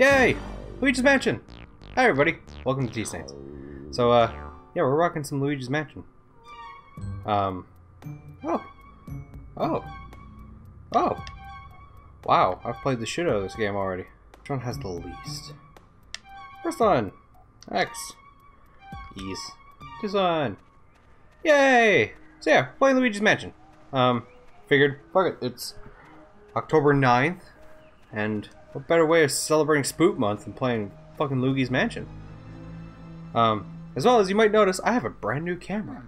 Yay! Luigi's Mansion! Hi everybody, welcome to Tee Stains. So, uh, yeah, we're rocking some Luigi's Mansion. Um, oh. Oh. Oh. Wow, I've played the shit out of this game already. Which one has the least? First one! X. Ease. One! Yay! So yeah, playing Luigi's Mansion. Um, figured, fuck it, it's October 9th, and what better way of celebrating Spook Month than playing fucking Luigi's Mansion? Um, as well as you might notice, I have a brand new camera.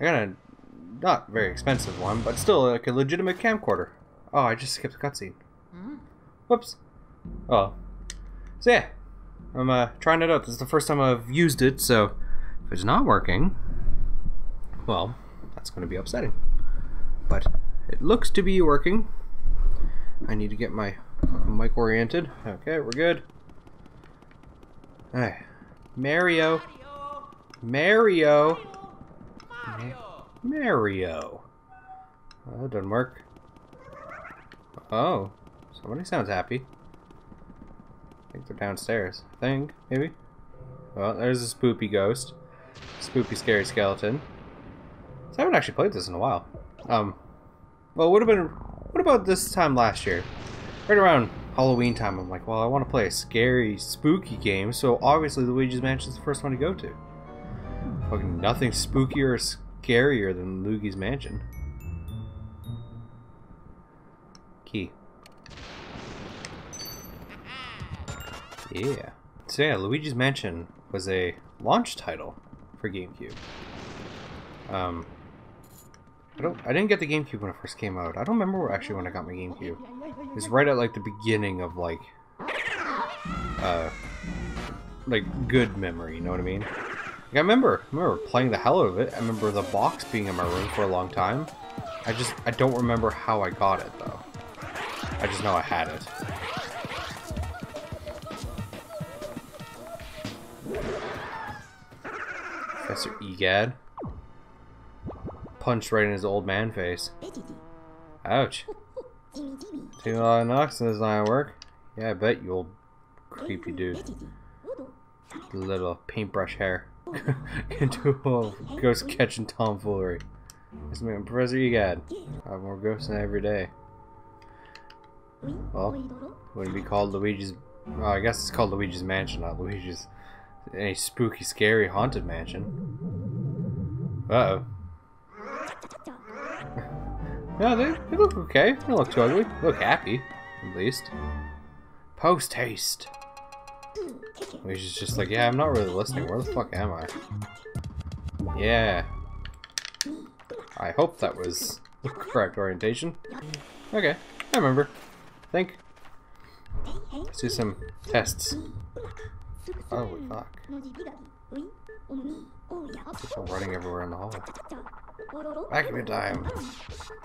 I got a not very expensive one, but still like a legitimate camcorder. Oh, I just skipped a cutscene. Whoops. Oh. So yeah, I'm uh, trying it out. This is the first time I've used it, so if it's not working, well, that's going to be upsetting. But it looks to be working. I need to get my mic oriented. Okay, we're good. Alright. Mario. Mario. Ma- Mario. Oh, that doesn't work. Oh. Somebody sounds happy. I think they're downstairs. I think, maybe. Well, there's a spoopy ghost. Spoopy scary skeleton. So I haven't actually played this in a while. Um, well, would have been. What about this time last year? Right around Halloween time, I'm like, well, I want to play a scary, spooky game, so obviously Luigi's Mansion is the first one to go to. Fucking nothing spookier or scarier than Luigi's Mansion. Key. Yeah. So yeah, Luigi's Mansion was a launch title for GameCube. Um, I don't. I didn't get the GameCube when it first came out. I don't remember actually when I got my GameCube. Was right at like the beginning of like, uh, like good memory. You know what I mean? Like, I remember. I remember playing the hell out of it. I remember the box being in my room for a long time. I just. I don't remember how I got it though. I just know I had it. Professor Egad. Punched right in his old man face. Ouch. Lot of knocks and this not work? Yeah, I bet you old creepy dude. Little paintbrush hair. Into a ghost catching tomfoolery. This man, Professor Egad. I have more ghosts than every day. Well, would it be called Luigi's... Well, I guess it's called Luigi's Mansion, not Luigi's... Any spooky, scary, haunted mansion. Uh-oh. Yeah, they, they look okay. They look too ugly. They look happy, at least. Post haste. Luigi's just like, yeah, I'm not really listening. Where the fuck am I? Yeah. I hope that was the correct orientation. Okay, I remember. Think. Let's do some tests. Holy fuck. People running everywhere in the hall. Vacuum time.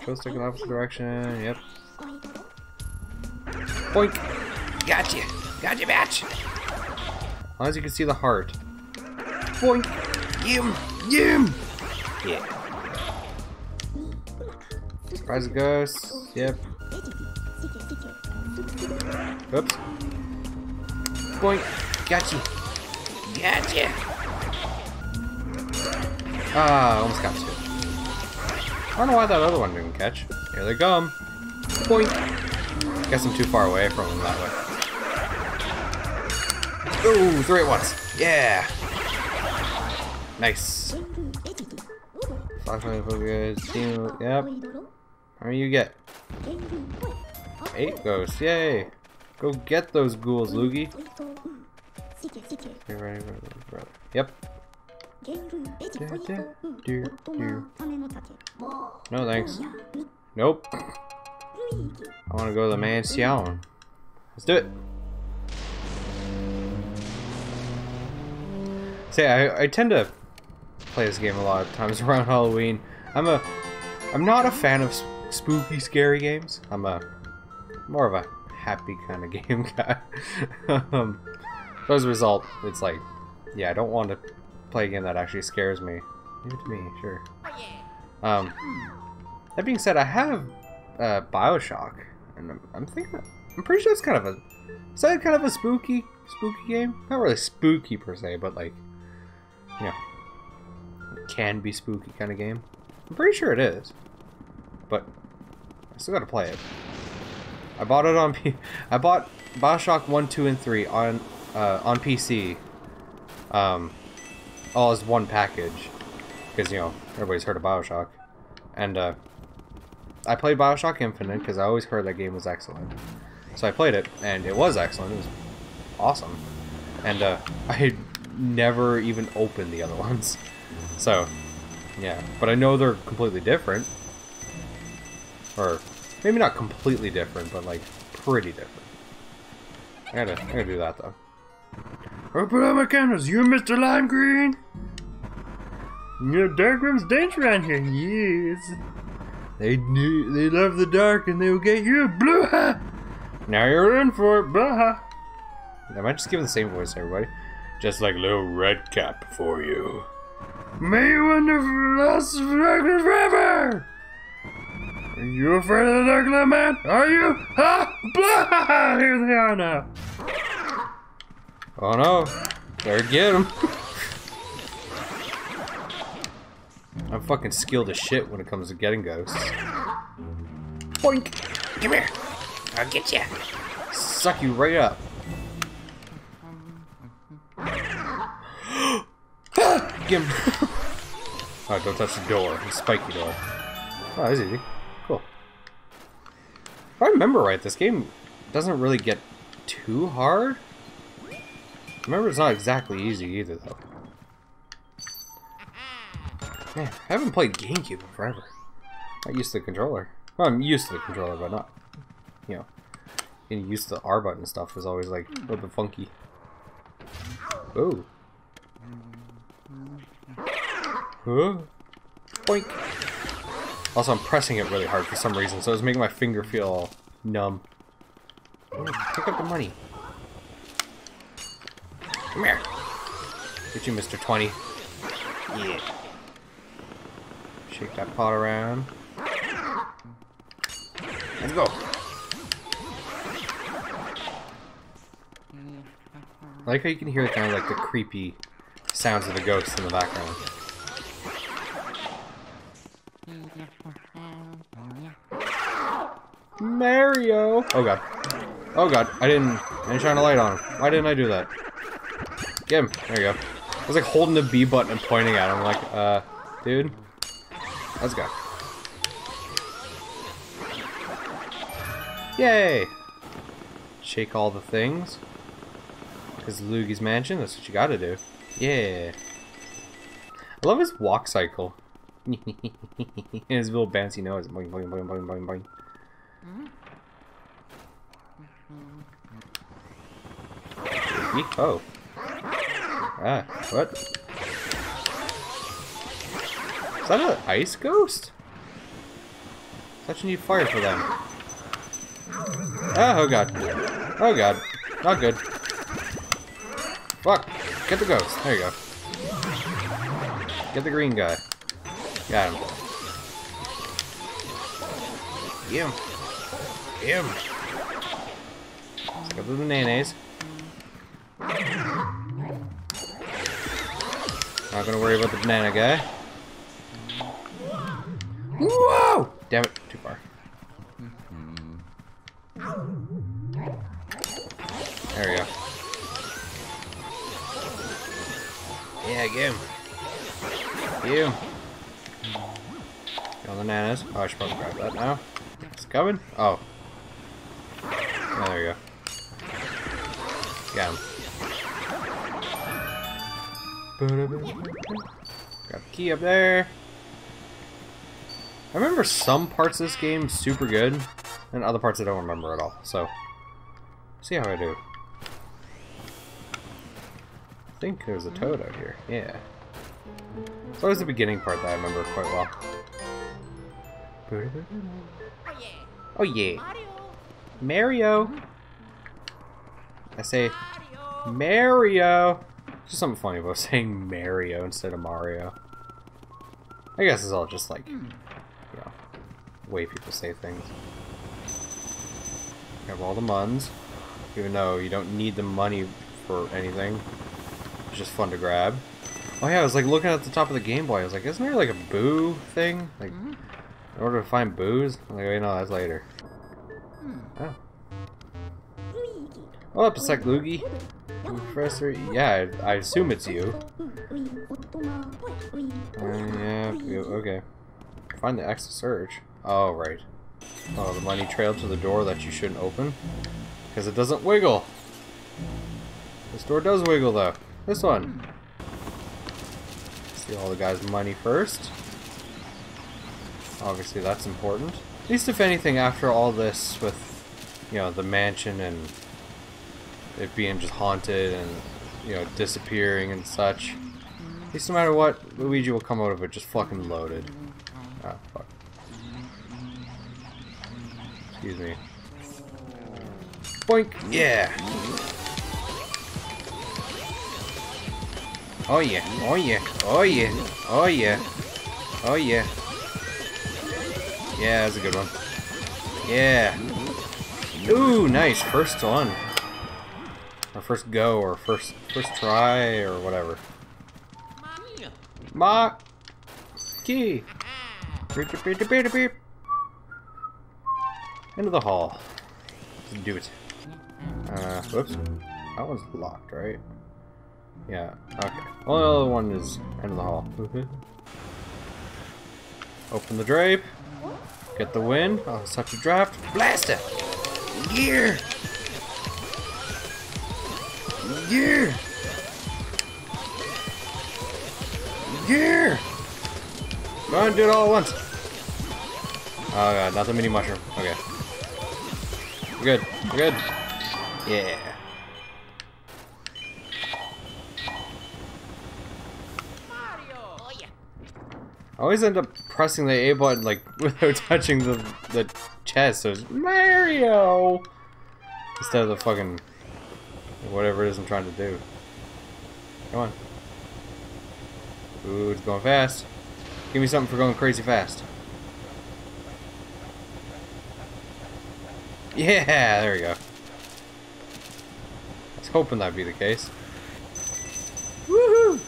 Go stick in the opposite direction. Yep. Boink. Gotcha. Gotcha, batch. As long as you can see the heart. Boink. Yum. Yum. Yeah. Surprise the ghosts. Yep. Oops. Boink. Gotcha. Gotcha. Ah, almost got two. I don't know why that other one didn't catch. Here they come. Boink. Guess I'm too far away from them that way. Ooh, three at once. Yeah. Nice. Yep. How many you get? Eight ghosts. Yay. Go get those ghouls, Luigi. Yep. No thanks. Nope. I want to go to the mansion. Let's do it. Say, I, I tend to play this game a lot of times around Halloween. I'm a, I'm not a fan of spooky, scary games. I'm a, more of a happy kind of game guy. um, as a result, it's like, yeah, I don't want to play a game that actually scares me. Leave it to me, sure. Um, that being said, I have uh, Bioshock. and I'm, I'm thinking, I'm pretty sure it's kind of a, is that kind of a spooky, spooky game? Not really spooky per se, but like, you know, can be spooky kind of game. I'm pretty sure it is, but I still gotta play it. I bought it on P I bought Bioshock 1, 2, and 3 on uh, on PC. Um, all as one package. Because, you know, everybody's heard of Bioshock. And, uh, I played Bioshock Infinite because I always heard that game was excellent. So I played it, and it was excellent. It was awesome. And, uh, I never even opened the other ones. So, yeah. But I know they're completely different. Or, maybe not completely different, but, like, pretty different. I gotta, I gotta do that, though. I put my cameras. You Mr. Lime Green? You dark room's dangerous around here. Yes. They knew they love the dark and they will get you. Blue ha! Now you're in for it. Blah ha! I might just give the same voice, everybody. Just like little red cap for you. May you wander for lost forever! Are you afraid of the dark, little man? Are you? Ha! Blah! Here they are now. Oh no. Better get him. I'm fucking skilled as shit when it comes to getting ghosts. Boink! Come here! I'll get ya! Suck you right up. Get him! oh, don't touch the door. The spiky door. Oh, that's easy. Cool. If I remember right, this game doesn't really get too hard. Remember, it's not exactly easy either, though. Man, I haven't played GameCube in forever. Not used to the controller. Well, I'm used to the controller, but not, you know, getting used to the R button stuff is always like a little bit funky. Oh. Huh? Boink. Also, I'm pressing it really hard for some reason, so it's making my finger feel numb. Oh, pick up the money. Come here. Get you, Mr. 20. Yeah. Shake that pot around. Let's go. I like how you can hear kind of like the creepy sounds of the ghosts in the background. Mario! Oh god. Oh god, I didn't, I didn't shine a light on him. Why didn't I do that? Get him. There you go. I was like holding the B button and pointing at him like, uh, dude. Let's go. Yay! Shake all the things. Because Luigi's Mansion, that's what you gotta do. Yeah. I love his walk cycle. his little bouncy nose. Boing, boing, boing, boing, boing, boing. Oh. Ah, what? Is that an ice ghost? Such you need fire for them. Ah, oh god. Oh god. Not good. Fuck. Get the ghost. There you go. Get the green guy. Got him. Him. Him. Let's go to the bananas. Not gonna worry about the banana guy. Whoa! Damn it, too far. There we go. Yeah, get him. Get all the bananas. Oh, I should probably grab that now. It's coming? Oh. oh there we go. Got him. Got the key up there. I remember some parts of this game super good, and other parts I don't remember at all, so... See how I do. I think there's a toad out here, yeah. It's always the beginning part that I remember quite well. Oh yeah! Mario! I say, Mario! Just something funny about saying Mario instead of Mario. I guess it's all just like, hmm. you know, way people say things. You have all the muns. Even though you don't need the money for anything. It's just fun to grab. Oh yeah, I was like looking at the top of the Game Boy. I was like, isn't there like a boo thing? Like, hmm. in order to find boos? I'm like, oh, wait, no, that's later. Hmm. Oh. Oh, up a sec, Loogie. Professor, yeah, I, assume it's you. Uh, yeah, okay. Find the X to search. Oh, right. Oh, the money trailed to the door that you shouldn't open. Because it doesn't wiggle. This door does wiggle, though. This one. Steal all the guy's money first. Obviously, that's important. At least, if anything, after all this with, you know, the mansion and it being just haunted and, you know, disappearing and such. At least no matter what, Luigi will come out of it just fucking loaded. Ah, fuck. Excuse me. Boink! Yeah! Oh yeah, oh yeah, oh yeah, oh yeah, oh yeah. Yeah, that's a good one. Yeah. Ooh, nice, first one. Or first go, or first first try, or whatever. Ma key. Beep, beep, beep, beep, beep. Into the hall. Let's do it. Uh, whoops. That one's locked, right? Yeah, okay. Well, other one is into the hall. Open the drape. Get the win. Oh, such a draft. Blast it! Gear! Gear! Gear! Come on, do it all at once. Oh god, not the mini mushroom. Okay. We're good. We're good. Yeah. I always end up pressing the A button like without touching the the chest, so it's Mario instead of the fucking whatever it is I'm trying to do. Come on. Ooh, it's going fast. Give me something for going crazy fast. Yeah, there we go. I was hoping that'd be the case. Woohoo!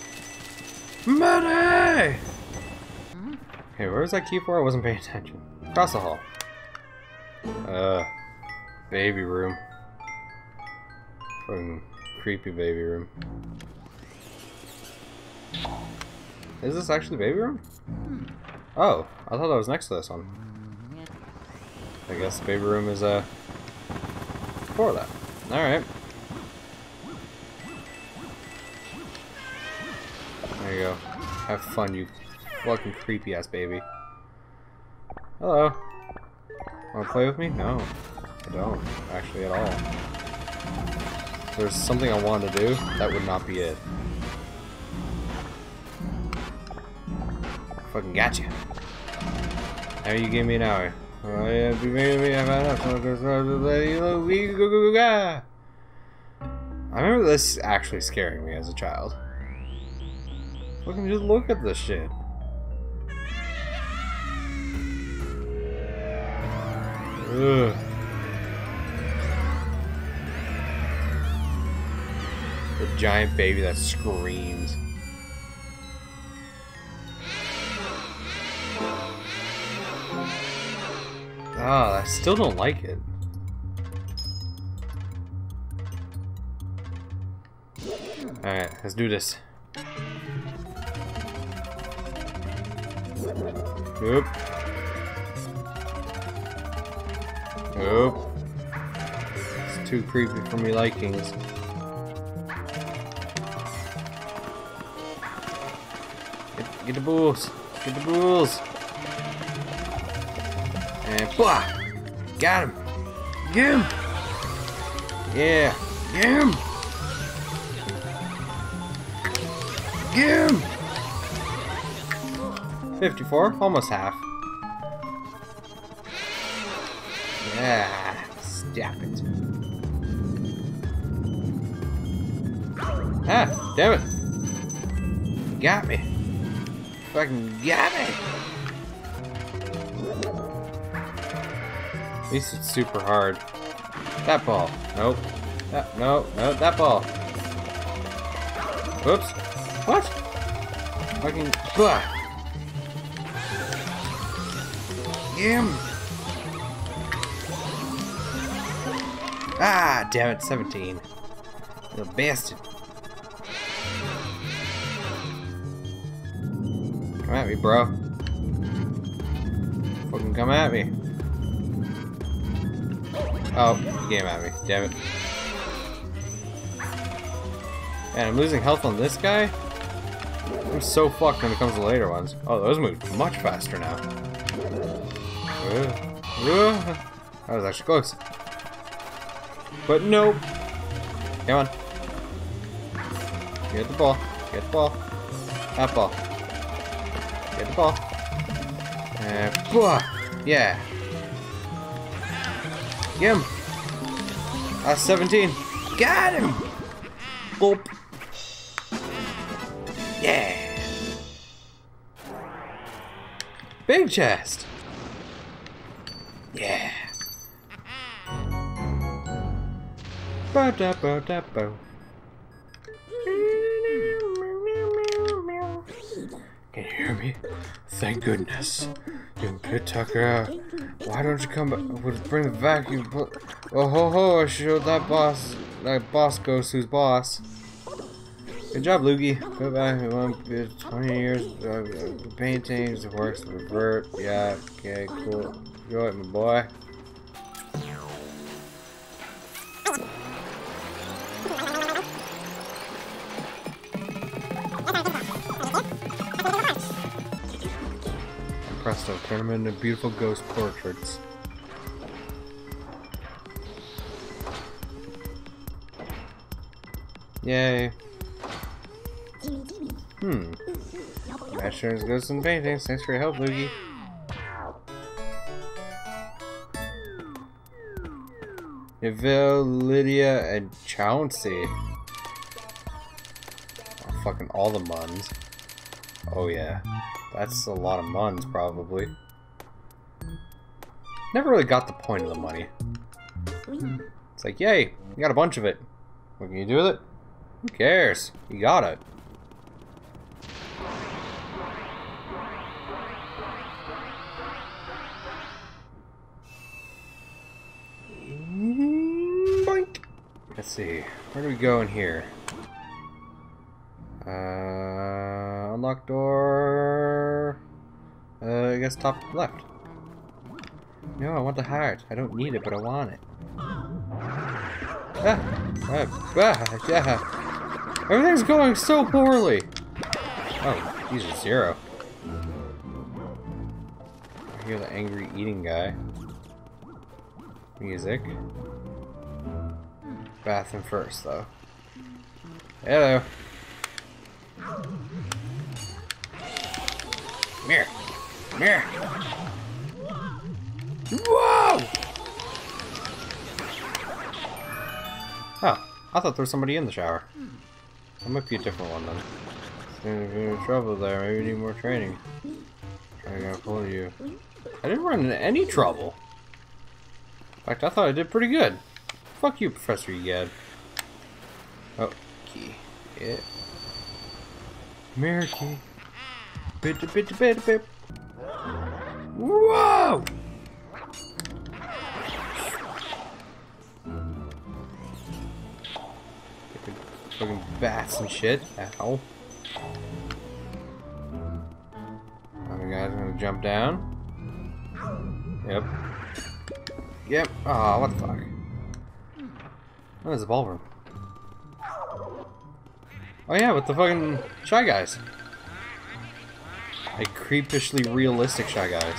Money! Okay, where was that key for? I wasn't paying attention. Across the hall. Uh, baby room. Fucking creepy baby room. Is this actually the baby room? Oh, I thought I was next to this one. I guess the baby room is, uh, before that. Alright. There you go. Have fun, you fucking creepy ass baby. Hello. Wanna play with me? No. I don't, actually, at all. If there's something I wanted to do, that would not be it. Fucking gotcha. How you give me an hour? I remember this actually scaring me as a child. Fucking just look at this shit. Ugh. The giant baby that screams. Ah, I still don't like it. Alright, let's do this. Oop. Oop. It's too creepy for me likings. Get, the bulls. Get the bulls. And blah! Got him! Get him! Yeah! Get him! Get him! 54, almost half. Yeah, stop it. Ah, damn it. Got me. Fucking got it! At least it's super hard. That ball. Nope. That, no, no, that ball. Oops. What? Fucking. Blah. Ah, damn it, 17. The bastard. At me, bro. Fucking come at me. Oh, he came at me. Damn it. And I'm losing health on this guy? I'm so fucked when it comes to later ones. Oh, those move much faster now. That was actually close. But nope. Come on. Get the ball. Get the ball. That ball. And blah. Uh, yeah. Get him. That's 17. Got him. Boop. Yeah. Big chest. Yeah. Ba da ba da. Thank goodness. You can pit Tucker. Why don't you come back? Would bring the vacuum. Oh ho ho! I showed that boss, that boss ghost who's boss. Good job, Loogie. Go back. Be 20 years. Uh, paintings, works, revert. Yeah. Okay. Cool. Go it, my boy. Turn them into beautiful ghost portraits. Yay. Hmm. Masters, ghosts, and paintings. Thanks for your help, Loogie. Neville, Lydia, and Chauncey. Oh, fucking all the muns. Oh yeah. That's a lot of muns, probably. Never really got the point of the money. It's like, yay, you got a bunch of it. What can you do with it? Who cares? You got it. Boink. Let's see. Where do we go in here? Uh, unlock door. Uh, I guess top left. No, I want the heart. I don't need it, but I want it. Ah, ah, ah, yeah. Everything's going so poorly. Oh, he's a zero. I hear the angry eating guy. Music. Bathroom first, though. Hello. Come here. Come here. Whoa! Oh, I thought there was somebody in the shower. That might be a different one then. If you're in trouble there, maybe need more training. I gotta pull you. I didn't run into any trouble. In fact, I thought I did pretty good. Fuck you, Professor Egad. Oh, key. Yeah. Mirror key. Bit bit bit bit. Whoa! Fucking bats and shit. Ow. Other guy's gonna jump down. Yep. Yep. Ah, oh, what the fuck? Oh, there's a ballroom. Oh yeah, with the fucking Shy Guys. Like creepishly realistic Shy Guys.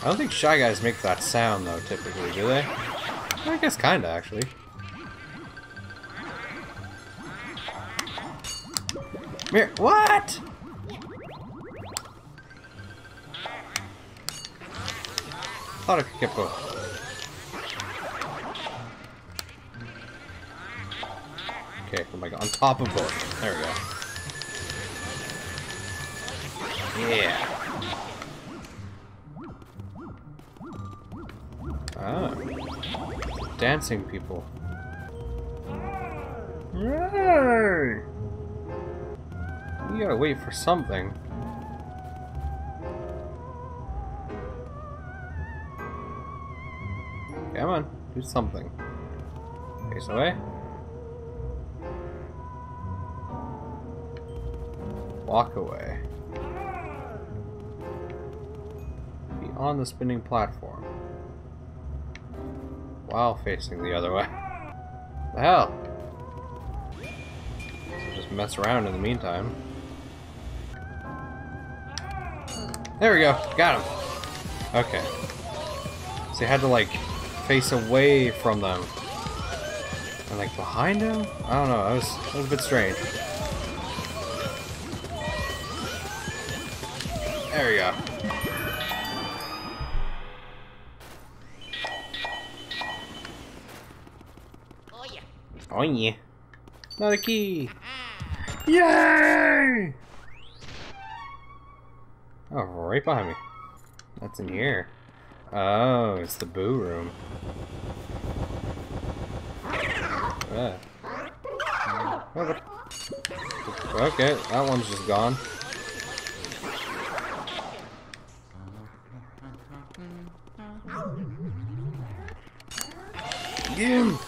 I don't think Shy Guys make that sound though, typically, do they? I guess kinda, actually. Mir- what? thought I could get both. Okay, oh my god, on top of both. There we go. Yeah. Dancing people. Yay! You gotta wait for something. Come on, do something. Face away. Walk away. Be on the spinning platform. While facing the other way. The hell? So just mess around in the meantime. There we go. Got him. Okay. So you had to like face away from them. And like behind him? I don't know. That was, that was a bit strange. There we go. Oh yeah. Another key. Yay! Oh, right behind me. What's in here? Oh, it's the boo room. Oh, what- Okay, that one's just gone. Get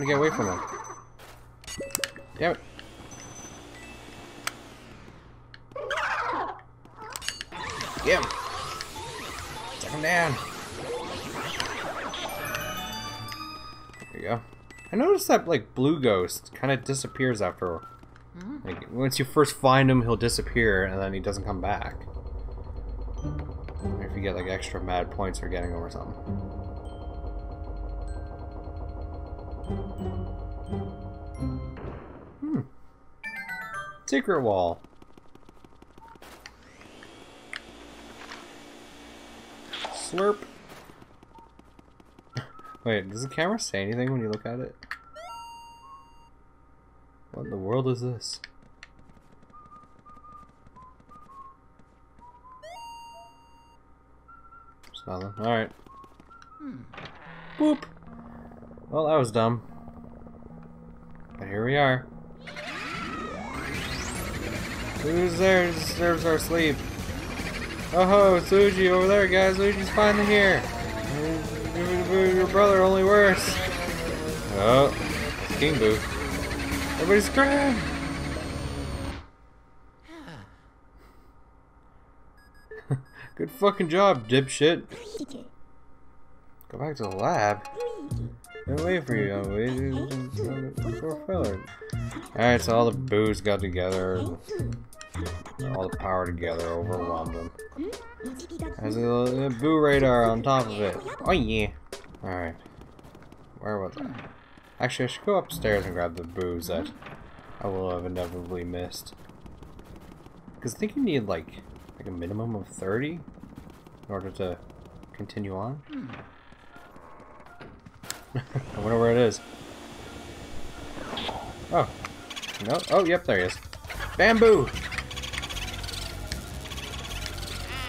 trying to get away from him. Damn it. Get him! Take him down! There you go. I noticed that, like, blue ghost kind of disappears after... Like, once you first find him, he'll disappear, and then he doesn't come back. If you get, like, extra mad points for getting him or something. Hmm. Secret wall. Slurp. Wait, does the camera say anything when you look at it? What in the world is this? There's nothing. Alright. Boop! Well, that was dumb. But here we are. Who's there disturbs our sleep? Oh ho, it's Luigi over there, guys. Luigi's finally here. Your brother, only worse. Oh, it's King Boo. Everybody scram! Good fucking job, dipshit. Go back to the lab. Been waiting for you. For filler. Alright, so all the boos got together. All the power together overwhelmed them. There's a, a boo radar on top of it. Oh yeah. Alright. Where was I? Actually, I should go upstairs and grab the booze that I will have inevitably missed. Because I think you need like like a minimum of 30 in order to continue on. I wonder where it is. Oh. No. Oh, yep, there he is. Bamboo!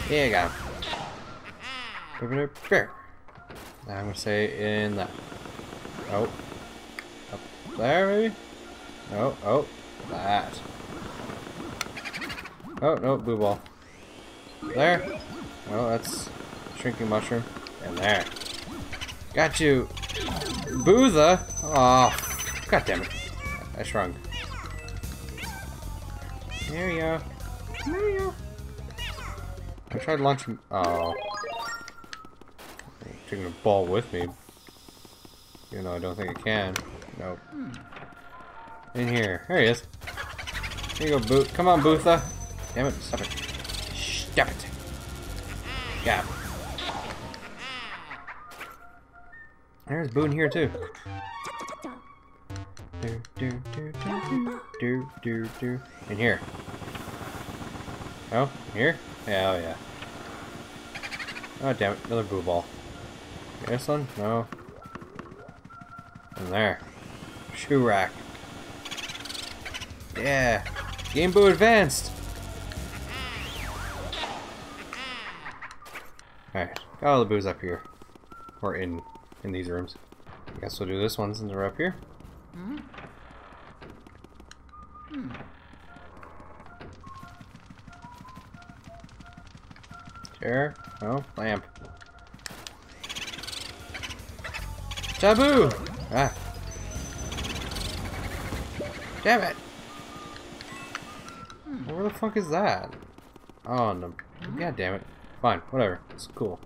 Yeah, you go. Bear. I'm gonna say in that. Oh. Up there, maybe? Oh, oh. That. Oh, no, blue ball. There. Oh, that's shrinking mushroom. And there. Got you. Bootha. Oh, god damn it. I shrunk. There you go. There go. I tried launching. Oh. I'm taking a ball with me. Even though I don't think I can. Nope. In here. There he is. Here you go, Boot. Come on, Bootha. Damn it. Stop it. Stop it. Got There's Boone here too. Do, do, do, do, do, do. In here. Oh, here? Yeah, oh yeah. Oh damn it, another boo ball. This one? No. And there. Shoe rack. Yeah. Game Boo Advanced! Alright, got all the boos up here. Or in in these rooms. I guess we'll do this one since we're up here. Hmm. Hmm. Chair? No? Lamp. Taboo! Ah. Damn it! Hmm. Where the fuck is that? Oh, no. God damn it. Fine, whatever. It's cool.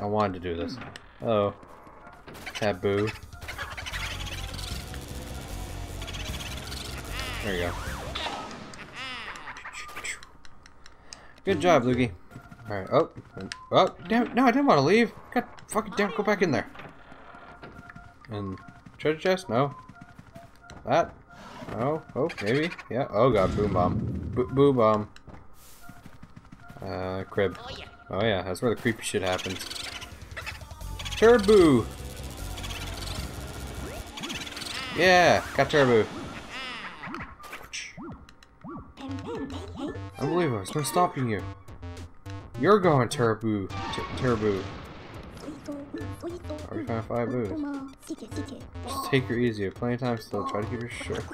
I wanted to do this. Oh. Taboo. There you go. Good job, Lukey. Alright, oh. Oh, damn it. No, I didn't want to leave. God fucking damn, go back in there. And treasure chest? No. That? No. Oh, maybe. Yeah. Oh god, boom bomb. Bo boom bomb. Uh, crib. Oh yeah, that's where the creepy shit happens. Turbo! Yeah, got turbo. Unbelievable, there's no stopping you. You're going turbo. T turbo. We found five boos? Just take her easy. Plenty of time still. Try to keep her shirt.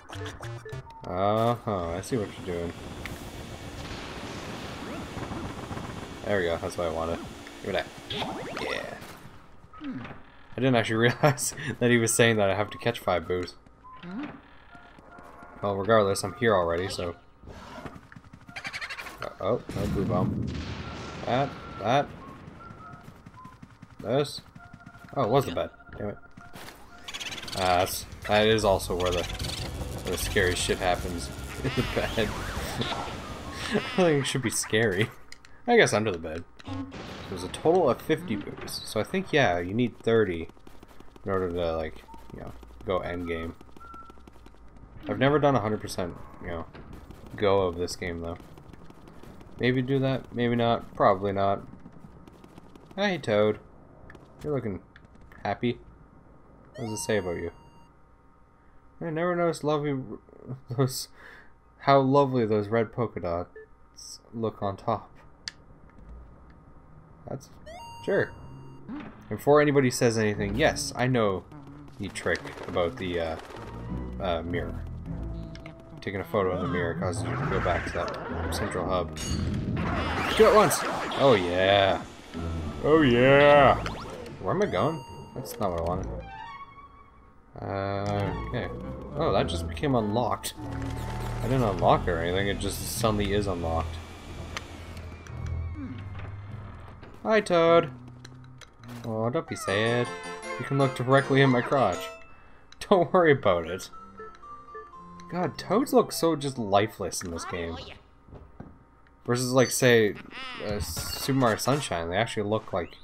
Uh huh. I see what you're doing. There we go. That's what I wanted. Give it that. Yeah. I didn't actually realize that he was saying that I have to catch five boos. Well, regardless, I'm here already, so. Uh oh, no boo bomb. That, that. This. Oh, it was the bed. Damn it. Ah, that's, that is also where the, where the scary shit happens. In the bed. I think it should be scary. I guess under the bed. There's a total of 50 boos. So I think, yeah, you need 30 in order to, like, you know, go end game. I've never done 100%, you know, go of this game, though. Maybe do that, maybe not, probably not. Hey, Toad. You're looking happy. What does it say about you? I never noticed lovely those how lovely those red polka dots look on top. That's sure. Before anybody says anything, yes, I know the trick about the uh, uh, mirror. Taking a photo in the mirror causes you to go back to that central hub. Do it once! Oh yeah! Oh yeah! Where am I going? That's not what I wanted. Uh, okay. Oh, that just became unlocked. I didn't unlock it or anything, it just suddenly is unlocked. Hi, Toad. Oh, don't be sad. You can look directly in my crotch. Don't worry about it. God, Toads look so just lifeless in this game. Versus, like, say, uh, Super Mario Sunshine, they actually look like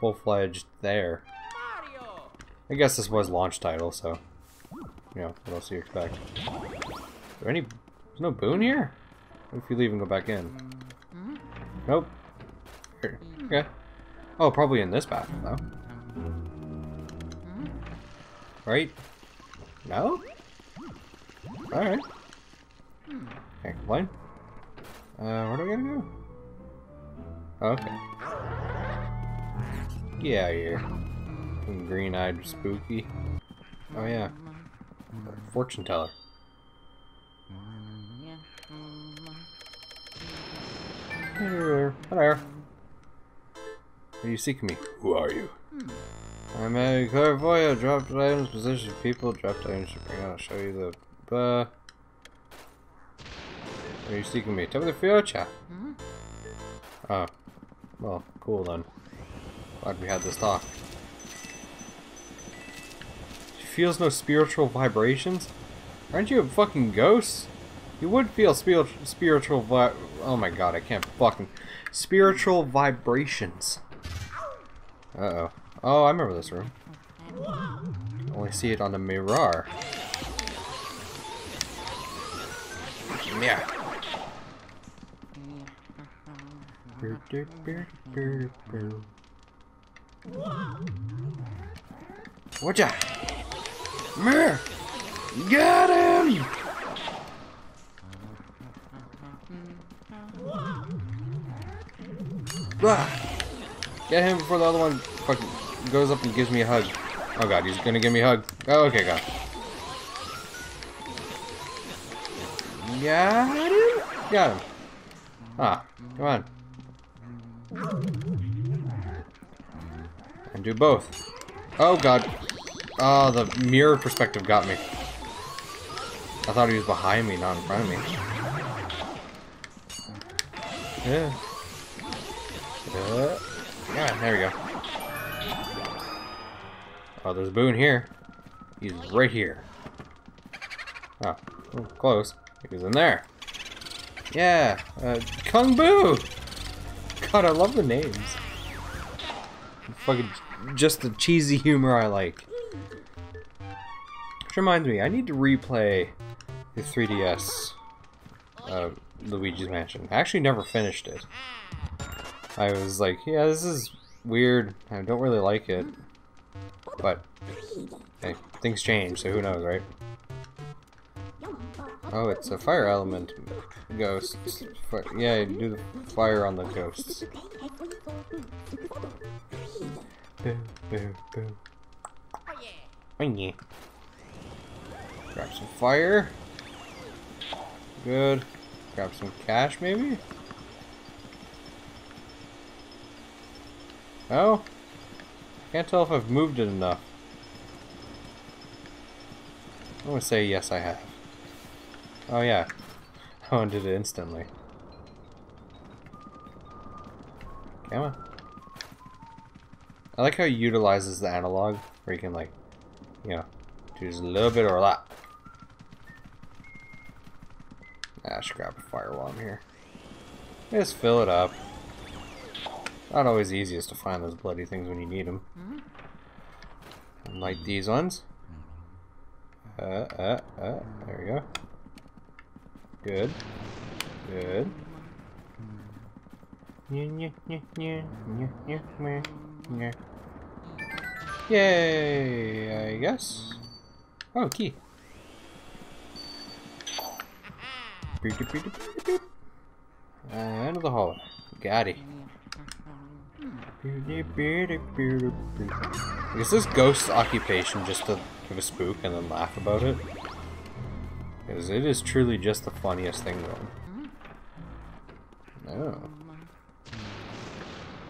full-fledged there. I guess this was launch title, so, you know, what else do you expect? Is there any, there's no boon here? What if you leave and go back in? Nope. Here. Hmm. Okay. Oh, probably in this bathroom, though. Hmm. Right? No? Alright. Hmm. Can't complain. Uh, where do we gotta go? Okay. Get out of here. Green-eyed spooky. Oh yeah. Fortune teller. Hello. Hello. Are you seeking me? Who are you? Hmm. I'm a clairvoyant. Dropped items, position people. Dropped items to bring out. I'll show you the. Uh, are you seeking me? Tell me the future. Oh. Hmm? Ah, well, cool then. Glad we had this talk. She feels no spiritual vibrations? Aren't you a fucking ghost? You would feel spiritual spiritual vi- Oh my god, I can't fucking... Spiritual vibrations. Uh-oh. Oh, I remember this room. Only see it on the mirror. Yeah. Whatcha? Mer! Got him! Ah. Get him before the other one fucking goes up and gives me a hug. Oh god, he's gonna give me a hug. Oh, okay, god. Got him? Got him. Ah, come on. And do both. Oh god. Oh, the mirror perspective got me. I thought he was behind me, not in front of me. Yeah. Uh, yeah, there we go. Oh, there's a Boone here. He's right here. Oh, close. He was in there. Yeah, uh, Kung Boo! God, I love the names. Fucking, just the cheesy humor I like. Which reminds me, I need to replay the 3DS uh, Luigi's Mansion. I actually never finished it. I was like, yeah, this is weird. I don't really like it. But, hey, things change, so who knows, right? Oh, it's a fire element. Ghosts. Yeah, do the fire on the ghosts. Boo, boo, boo. Oh yeah. Grab some fire. Good. Grab some cash, maybe? Oh? Can't tell if I've moved it enough. I'm gonna say yes I have. Oh yeah. I did it instantly. Come on. I like how he utilizes the analog, where you can like, you know, do just a little bit or a lot. Ah, I should grab a fire while I'm here. Just fill it up. Not always easiest to find those bloody things when you need them. Like these ones. Uh, uh, uh, there we go. Good. Good. Yay, I guess. Oh, key. End of the hall. Got it. Is this ghost's occupation just to give a spook and then laugh about it? Because it is truly just the funniest thing going. Oh.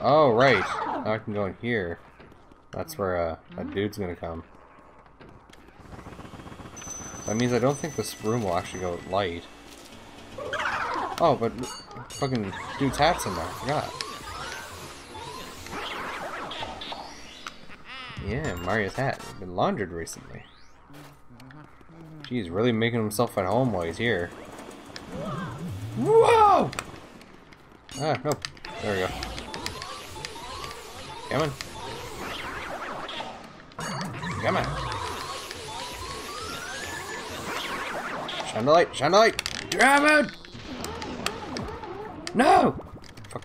Oh, right. Now I can go in here. That's where uh, a dude's gonna come. That means I don't think this room will actually go light. Oh, but fucking dude's hat's in there. I forgot. Yeah, Mario's hat. been laundered recently. He's really making himself at home while he's here. Whoa! Ah, no. There we go. Come on. Come on. Shine the light, shine the light! Grab it! No! Fuck.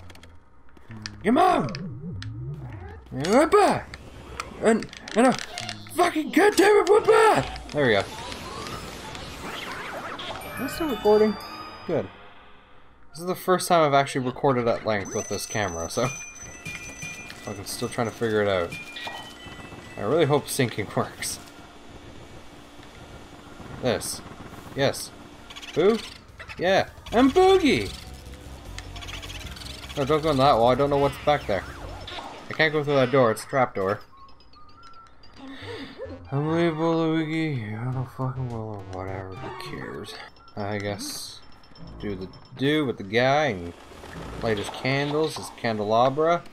Come on! Whoopah! And, and a fucking goddamn it! There we go. Am I still recording? Good. This is the first time I've actually recorded at length with this camera, so... I'm still trying to figure it out. I really hope syncing works. This. Yes. Boo? Yeah. And Boogie! No, don't go in that wall. I don't know what's back there. I can't go through that door. It's a Luigi. I don't fucking well or whatever. Who cares? I guess do the do with the guy and light his candles, his candelabra.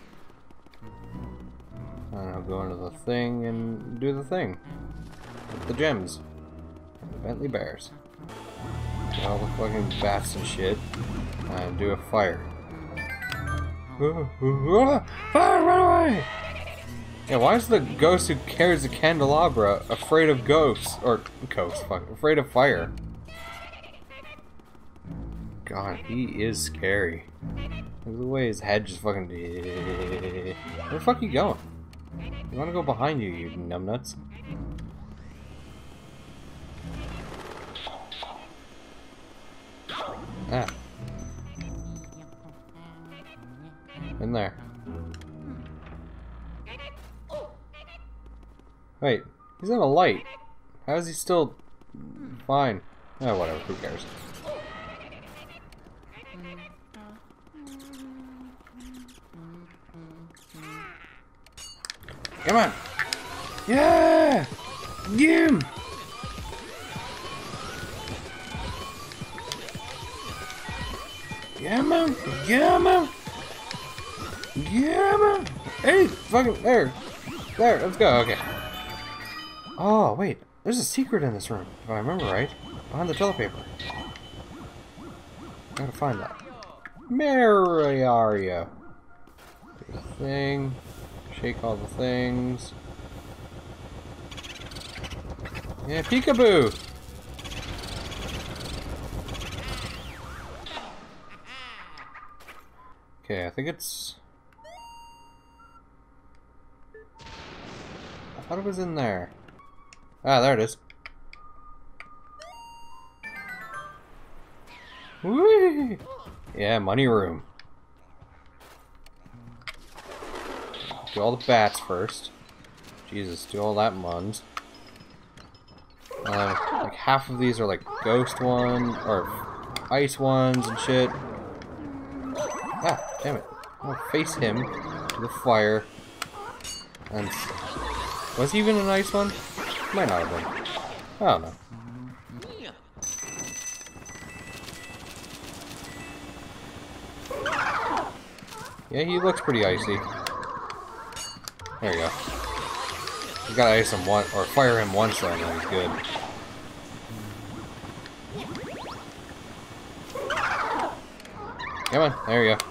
And I'll go into the thing and do the thing. With the gems. And the Bentley Bears. They all look fucking bats and shit. And do a fire. Fire, run away! Yeah, why is the ghost who carries the candelabra afraid of ghosts? Or ghosts, fuck, afraid of fire? God, he is scary. Look at the way his head just fucking. Where the fuck are you going? You wanna go behind you, you numbnuts? Ah. In there. Wait, he's in a light. How is he still fine? Oh, whatever, who cares? Come on! Yeah! Get him! Get him! Get! Hey! Fucking, there! There, let's go, okay. Oh, wait. There's a secret in this room, if I remember right. Behind the toilet paper. Gotta find that. Mariaria. Thing. Shake all the things. Yeah, peekaboo! Okay, I think it's... I thought it was in there. Ah, there it is. Whee! Yeah, money room. Do all the bats first. Jesus, do all that muns. Uh, like half of these are like ghost one or ice ones and shit. Ah, damn it. I'll face him to the fire. And was he even an ice one? Might not have been. I don't know. Yeah, he looks pretty icy. There you go. You gotta ice him one or fire him once then, and he's good. Come on, there you go.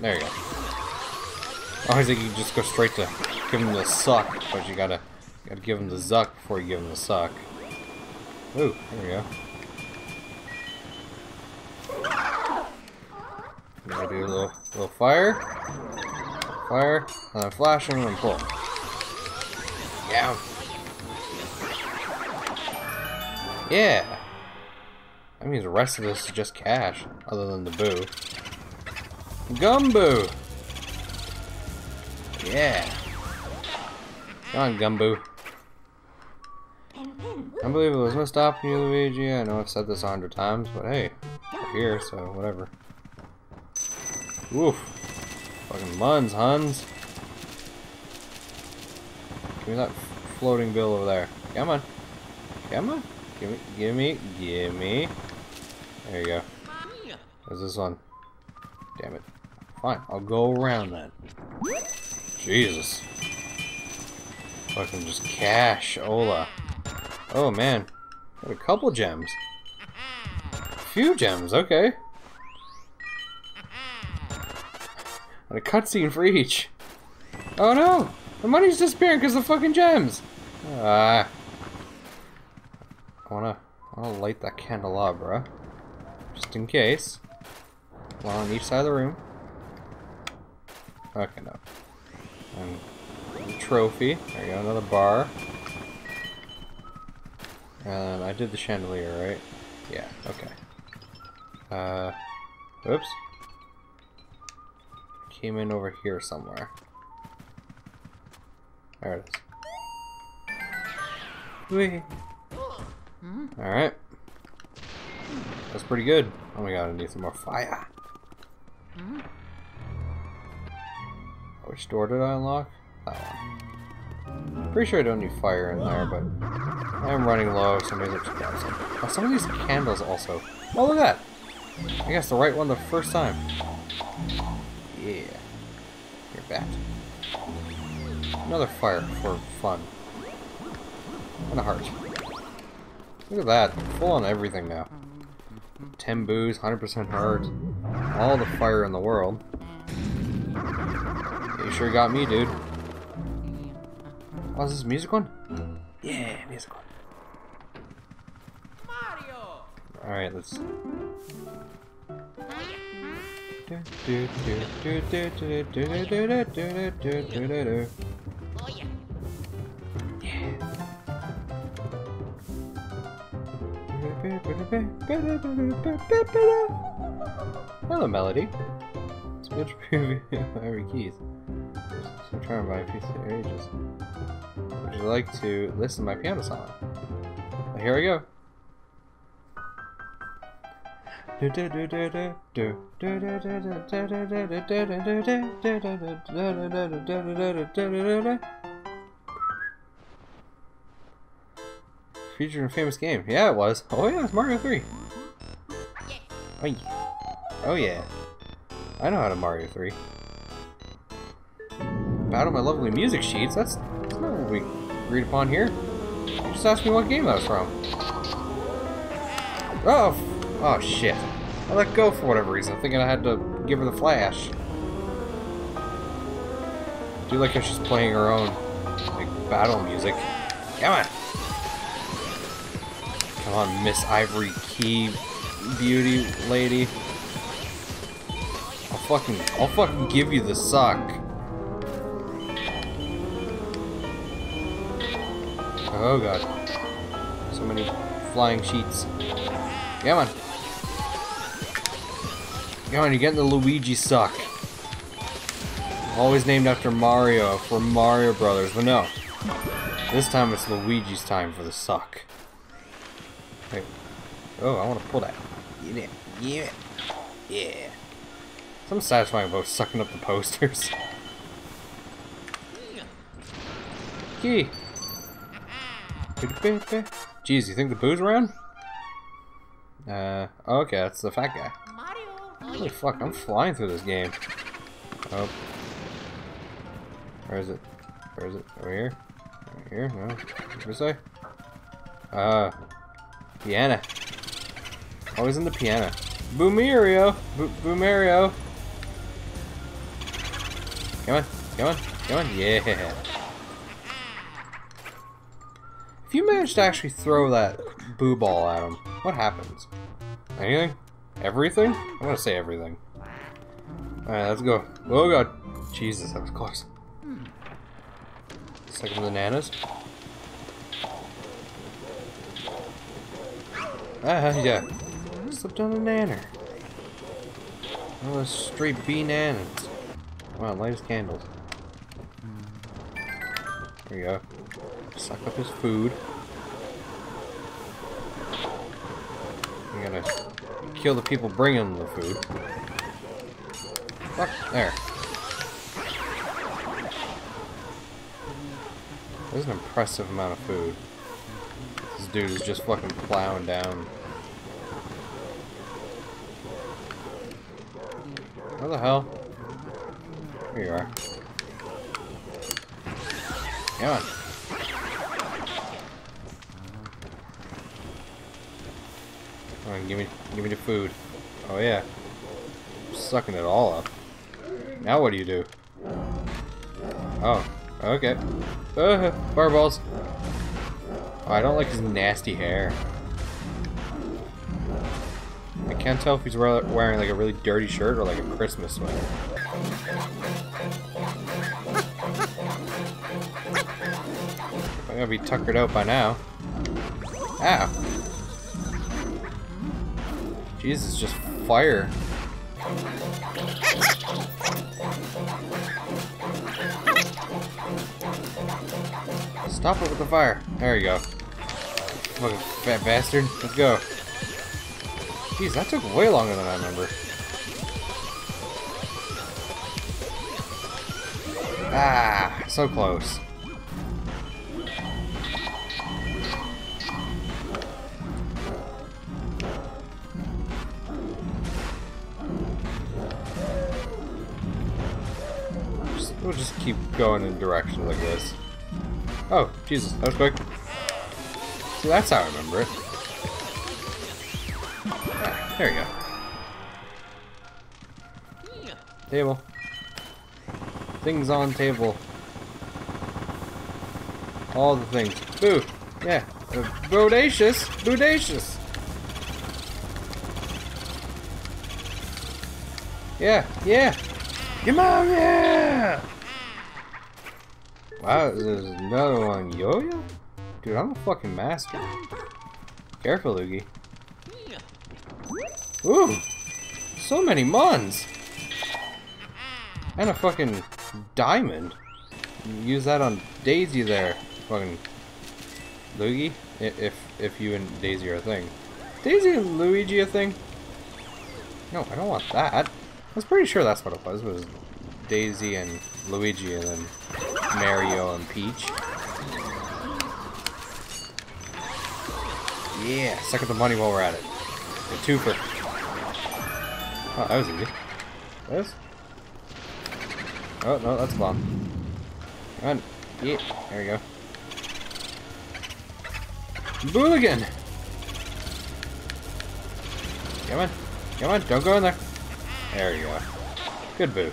There you go. Oh, I always think you just go straight to give him the suck, but you gotta gotta give him the zuck before you give him the suck. Ooh, there we go. Gotta do a little little fire. Fire, and then flash him and pull. Yeah. Yeah. That means the rest of this is just cash, other than the boo. GumBoo! Yeah. Come on, GumBoo. Unbelievable, there's no stopping you, Luigi. I know I've said this a hundred times, but hey, we're here, so whatever. Oof. Fucking muns, Huns. Give me that floating bill over there. Come on. Come on. Give me, give me, give me. There you go. Where's this one? Damn it. Fine, I'll go around then. Jesus. Fucking just cash, Ola. Oh man. Got a couple gems. A few gems, okay. And a cutscene for each. Oh no! The money's disappearing because of fucking gems! Ah. I wanna, I wanna light that candelabra. Just in case. One on each side of the room. Okay, no. And trophy. There you go, another bar. And I did the chandelier, right? Yeah, okay. Uh, oops. Came in over here somewhere. There it is. Whee! Hmm. Alright. That's pretty good. Oh my god, I need some more fire. Hmm. Which door did I unlock? That one. Pretty sure I don't need fire in there, but I am running low, so maybe there's grab some. Oh, some of these candles also. Oh, look at that! I guess the right one the first time. Yeah. You're back. Another fire for fun. And a heart. Look at that. Full on everything now. 10 boos, 100% heart. All the fire in the world. You sure got me, dude. Oh, is this music one? Yeah, music one. Mario! Alright, let's... Hello, Melody. Switch preview every keys. I'm trying to buy a piece of ages. You like to listen to my piano song? Well, here we go. Featured in a famous game. Yeah, it was. Oh yeah, it's Mario 3. Oh yeah. Oh yeah. I know how to Mario 3. Battle my lovely music sheets? That's, agreed upon here. Just asked me what game that was from. Oh! Oh shit. I let go for whatever reason, thinking I had to give her the flash. I do like how she's playing her own, like, battle music. Come on! Come on, Miss Ivory Key beauty lady. I'll fucking, I'll fucking give you the suck. Oh god. So many flying sheets. Come on. Come on, you're getting the Luigi suck. Always named after Mario for Mario Brothers, but no. This time it's Luigi's time for the suck. Wait. Oh, I want to pull that. Yeah, yeah, yeah. Something satisfying about sucking up the posters. Key. Jeez, you think the boo's around? Uh, okay, that's the fat guy. Holy fuck, I'm flying through this game. Oh. Where is it? Where is it? Over here? Over here? No? This? Ah. Uh, piano. Always in the piano. Boomerio! Bo Boomerio! Come on, come on, come on, yeah! If you manage to actually throw that boo ball at him, what happens? Anything? Everything? I'm gonna say everything. Alright, let's go. Oh god. Jesus, that was close. Second bananas. Ah, yeah. Slipped on a nanner. Oh, straight bananas. Wow, light as candles. There you go. Suck up his food. You gotta kill the people bringing the food. Fuck, there. That's an impressive amount of food. This dude is just fucking plowing down. Where the hell? Here you are. Come on. Come on, give me, give me the food. Oh yeah, sucking it all up. Now what do you do? Oh, okay. Uh, fireballs. Oh, I don't like his nasty hair. I can't tell if he's wearing like a really dirty shirt or like a Christmas sweater. I'm gonna be tuckered out by now. Ow. Jesus, just fire. Stop it with the fire. There you go. Fucking fat bastard. Let's go. Jeez, that took way longer than I remember. Ah, so close. We'll just keep going in directions like this. Oh, Jesus, that was quick. See, that's how I remember it. Ah, there we go. Table. Things on table. All the things. Boo! Yeah. Uh, bodacious! Bodacious! Yeah, yeah. Come on, yeah. Wow, there's another one. Yo-yo? Dude, I'm a fucking master. Careful, Luigi. Ooh! So many Mons! And a fucking diamond. Use that on Daisy there. Fucking Luigi? If if you and Daisy are a thing. Daisy and Luigi a thing? No, I don't want that. I was pretty sure that's what it was. Was Daisy and Luigi and then Mario and Peach. Yeah, suck up the money while we're at it. A twofer. Oh, that was easy. This? Oh, no, that's a bomb. On. Yeah, there we go. Booligan! Come on. Come on, don't go in there. There you go. Good boo.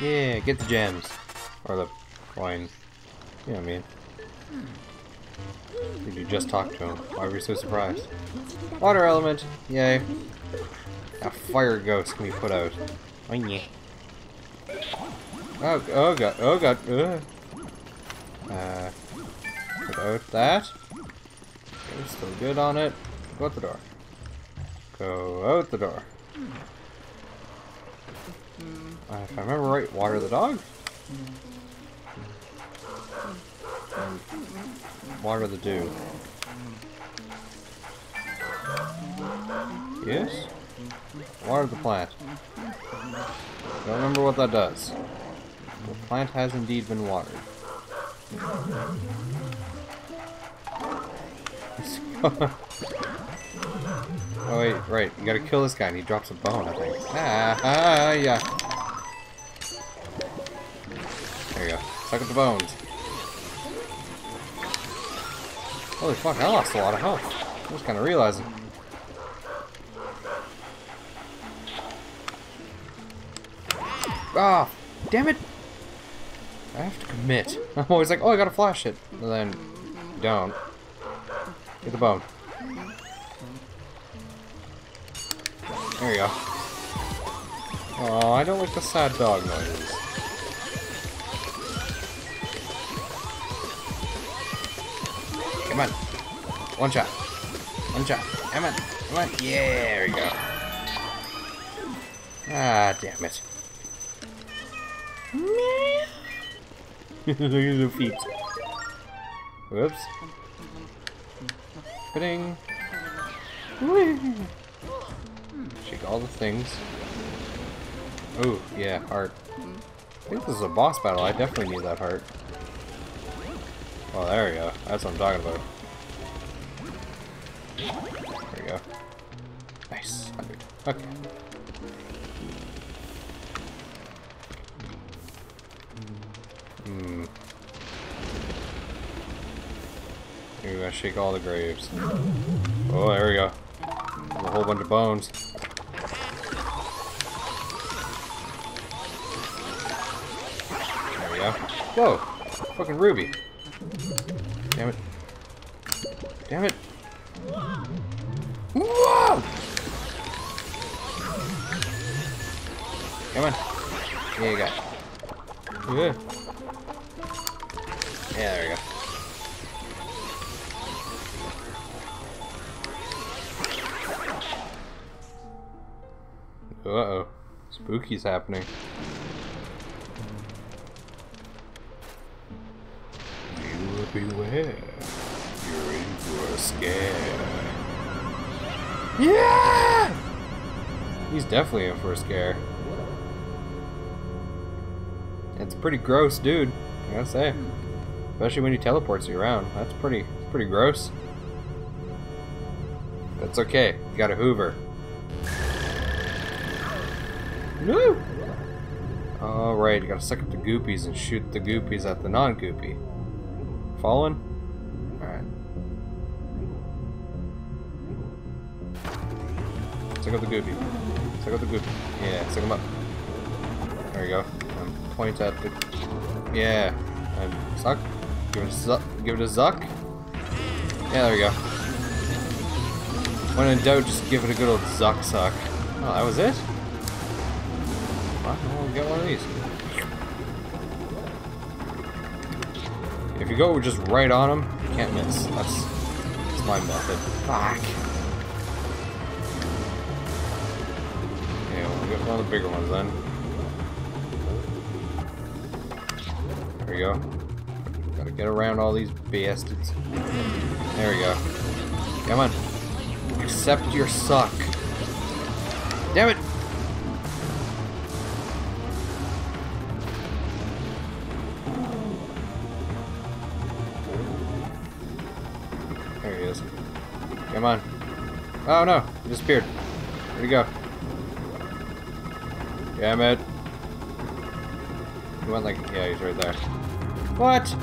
Yeah, get the gems. Or the coins. You know what I mean. Did you just talk to him? Why were you so surprised? Water element! Yay. A fire ghost can be put out. Oh, yeah. Oh, oh god, oh god, uh. Uh, put out that. Okay, still good on it. Go out the door. Go out the door. Uh, if I remember right, water the dog? And water the dew. Yes? Water the plant. Don't remember what that does. The plant has indeed been watered. oh wait, right. You gotta kill this guy and he drops a bone, I think. Ah, ah, yeah. There you go. Suck up the bones. Holy fuck, I lost a lot of health. I was kinda realizing. Ah, damn it! I have to commit. I'm always like, oh, I gotta flash it. And then, don't. Get the bone. There you go. Oh, I don't like the sad dog noises. Come on. One shot. One shot. Come on. Come on. Yeah, there we go. Ah, damn it. Look at the feet. Whoops. Pudding. Shake all the things. Oh, yeah, heart. I think this is a boss battle. I definitely need that heart. Oh, there we go. That's what I'm talking about. There we go. Nice. 100. Okay. Hmm. Here we go, shake all the graves. Oh, there we go. A whole bunch of bones. There we go. Whoa! Fucking ruby. Damn it. Damn it. Whoa! Come on. Yeah, you it. Yeah. Yeah, there we go. Uh-oh. Spooky's happening. Beware. You're in for a scare. Yeah! He's definitely in for a scare. It's pretty gross, dude. I gotta say. Especially when he teleports you around. That's pretty that's pretty gross. That's okay. You got a Hoover. No! Alright, you gotta suck up the goopies and shoot the goopies at the non-goopy. Fallen? Alright. Suck up the goopy. Suck up the goopy. Yeah, suck him up. There you go. And point at the... Yeah. And suck. Give it a zuck. Give it a zuck. Yeah, there we go. When in doubt, just give it a good old zuck suck. Oh, that was it? Well, we'll get one of these. If you go just right on them, you can't miss. That's, that's my method. Fuck. Okay, we'll get one of the bigger ones then. There we go. Gotta get around all these bastards. There we go. Come on. Accept your suck. Damn it! Come on. Oh no, he disappeared. Where'd he go? Damn it. He went like, yeah, he's right there. What?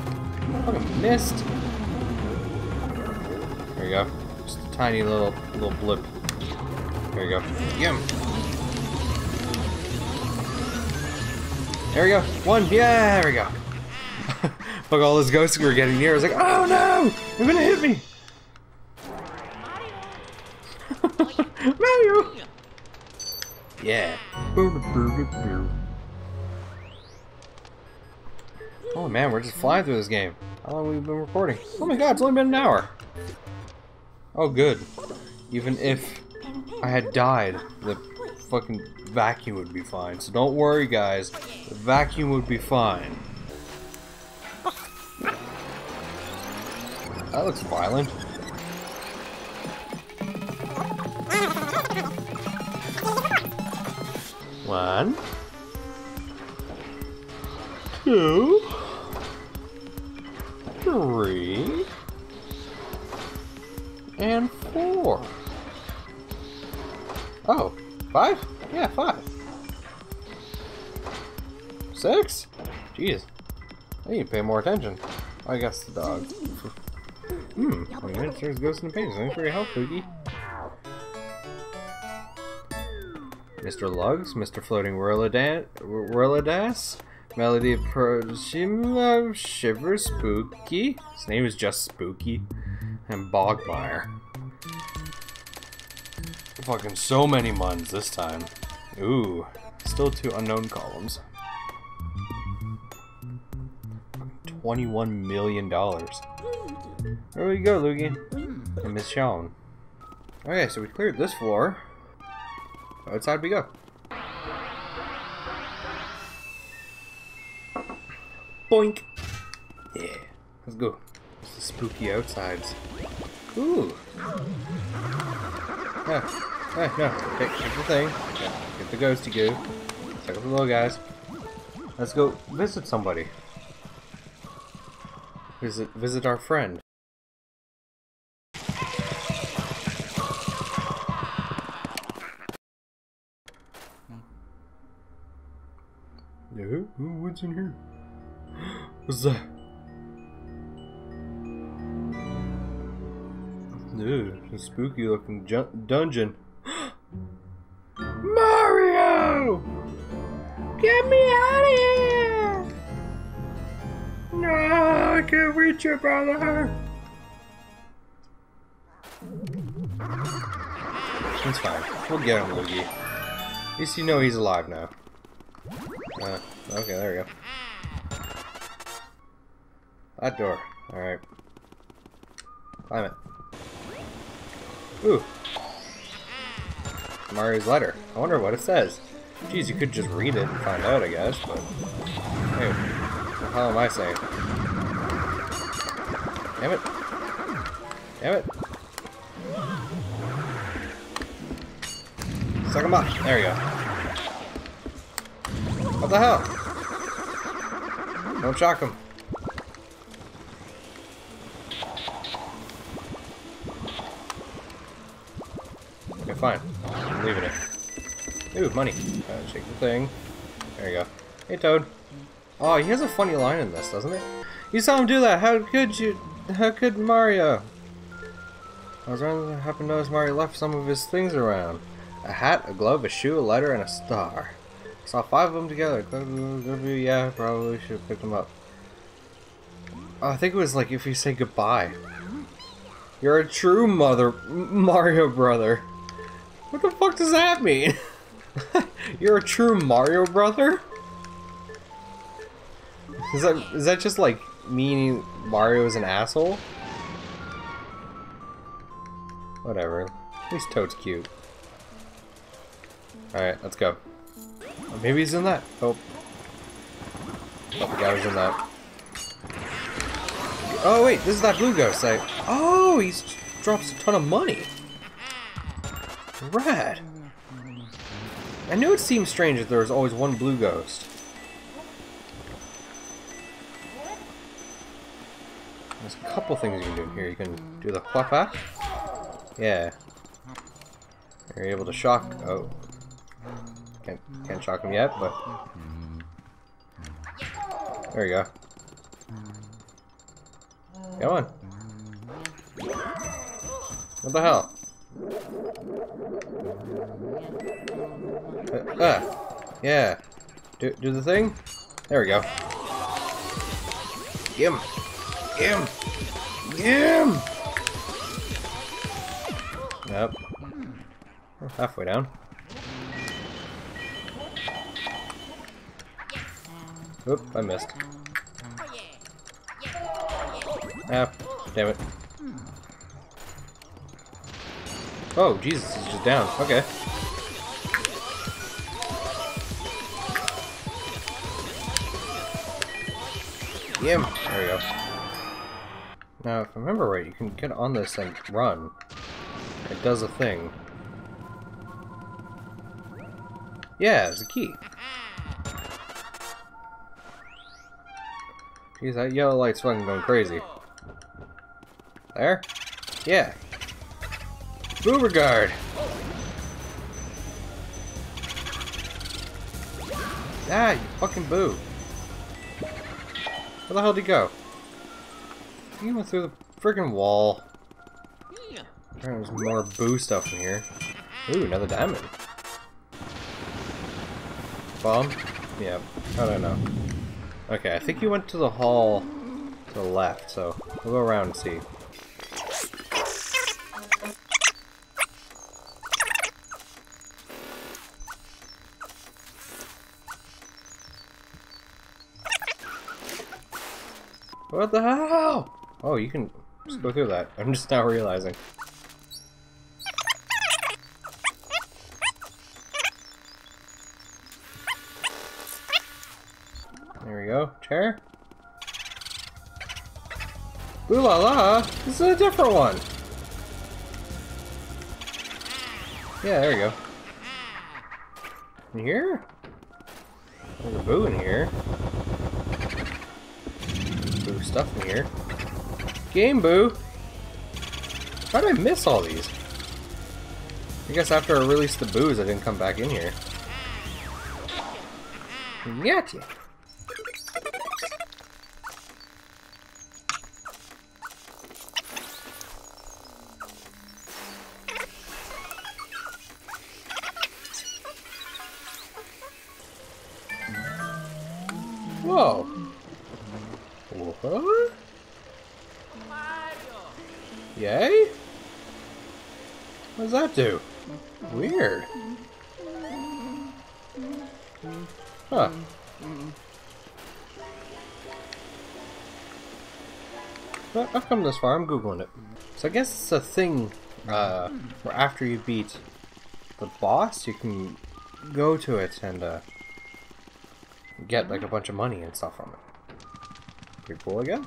Missed. There you go. Just a tiny little little blip. There you go. Yum. There we go. One. Yeah, there we go. Fuck all those ghosts we were getting near. I was like, oh no! They're gonna hit me! Man, we're just flying through this game. How long have we been recording? Oh my god, it's only been an hour. Oh good. Even if I had died, the fucking vacuum would be fine. So don't worry guys, the vacuum would be fine. That looks violent. One. Two. Three. And four. Oh, five? Yeah, five. Six? Jeez. I need to pay more attention. I guess the dog. Hmm, I mean, it there's ghosts in the pages. Thanks for your help, Poogie. Mr. Lugs, Mr. Floating Whirlindas, Melody of Proshima, Shiver, Spooky. His name is just Spooky. And Bogmire. Fucking so many muns this time. Ooh, still two unknown columns. $21 million. There we go, Luigi. And Miss Shawn. Okay, so we cleared this floor. Outside we go. Boink! Yeah, let's go. It's the spooky outsides. Ooh! Yeah. Hey, no. Take, take the thing. Yeah, get the ghosty goo. Check out the little guys. Let's go visit somebody. Visit visit our friend. Hmm. Yeah, what's in here? What's that? Ew, a spooky looking dungeon. Mario! Get me out of here! No, I can't reach you, brother! It's fine. We'll get him, Luigi. At least you know he's alive now. Uh, okay, there we go. That door. Alright. Climb it. Ooh. Mario's letter. I wonder what it says. Geez, you could just read it and find out, I guess, but... Hey, what the hell am I saying? Damn it. Damn it. Suck him up. There you go. What the hell? Don't shock him. Fine. I'm leaving it. Ooh, money. Uh, shake the thing. There you go. Hey, Toad. Oh, he has a funny line in this, doesn't he? You saw him do that. How could you? How could Mario? I was wondering what happened to notice Mario left some of his things around. A hat, a glove, a shoe, a letter, and a star. Saw five of them together. Yeah, probably should pick them up. Oh, I think it was like if you say goodbye. You're a true mother Mario brother. What the fuck does that mean? You're a true Mario brother? Is that is that just like meaning Mario is an asshole? Whatever. At least Toad's cute. Alright, let's go. Maybe he's in that. Oh. Oh, the was in that. Oh wait, this is that blue ghost. I oh, he drops a ton of money. Rad. I knew it seemed strange that there was always one blue ghost. There's a couple things you can do here. You can do the flap back. Yeah. You're able to shock. Oh. Can't can't shock him yet, but there you go. Come on. What the hell? Uh, uh, yeah. Do, do the thing? There we go. Get him. Get. Yep. We're halfway down. Oop, I missed. Ah, damn it. Oh, Jesus, he's just down. Okay. Yim! There we go. Now, if I remember right, you can get on this and run. It does a thing. Yeah, it's a key. Jeez, that yellow light's fucking going crazy. There? Yeah. Beauregard! Ah, you fucking boo. Where the hell did he go? He went through the friggin' wall. There's more boo stuff in here. Ooh, another diamond. Bomb? Yeah, I don't know. Okay, I think you went to the hall to the left, so we'll go around and see. What the hell? Oh, you can just go through that. I'm just now realizing. There we go. Chair? Ooh la la! This is a different one! Yeah, there we go. In here? There's a boo in here. Stuff in here. Game boo! How did I miss all these? I guess after I released the booze, I didn't come back in here. Gotcha! This far, I'm googling it. So I guess it's a thing uh, where after you beat the boss, you can go to it and uh, get like a bunch of money and stuff from it. Pretty cool, I guess.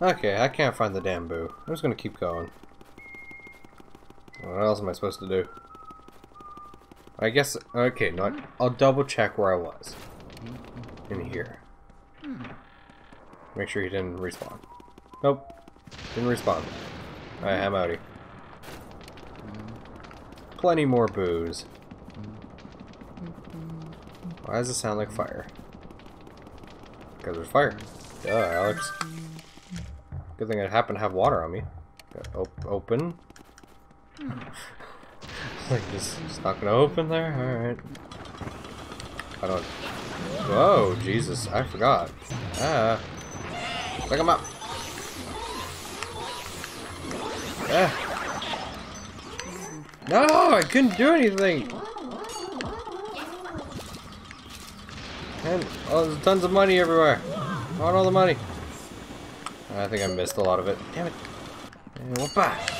Okay, I can't find the damn boo. I'm just gonna keep going. What else am I supposed to do? I guess, okay, no, I'll double check where I was. In here. Make sure he didn't respawn. Nope. Didn't respawn. Alright, I'm outie. Plenty more booze. Why does it sound like fire? Because there's fire. Duh, Alex. Good thing I happen to have water on me. Op open. Like, just, just not gonna open there? Alright. I don't... Whoa, Jesus, I forgot. Ah. Pick him up. Ah. No, I couldn't do anything. And oh, there's tons of money everywhere. I want all the money. I think I missed a lot of it. Damn it. Whoopa.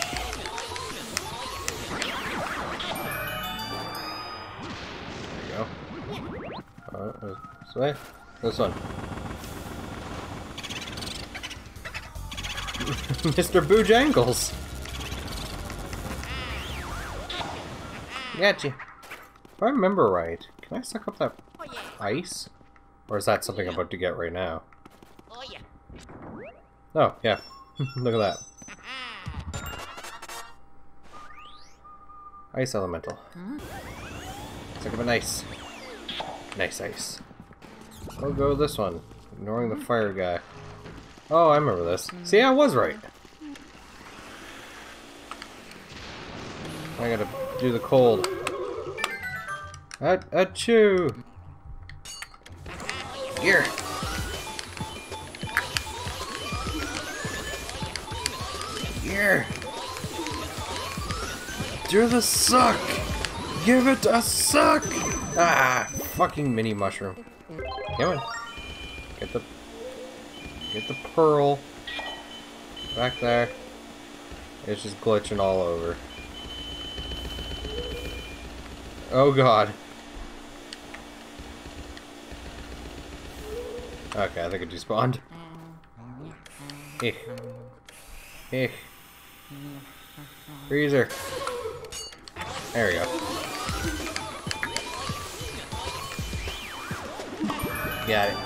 Uh, this one. Mr. Boojangles. Got you. If I remember right, can I suck up that ice? Or is that something I'm about to get right now? Oh, yeah. Look at that. Ice elemental. Suck up an ice. Nice ice. I'll go this one. Ignoring the fire guy. Oh, I remember this. See, I was right. I gotta do the cold. At achoo! Here. Here. Do the suck. Give it a suck. Ah, fucking mini mushroom. Come on. Get the get the pearl. Back there. It's just glitching all over. Oh god. Okay, I think it despawned. Eh. Eh. Freezer. There we go. Got it.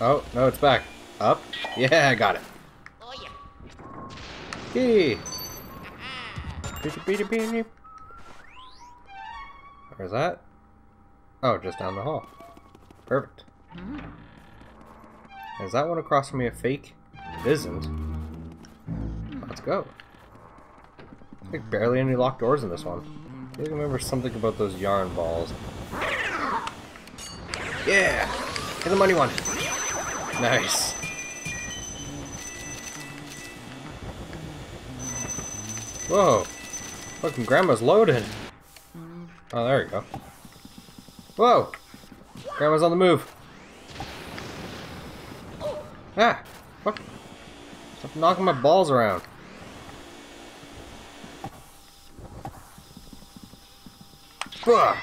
Oh, no, it's back. Up? Yeah, I got it. Oh, yeah. Hey! Where's that? Oh, just down the hall. Perfect. Hmm. Is that one across from me a fake? It isn't. Let's go. Like barely any locked doors in this one. I remember something about those yarn balls. Yeah! Get the money one! Nice. Whoa! Fucking grandma's loaded. Oh, there we go. Whoa! Grandma's on the move. Ah! Fuck! Stop knocking my balls around. Ugh.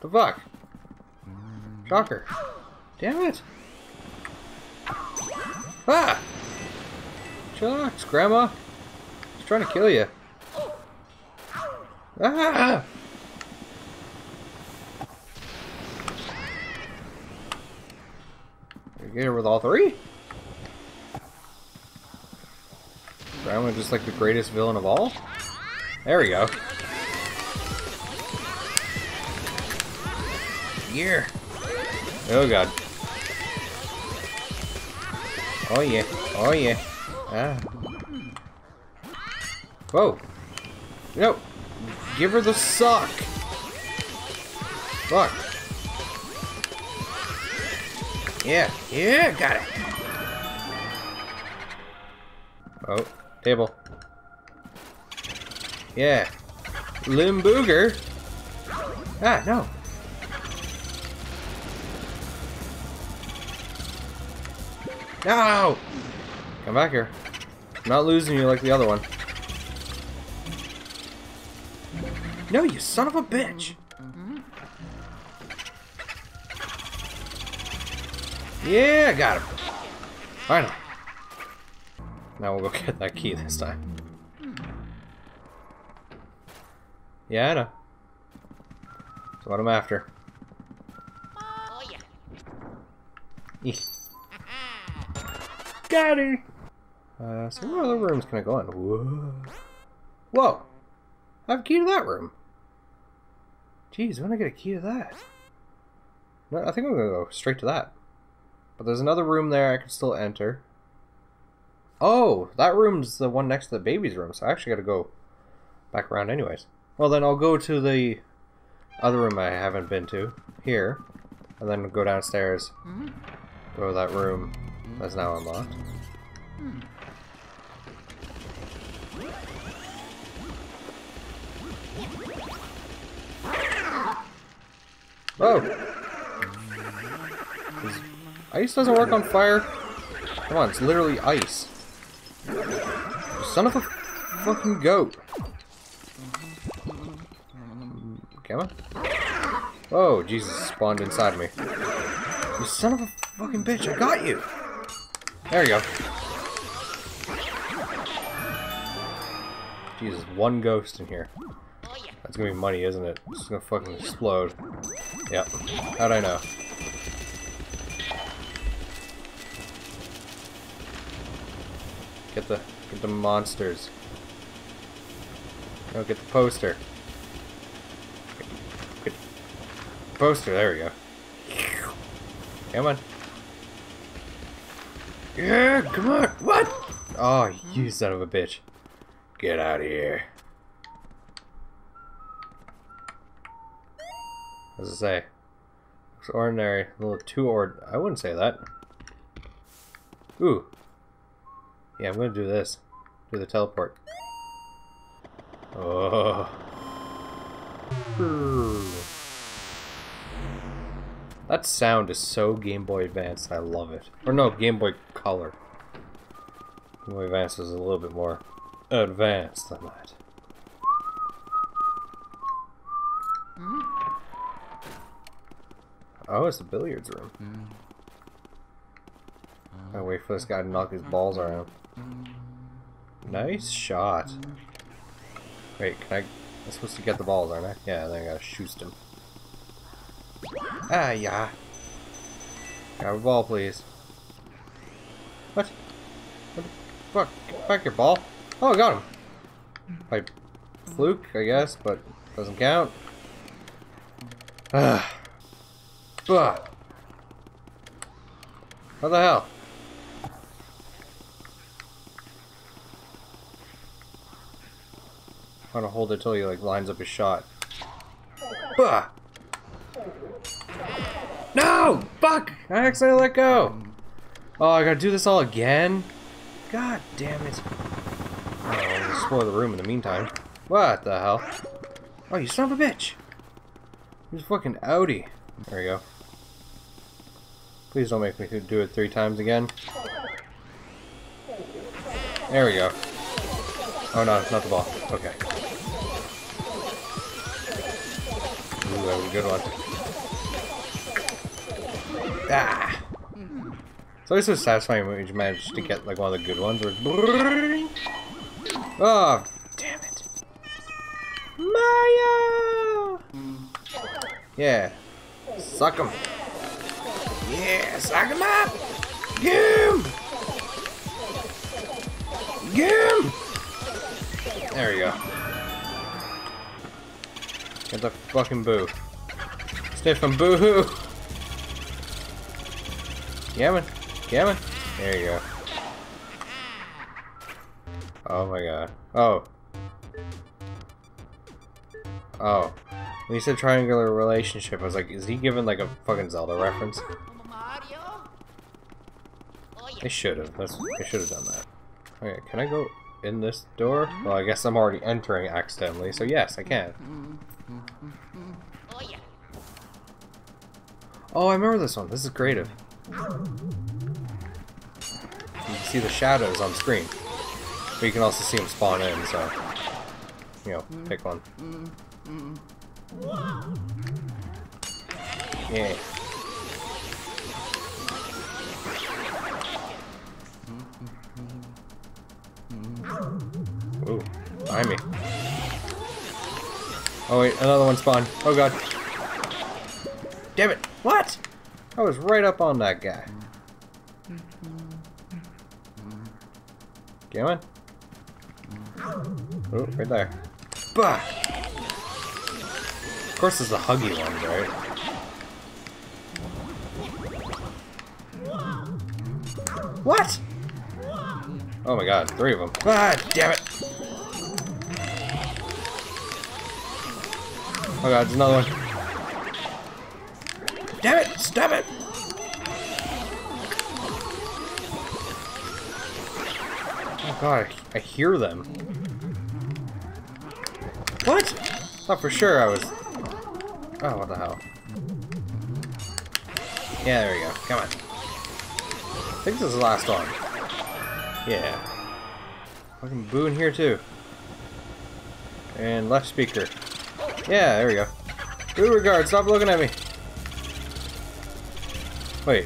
The fuck? Shocker. Damn it! Ah! Relax, Grandma. He's trying to kill you. Ah! You get her with all three? Grandma just like the greatest villain of all? There we go. Here. Oh god. Oh yeah. Oh yeah. Ah. Whoa. No. Give her the suck. Fuck. Yeah. Yeah, got it. Oh, table. Yeah. Limbooger. Ah, no. No! Come back here. I'm not losing you like the other one. No, you son of a bitch! Yeah, I got him. Finally. Now we'll go get that key this time. Yeah, I know. That's what I'm after. Oh, yeah. Got her! Uh, so what other rooms can I go in? Whoa. Whoa! I have a key to that room. Jeez, when I get a key to that? No, I think I'm gonna go straight to that. But there's another room there I can still enter. Oh, that room's the one next to the baby's room, so I actually gotta go back around anyways. Well, then I'll go to the other room I haven't been to, here, and then go downstairs, go to that room that's now unlocked. Oh! Ice doesn't work on fire? Come on, it's literally ice. Son of a fucking goat. Come on. Oh, Jesus spawned inside me. You son of a fucking bitch, I got you! There you go. Jesus, one ghost in here. That's gonna be money, isn't it? It's gonna fucking explode. Yep. How'd I know? Get the get the monsters. No, get the poster. Get, get the poster. There we go. Come on. Yeah, come on. What? Oh, you son of a bitch. Get out of here. What does it say? Looks ordinary. A little too ord. I wouldn't say that. Ooh. Yeah, I'm gonna do this. Do the teleport. Oh. That sound is so Game Boy Advance. I love it. Or no, Game Boy Color. Game Boy Advance is a little bit more advanced than that. Mm. Oh, it's the billiards room. Mm. I wait for this guy to knock his balls around. Nice shot. Mm. Wait, can I? I'm supposed to get the balls, aren't I? Yeah, then I gotta shoot him. Ah, yeah. Grab a ball, please. What? What fuck? Get back your ball. Oh, I got him. By fluke, I guess, but doesn't count. Ah. Bah. What the hell? Trying to hold it till he like lines up his shot. Bah! No! Fuck! I accidentally let go! Oh, I gotta do this all again? God damn it. Oh, I'll explore the room in the meantime. What the hell? Oh, you son of a bitch! He's fucking Audi. There we go. Please don't make me do it three times again. There we go. Oh no, it's not the ball. Okay. Ooh, that was a good one. Ah! It's always so satisfying when you manage to get like one of the good ones it's Oh, damn it. Mario! Yeah. Suck him. Yeah, suck him up! Get him! There we go. Get the fucking boo. Sniff him, boo hoo! Yeah, man. Yeah, man. There you go. Oh my god. Oh. Oh. When he said triangular relationship, I was like, is he giving like a fucking Zelda reference? I should have. I should have done that. Okay, can I go in this door? Well, I guess I'm already entering accidentally, so yes, I can. Oh, oh I remember this one. This is creative. You can see the shadows on screen. But you can also see them spawn in, so... You know, pick one. Yeah. Ooh, behind me. Oh wait, another one spawned. Oh god. Damn it! What? I was right up on that guy. Get on. Oh, right there. Bah! Of course, there's the huggy ones, right? What? Oh my god, three of them. Ah, damn it! Oh god, there's another one. It! Stop it! Oh god, I, hear them. What? Thought for sure I was... Oh, what the hell. Yeah, there we go. Come on. I think this is the last one. Yeah. Fucking boo in here too. And left speaker. Yeah, there we go. Booregard, stop looking at me. Wait.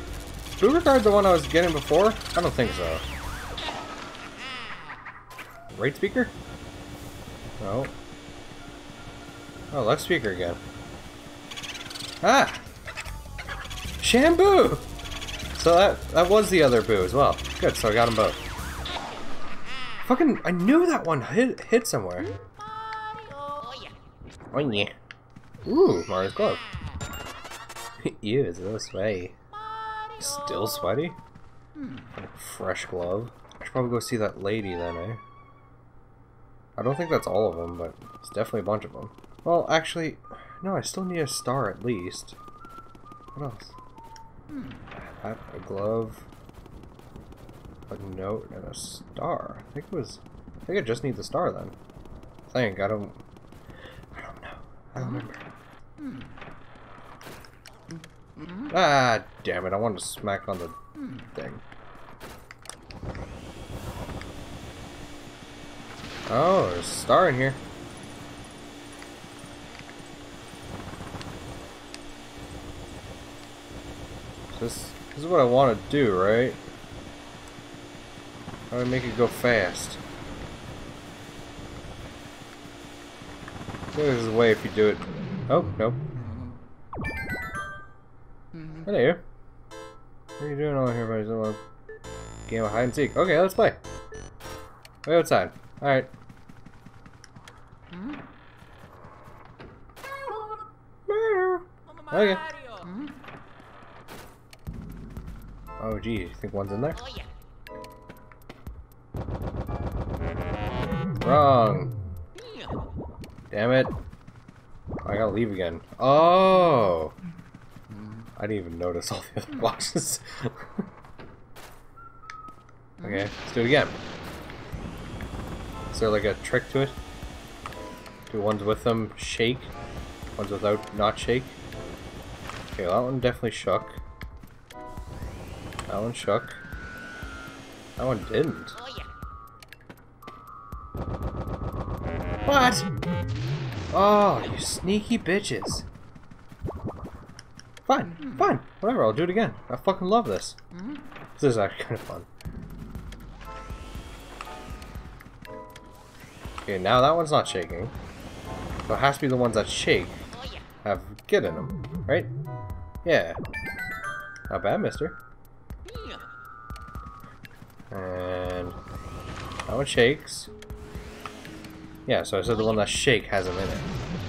Booregard the one I was getting before? I don't think so. Right speaker? No. Oh, left speaker again. Ah! Shampoo! So that that was the other boo as well. Good, so I got them both. Fucking, I knew that one hit, hit somewhere. Oh yeah. Ooh, Mario's glove. Ew, it's so sweaty. Still sweaty? Hmm. Fresh glove. I should probably go see that lady then, eh? I don't think that's all of them, but it's definitely a bunch of them. Well, actually, no, I still need a star at least. What else? Hmm. Hat, a glove, a note, and a star. I think it was. I think I just need the star then. I think I don't. I don't know. I don't hmm. remember. Ah, damn it! I wanted to smack on the thing. Oh, there's a star in here. This, this is what I want to do, right? How do I make it go fast? There's a way if you do it. Oh, no. Hello. What are you doing over here, buddy? Game of hide and seek. Okay, let's play. Way outside. Alright. Hmm? Okay. Hmm? Oh, gee, you think one's in there? Oh, Wrong. Damn it. Oh, I gotta leave again. Oh! I didn't even notice all the other hmm. boxes. okay, hmm. let's do it again. Is there like a trick to it? Do ones with them shake? Ones without not shake? Okay, well, that one definitely shook. That one shook. That one didn't. Oh, what? Oh, you sneaky bitches. Fine, fine. Whatever, I'll do it again. I fucking love this. This is actually kind of fun. Okay, now that one's not shaking. So it has to be the ones that shake have get in them, right? Yeah. Not bad, mister. And that one shakes. Yeah, so I said the one that shake has them in it.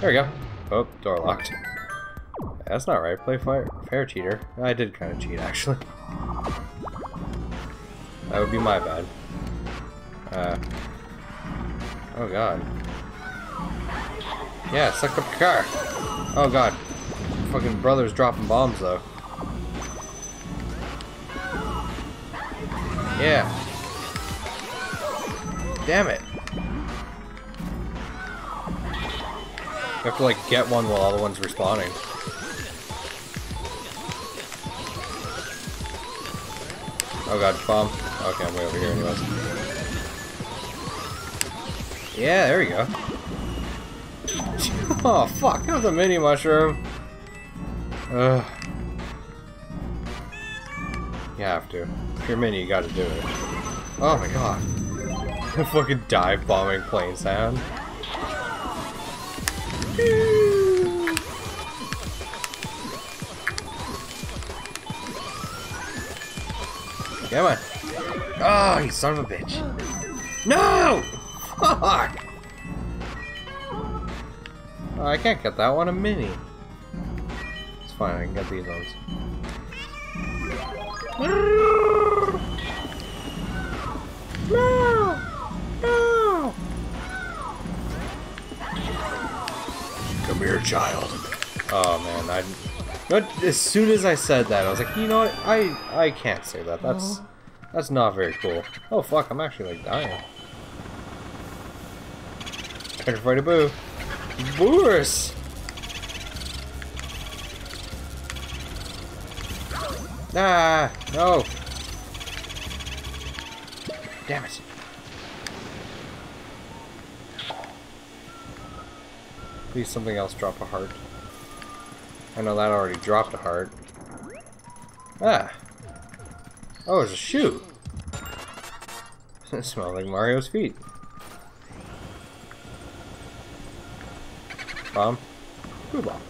There we go. Oh, door locked. That's not right. Play fire, fair cheater. I did kind of cheat, actually. That would be my bad. Uh, oh god. Yeah, suck up the car. Oh god. Fucking brother's dropping bombs though. Yeah. Damn it. You have to like get one while all the ones respawning. Oh god, bomb. Okay, I'm way over here anyways. Yeah, there we go. oh fuck, that was a mini mushroom. Ugh. You have to. If you're mini, you gotta do it. Oh my god. fucking dive bombing plane sound. Come on. Oh, you son of a bitch. No! Fuck! Oh, I can't get that one, a mini. It's fine, I can get these ones. No! No! Come here, child. Oh man, I. But as soon as I said that, I was like, you know what? I I can't say that. That's that's not very cool. Oh fuck, I'm actually like dying. A boo. Booris! Ah, no. Damn it. Please something else drop a heart. I know that already dropped a heart. Ah. Oh, it's a shoe. it smells like Mario's feet. Bomb. Boo bomb.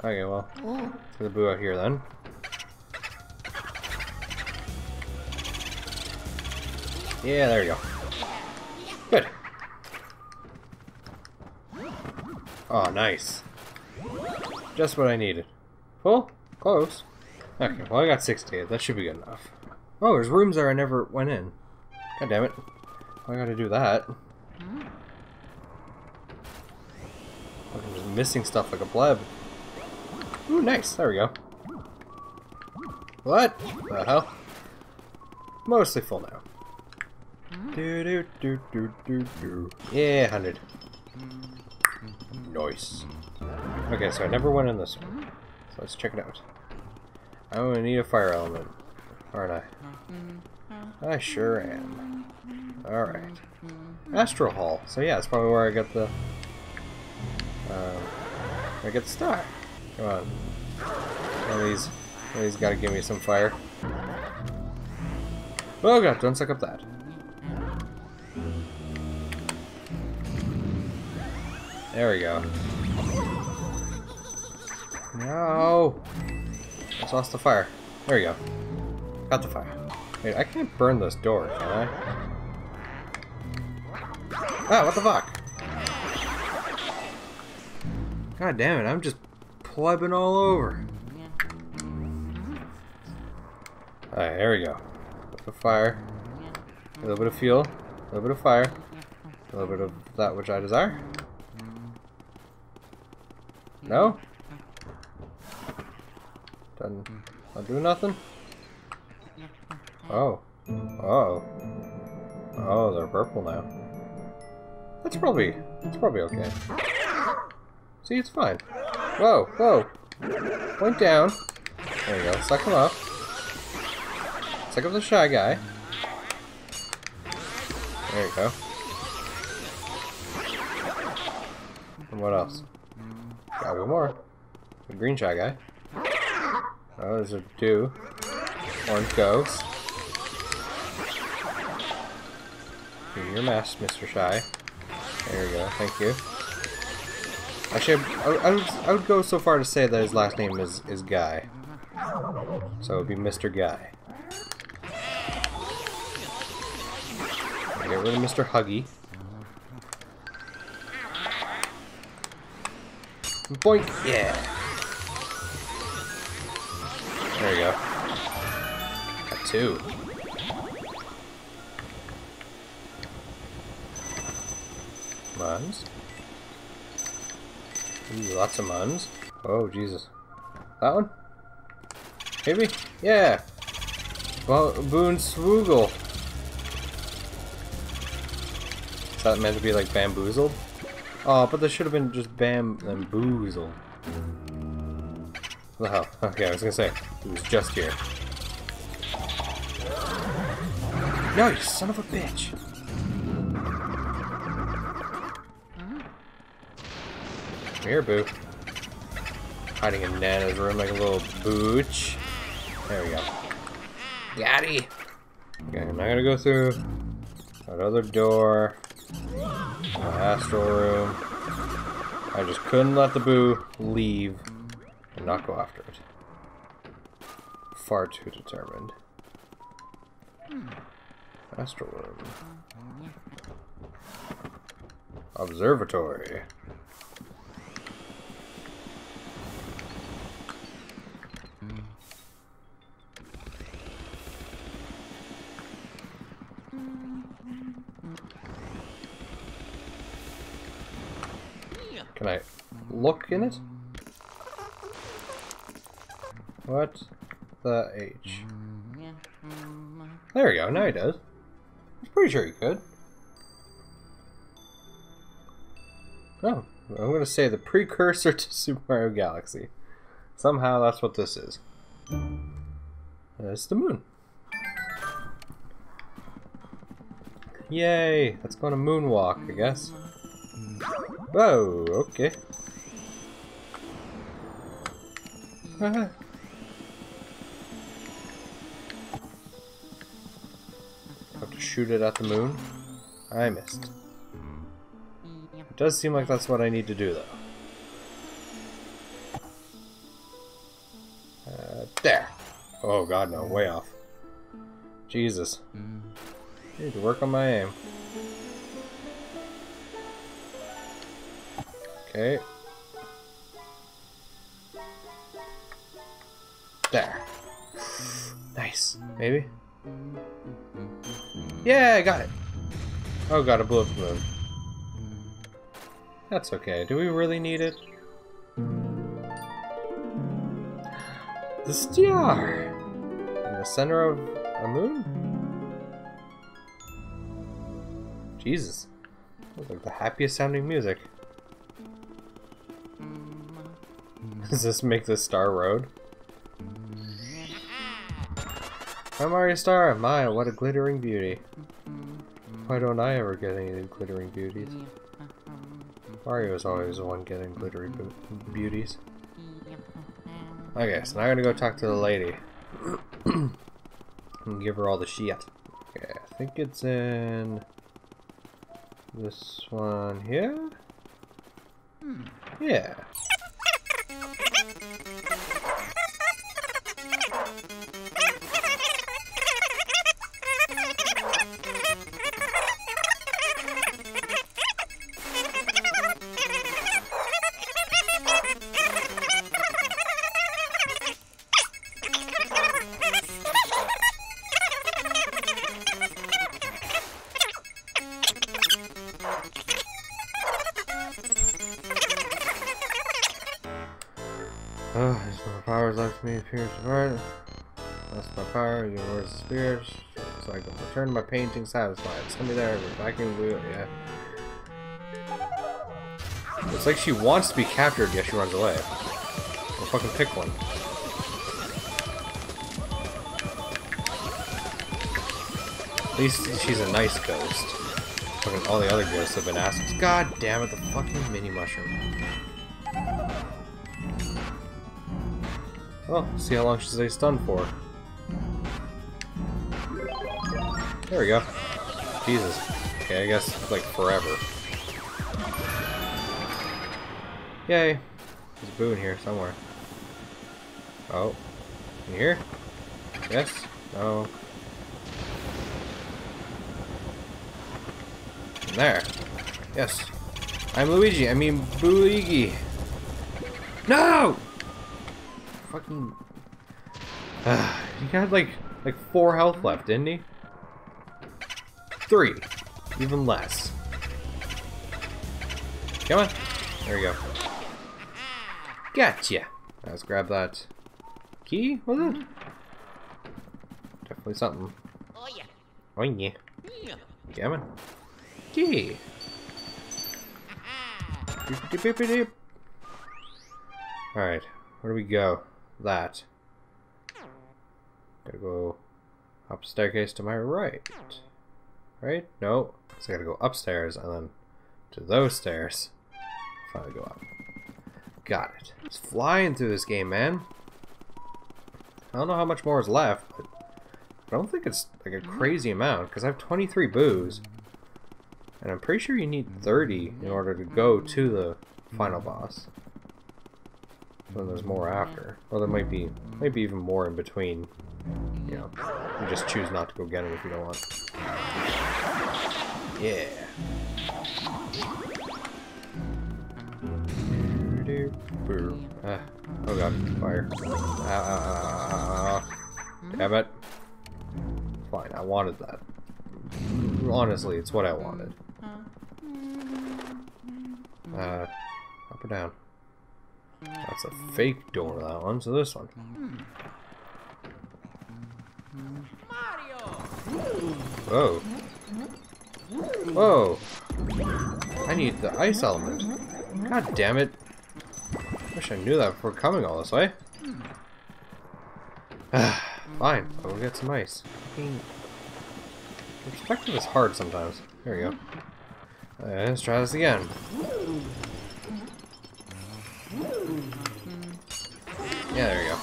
Okay, well, the boo out here then. Yeah, there you go. Good. Oh, nice. Just what I needed. Full? Close. Okay, well I got 68. That should be good enough. Oh, there's rooms there I never went in. God damn it. I gotta do that. I'm just missing stuff like a pleb. Ooh, nice. There we go. What the hell? Mostly full now. Do do do do do do. Yeah, 100. Nice. Okay, so I never went in this one. So let's check it out. I'm gonna need a fire element, aren't I? I sure am. Alright. Astral Hall. So yeah, that's probably where I got the... Uh, I get the star. Come on. One of these, one of these gotta give me some fire. Oh god, don't suck up that. There we go. No! I lost the fire. There we go. Got the fire. Wait, I can't burn this door, can I? Ah, what the fuck? God damn it, I'm just plubbing all over. Alright, here we go. The fire. A little bit of fuel. A little bit of fire. A little bit of that which I desire. No? Doesn't, not do nothing? Oh. Oh. Oh, they're purple now. That's probably, that's probably okay. See, it's fine. Whoa, whoa. Point down. There you go, suck him up. Suck up the shy guy. There you go. And what else? Got one more. The green shy guy. Oh, there's a two. Orange ghost. Here, your mess, Mr. Shy. There you go, thank you. Actually, I, I, would, I would go so far to say that his last name is, is Guy. So it would be Mr. Guy. Get rid of Mr. Huggy. Boink! Yeah! There we go. Got two. Muns. Ooh, lots of muns. Oh, Jesus. That one? Maybe? Yeah! Well, Booswoogle. Is that meant to be like bamboozled? Oh, but this should have been just bam and The hell? Okay, I was gonna say, it was just here. No, you son of a bitch! Come here, boo. Hiding in Nana's room like a little booch. There we go. Yaddy! Okay, I'm not gonna go through that other door. My astral room. I just couldn't let the boo leave and not go after it. Far too determined. Astral room. Observatory. Can I look in it? What the H? Mm-hmm. There we go, now he does. I was pretty sure he could. Oh, I'm gonna say the precursor to Super Mario Galaxy. Somehow that's what this is. It's the moon. Yay! Let's go on a moonwalk, I guess. Mm-hmm. Whoa, okay. shoot it at the moon? I missed. It does seem like that's what I need to do, though. Uh, there! Oh god, no, way off. Jesus. I need to work on my aim. Okay. There. Nice. Maybe? Yeah, I got it. Oh god, a blue moon. That's okay. Do we really need it? The star! In the center of a moon? Jesus. Like the happiest sounding music. Does this make the Star Road? I'm Mario Star! My, what a glittering beauty. Why don't I ever get any glittering beauties? Mario is always the one getting glittery beauties. Okay, so now I'm gonna go talk to the lady. and give her all the shit. Okay, I think it's in this one here? Hmm. Yeah. Return my painting satisfied. Send me there with vacuum glue, yeah. It's like she wants to be captured, yet she runs away. Well, fucking pick one. At least she's a nice ghost. Fucking all the other ghosts have been assholes. God damn it, the fucking mini mushroom. Well, see how long she stays stunned for. There we go. Jesus. Okay, I guess, like, forever. Yay. There's a boon here somewhere. Oh. In here? Yes? No. In there. Yes. I'm Luigi. I mean, Booligi. No! Fucking. Uh, he had like like four health left, didn't he? Three, even less. Come on. There we go. Gotcha. Let's grab that key. Was it? Definitely something. Oh yeah. Oh yeah. Come on. Key. Alright, where do we go? That. Gotta go up staircase to my right. Right? No. So I gotta go upstairs and then to those stairs. Finally go up. Got it. It's flying through this game, man. I don't know how much more is left, but I don't think it's like a crazy amount because I have 23 boos. And I'm pretty sure you need 30 in order to go to the final boss. Then there's more after. Well, there might be maybe even more in between. You know, you just choose not to go get them if you don't want. Yeah. Ah, oh god, fire. Ah, damn it. Fine, I wanted that. Honestly, it's what I wanted. Uh, Up or down? That's a fake door, that one. So this one. Whoa. Whoa. I need the ice element. God damn it. Wish I knew that before coming all this way. Fine, I will get some ice. Perspective is hard sometimes. There we go. Uh, let's try this again. Yeah, there we go.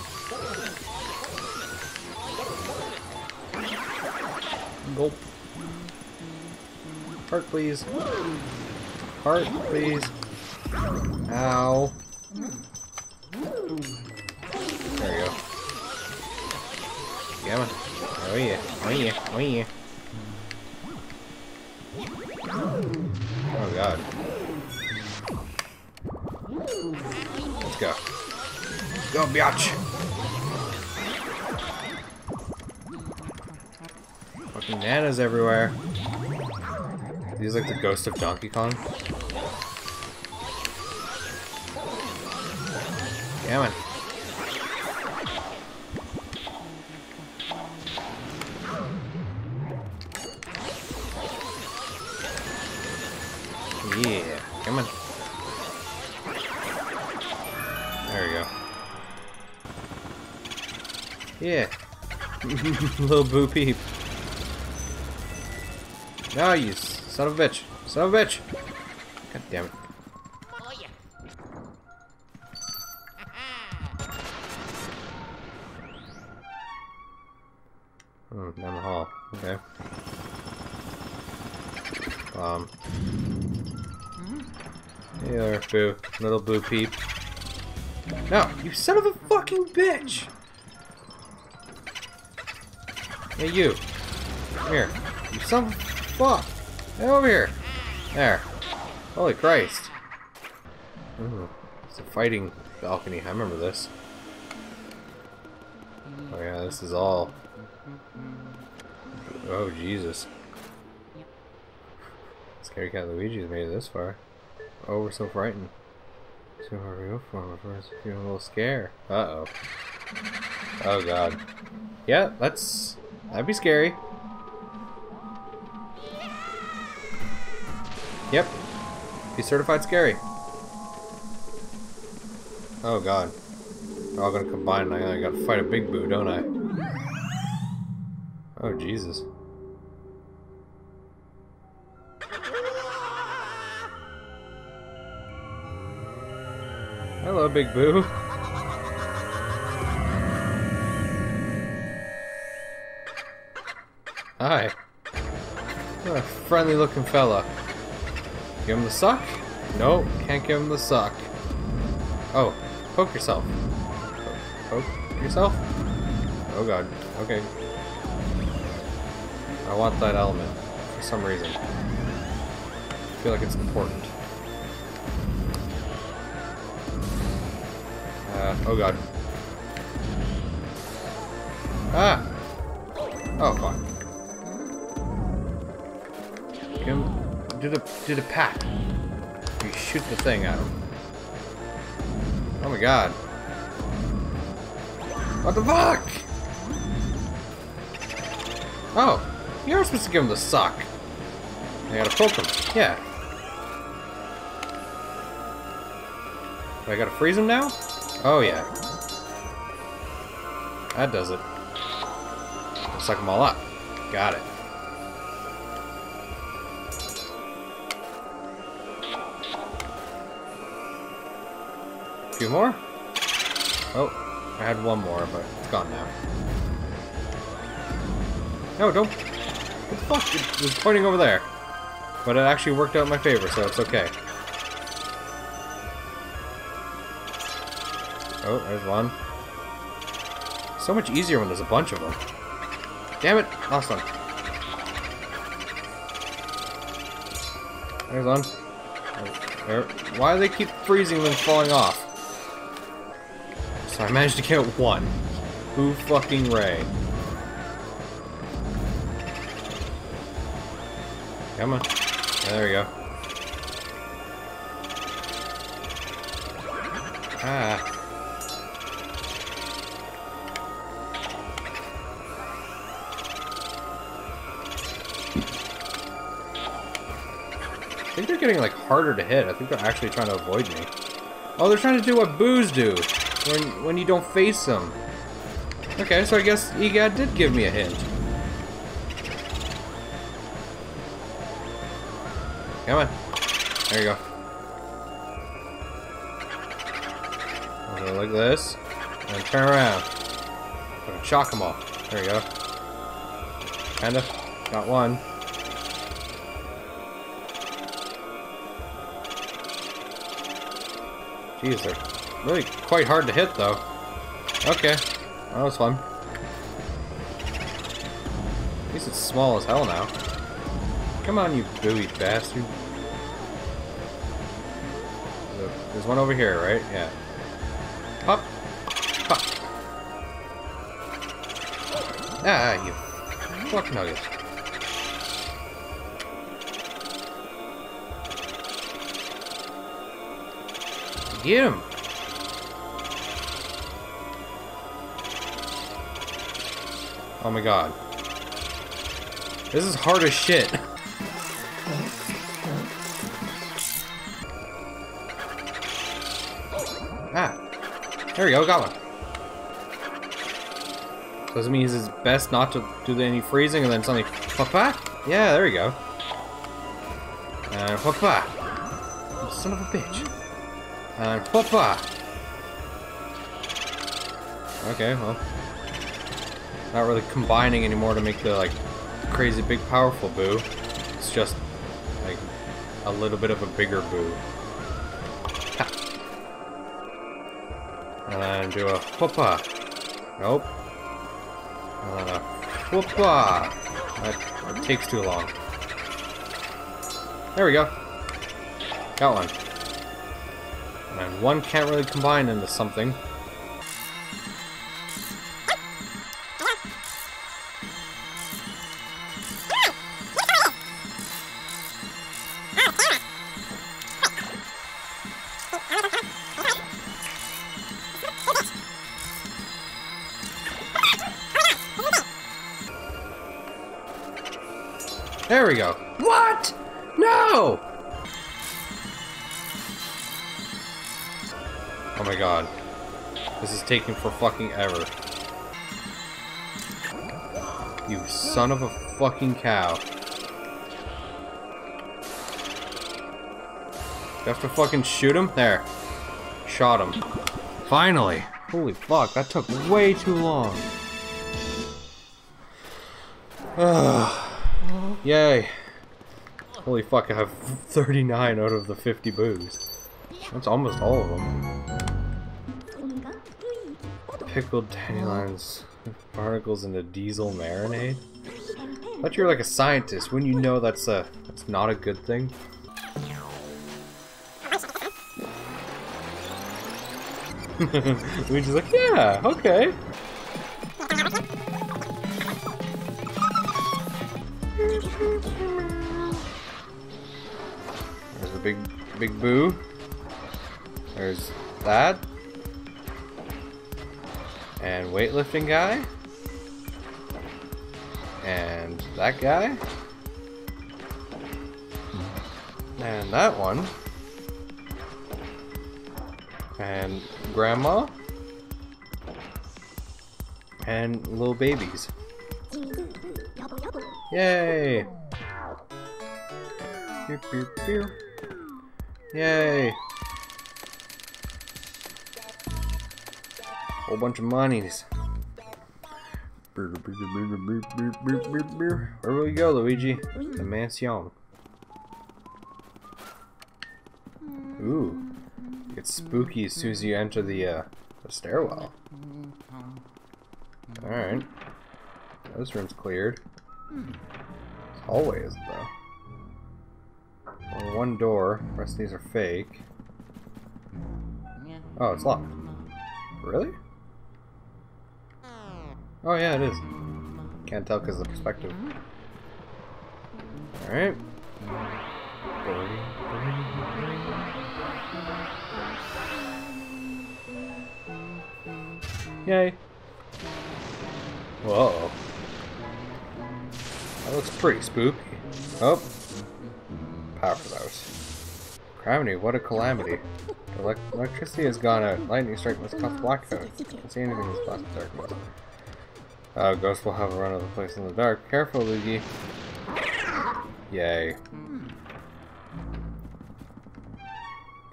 Gulp. Heart, please. Heart, please. Ow. There we go. Come on. Oh yeah. Oh yeah. Oh yeah. Oh god. Let's go. Go, biatch! Fucking nanas everywhere. These like the ghost of Donkey Kong. Damn it. Yeah, come on. There we go. Yeah. Little boo peep. No, you son of a bitch. Son of a bitch. God damn it. Hmm, down the hall. Okay. Um. Hey there, Boo. Little Boo Peep. No, you son of a fucking bitch! Hey, you. Come here. You son of a fuck! Get over here! There. Holy Christ. Ooh, it's a fighting balcony. I remember this. Oh yeah, this is all... Oh, Jesus. Scary Cat Luigi's made it this far. Oh, we're so frightened. So hard to go for first. Feeling a little scare. Uh oh. Oh god. Yeah, that's that'd be scary. Yep. Be certified scary. Oh god. They're all gonna combine and I gotta fight a big boo, don't I? Oh Jesus. Hello, Big Boo. Hi. What a friendly looking fella. Give him the suck? No, can't give him the suck. Oh, poke yourself. Poke yourself? Oh god. Okay. I want that element for some reason. I feel like it's important. Uh, oh god. Ah! Oh, fuck. Do the, do the pat. You shoot the thing him. Oh my god. What the fuck? Oh, you're supposed to give him the suck. I gotta poke him. Yeah. I gotta freeze him now? Oh, yeah. That does it. Suck them all up. Got it. Few more? Oh, I had one more, but it's gone now. No, don't... What the fuck? It was pointing over there. But it actually worked out in my favor, so it's okay. Oh, there's one. So much easier when there's a bunch of them. Damn it! Lost one. There's one. Oh, there. Why do they keep freezing then falling off? I managed to kill one. Who fucking Ray? Come on. There we go. Ah. I think they're getting like harder to hit. I think they're actually trying to avoid me. Oh, they're trying to do what boos do when when you don't face them. Okay, so I guess EGAD did give me a hint. Come on. There you go. Like this. And turn around. Shock them all. There you go. Kinda. Got one. Jeez, they're really quite hard to hit, though. Okay. That was fun. At least it's small as hell now. Come on, you buoy bastard. There's one over here, right? Yeah. Pop. Pop. Ah, you fuck nugget. Get him! Oh my god. This is hard as shit. ah. There we go, got one. Does it mean it's best not to do any freezing and then suddenly papa? Yeah, there we go. And papa. Son of a bitch. And papa. Okay, well. Not really combining anymore to make the like crazy big powerful boo. It's just like a little bit of a bigger boo. Ha. And then do a whoopa. Nope. And then a whoopa. That, that takes too long. There we go. Got one. And one can't really combine into something. Taking for fucking ever. You son of a fucking cow. You have to fucking shoot him? There. Shot him. Finally. Holy fuck, that took way too long. Yay. Holy fuck, I have 39 out of the 50 boos. That's almost all of them. Pickled dandelions, particles in a diesel marinade. I thought you were like a scientist. When you know that's a that's not a good thing. we just like, yeah, okay. There's a big, big boo. There's that. And weightlifting guy. And that guy. And that one. And grandma. And little babies. Yay! Yay! Whole bunch of monies. Where we go, Luigi? The mansion. Ooh. It's spooky as soon as you enter the, uh, the stairwell. Alright. This room's cleared. This hallway though. Only one door. The rest of these are fake. Oh, it's locked. Really? Oh yeah, it is. Um, Can't tell because of the perspective. Mm-hmm. Alright. Yay. Whoa. That looks pretty spooky. Oh. Power out. Gravity, what a calamity. The elec electricity has gone out. Lightning strike must cause blackout. Can't see anything in this black darkness. Uh, Ghost will have a run of the place in the dark. Careful, Luigi. Yay.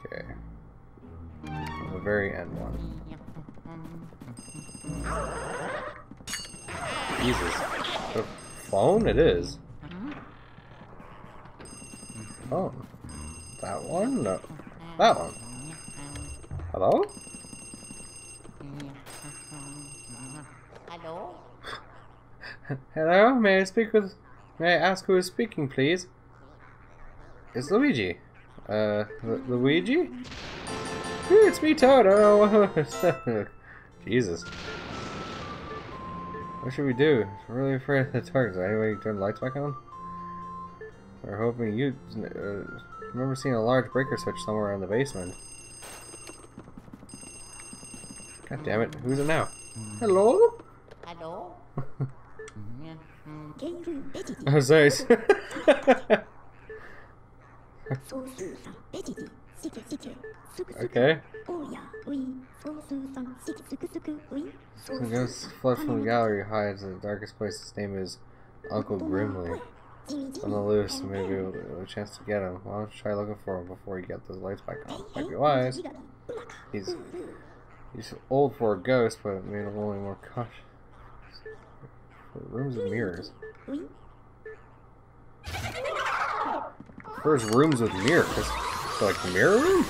Okay. The very end one. Jesus. The phone? It is. Oh. That one? No. That one. Hello? Hello? Hello? May I speak with... May I ask who is speaking, please? It's Luigi. Uh, Lu Luigi? Ooh, it's me, Toad. Oh, Jesus. What should we do? I'm really afraid of the dark. Is there any way you can turn the lights back on? We're hoping you... Uh, remember seeing a large breaker switch somewhere in the basement. God damn it. Who's it now? Hello? Hello? Ah, sei isso. okay. Against Flush from the gallery hides in the darkest place. His name is Uncle Grimmly. On the loose, maybe we'll have a chance to get him. Why don't you try looking for him before you get those lights back on? Might be wise. He's he's old for a ghost, but made him only more cautious. Rooms and mirrors. First rooms with mirrors. Like the mirror room?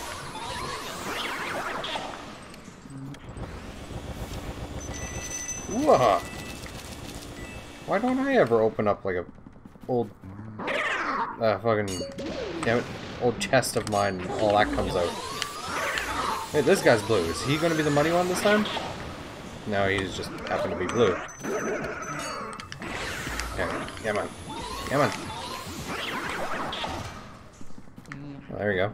Whoa. Why don't I ever open up like a old uh fucking damn it old chest of mine and all that comes out. Hey, this guy's blue. Is he gonna be the money one this time? No, he's just happened to be blue. Yeah, yeah man. Yeah. Well, there we go.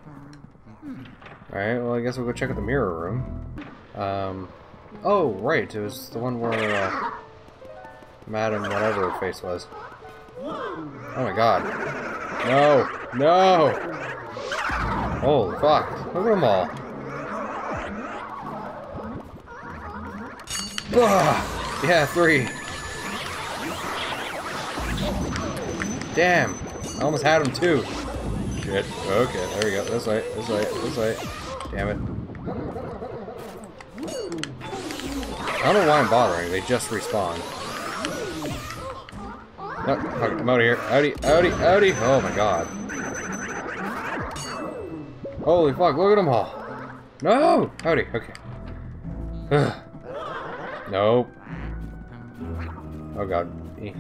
Alright, well I guess we'll go check out the mirror room. Um, oh, right, it was the one where, uh, Madam whatever her face was. Oh my god. No! No! Holy fuck. Look at them all. Ah, yeah, three. Damn. I almost had him too. Shit. Okay, there we go. This way, this way, this way. Damn it. I don't know why I'm bothering. They just respawn. No, fuck it, I'm out of here. Outie, outie, outie. Oh my god. Holy fuck, look at them all. No! Howdy, okay. Nope. Oh god. Eh.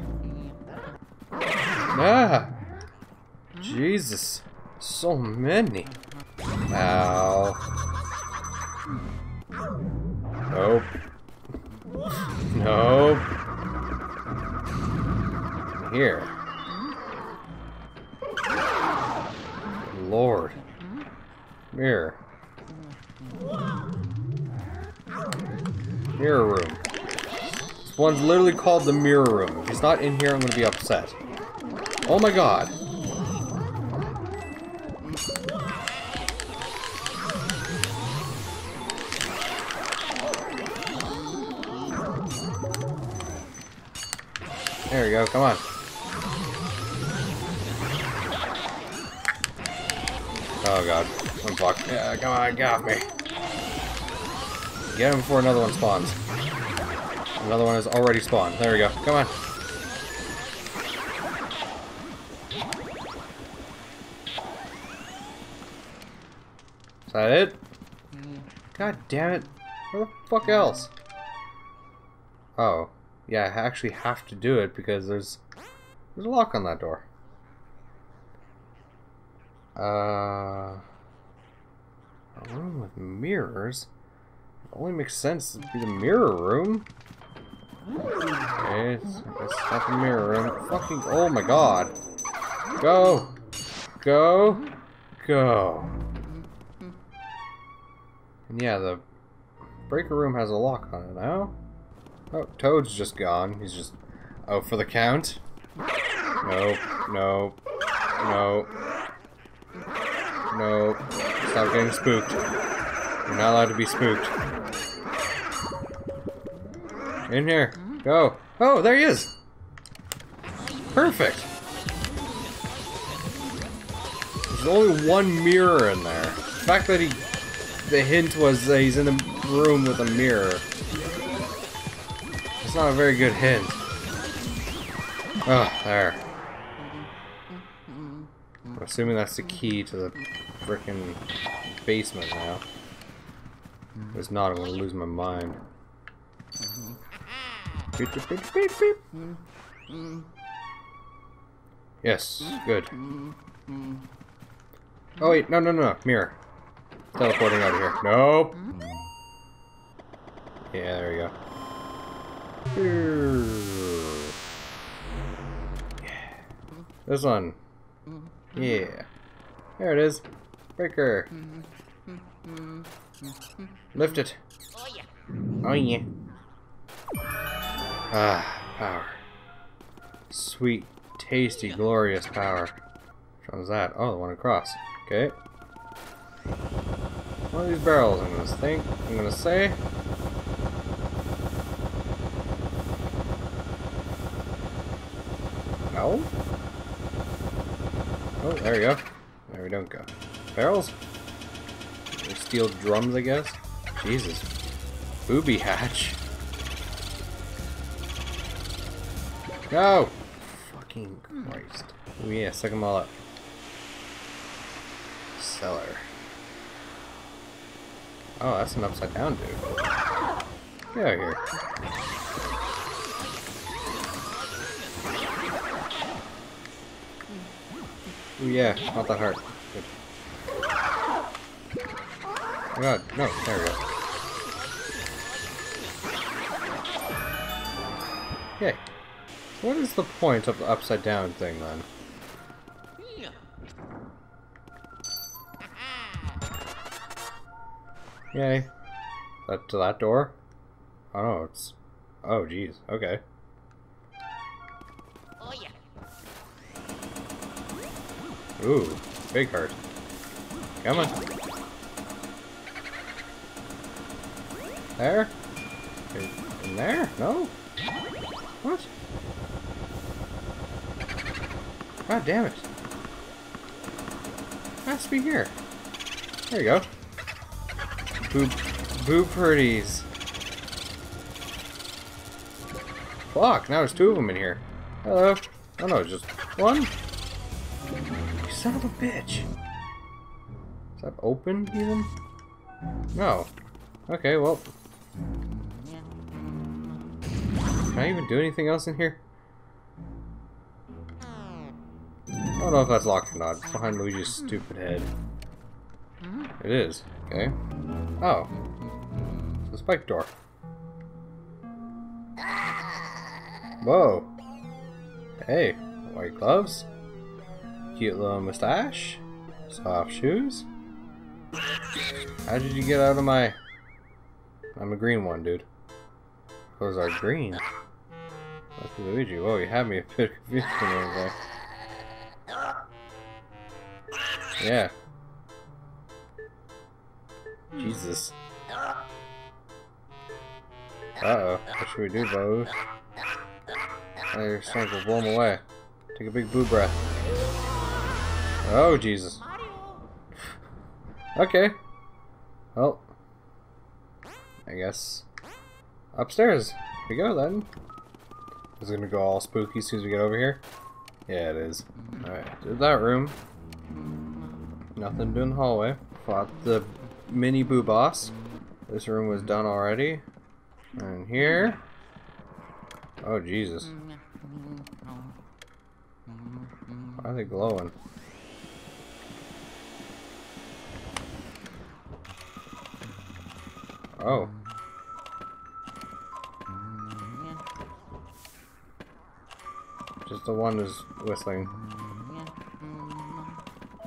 Ah! Jesus. So many. Ow. Nope. Nope. Here. Lord. Mirror. Mirror room. This one's literally called the mirror room. If he's not in here, I'm gonna be upset. Oh my god. There we go, come on. Oh god. One block. Yeah, come on, off me. Get him before another one spawns. Another one has already spawned. There we go. Come on. That it? God damn it. Where the fuck else? Oh. Yeah, I actually have to do it because there's there's a lock on that door. Uh a room with mirrors? It only makes sense to be the mirror room. Okay, it's, it's not the mirror room. Fucking oh my god. Go! Go! Go! Yeah, the breaker room has a lock on it now. Oh, Toad's just gone. He's just out for the count. Nope, nope, nope. Nope. Stop getting spooked. You're not allowed to be spooked. In here. Go. Oh, there he is. Perfect. There's only one mirror in there. The fact that he... The hint was that he's in a room with a mirror. It's not a very good hint. Oh, there. I'm assuming that's the key to the freaking basement now. If it's not, I'm gonna lose my mind. Beep, beep, beep. Yes, good. Oh wait, no, no, no, mirror. Teleporting out of here. Nope. Yeah, there we go. This one. Yeah. There it is. Breaker. Lift it. Oh yeah. Ah, power. Sweet, tasty, glorious power. Which one's that? Oh, the one across. Okay. One of these barrels, I'm gonna think. I'm gonna say. No? Oh, there we go. There we don't go. Barrels? Or steel drums, I guess? Jesus. Boo B. Hatch. No! Fucking Christ. Oh yeah, suck them all up. Cellar. Oh, that's an upside down dude. Get out of here. Ooh, yeah, not that hard. Good. Oh god, no, there we go. Okay. What is the point of the upside down thing then? Yay. That to that door? Oh no, it's Oh jeez, okay. Oh yeah. Ooh, big heart. Come on. There? In in there? No? What? God damn it. Has to be here. There you go. Boo, boo pretties. Fuck, now there's two of them in here. Hello. Oh no, just one? You son of a bitch. Is that open even? No. Okay, well. Can I even do anything else in here? I don't know if that's locked or not. It's behind Luigi's stupid head. It is. Okay. Oh. It's a spike door. Whoa. Hey, white gloves. Cute little mustache. Soft shoes. How did you get out of my... I'm a green one, dude. Those are green. That's Luigi. Whoa, you had me a bit confused. Yeah. Hmm. Jesus. Uh-oh. What should we do, Bo? Oh, your strength will blow him away. Take a big boo breath. Oh, Jesus. Okay. Well. I guess. Upstairs. we go, then. Is it gonna go all spooky as soon as we get over here? Yeah, it is. Alright, did that room. Nothing to do in the hallway. Fought the mini boo boss. This room was done already. And here. Oh, Jesus. Why are they glowing? Oh. Just the one is whistling.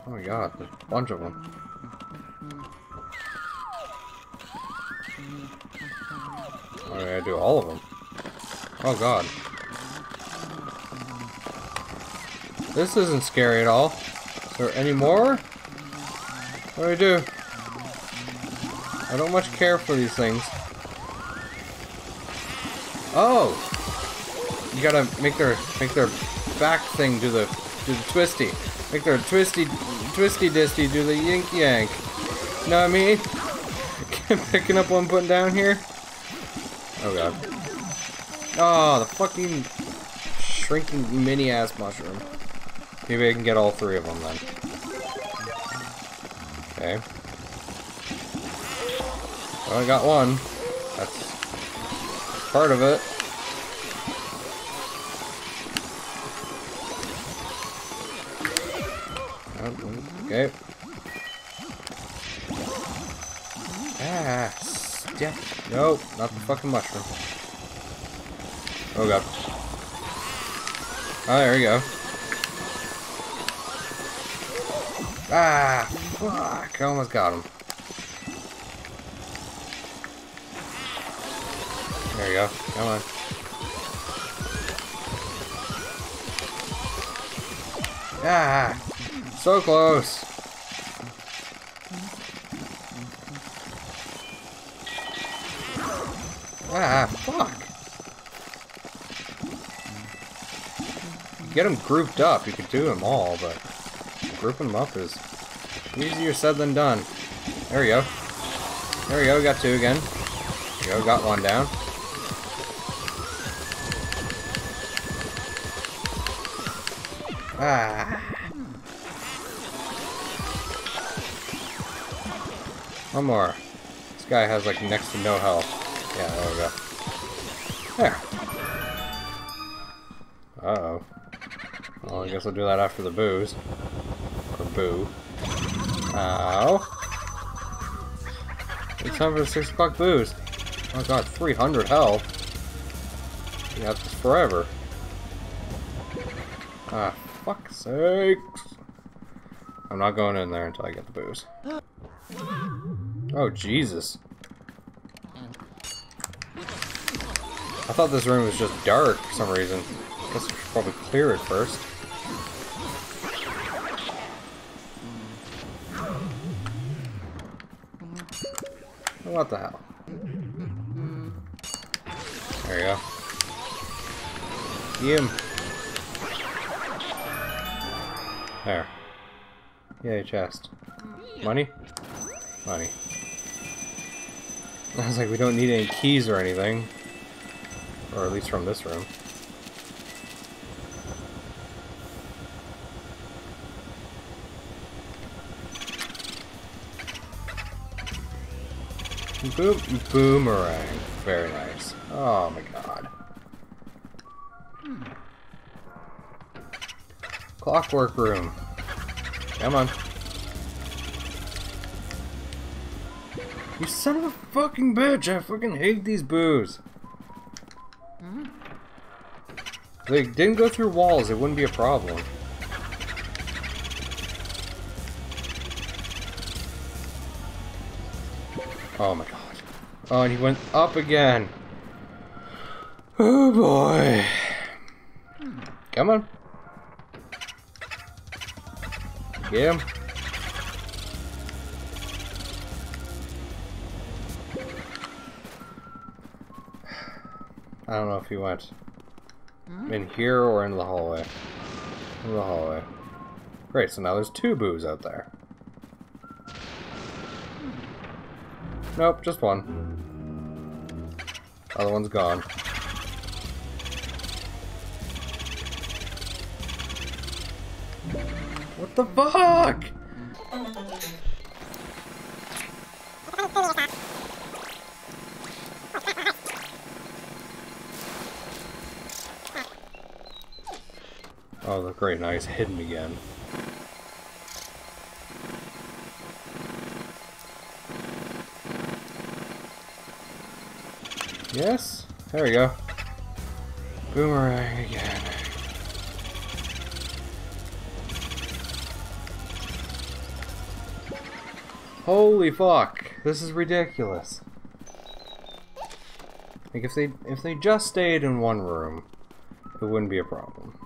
Oh my god, there's a bunch of them. I do all of them? Oh god. This isn't scary at all. Is there any more? What do I do? I don't much care for these things. Oh! You gotta make their make their back thing do the do the twisty. Make their twisty twisty disty do the yink yank. Know what I mean? Picking up I'm putting down here. Oh god. Oh, the fucking shrinking mini ass mushroom. Maybe I can get all three of them then. Okay. I got one. That's part of it. Nope, not the fucking mushroom. Oh god. Oh, there we go. Ah, fuck! I almost got him. There you go. Come on. Ah! So close! Get them grouped up, you could do them all, but grouping them up is easier said than done. There we go. There we go, got two again. There we go, got one down. Ah. One more. This guy has like next to no health. Yeah, there we go. There. I'll do that after the booze. Or boo. Ow. It's time for the 6 o'clock booze. Oh god, 300 health. You got this forever. Ah, fuck's sakes. I'm not going in there until I get the booze. Oh, Jesus. I thought this room was just dark for some reason. Guess I should probably clear it first. What the hell? There you go. Him. There. Yay, chest. Money? Money. I was like, we don't need any keys or anything. Or at least from this room. Boom boomerang. Very nice. Oh my god. Clockwork room. Come on. You son of a fucking bitch! I fucking hate these boos. Hmm. They didn't go through walls, it wouldn't be a problem. Oh, and he went up again. Oh boy. Come on. Get him. I don't know if he went hmm? in here or in the hallway. In the hallway. Great, so now there's two boos out there. Nope, just one. Other one's gone. What the fuck? Oh, the great nice hidden again. Yes? There we go. Boomerang again. Holy fuck. This is ridiculous. Like if they if they just stayed in one room, it wouldn't be a problem.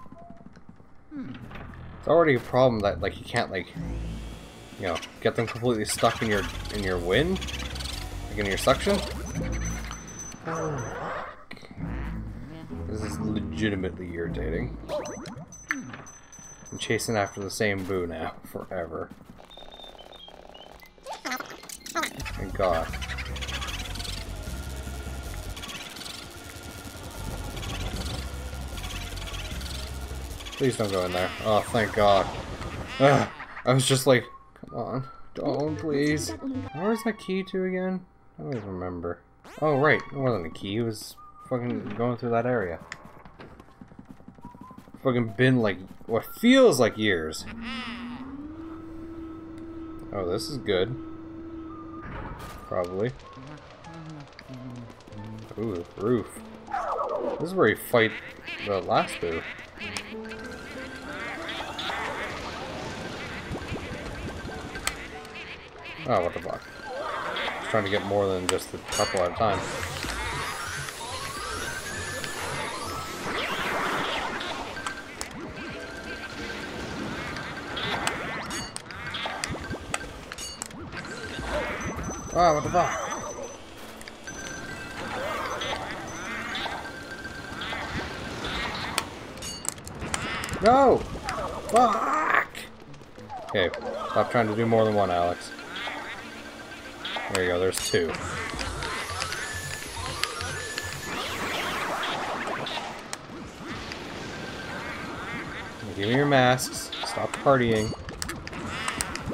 It's already a problem that like you can't like you know get them completely stuck in your in your wind, like in your suction. This is legitimately irritating. I'm chasing after the same boo now forever. Thank God. Please don't go in there. Oh, thank God. Ugh. I was just like, come on, don't please. Where's that key to again? I don't remember. Oh, right. It wasn't a key. It was fucking going through that area. Fucking been like what feels like years. Oh, this is good. Probably. Ooh, roof. This is where you fight the last boo. Oh, what the fuck. Trying to get more than just a couple at a time. Ah, what the fuck? No! Fuck! Okay, stop trying to do more than one, Alex. There you go, there's two. Give me your masks. Stop partying.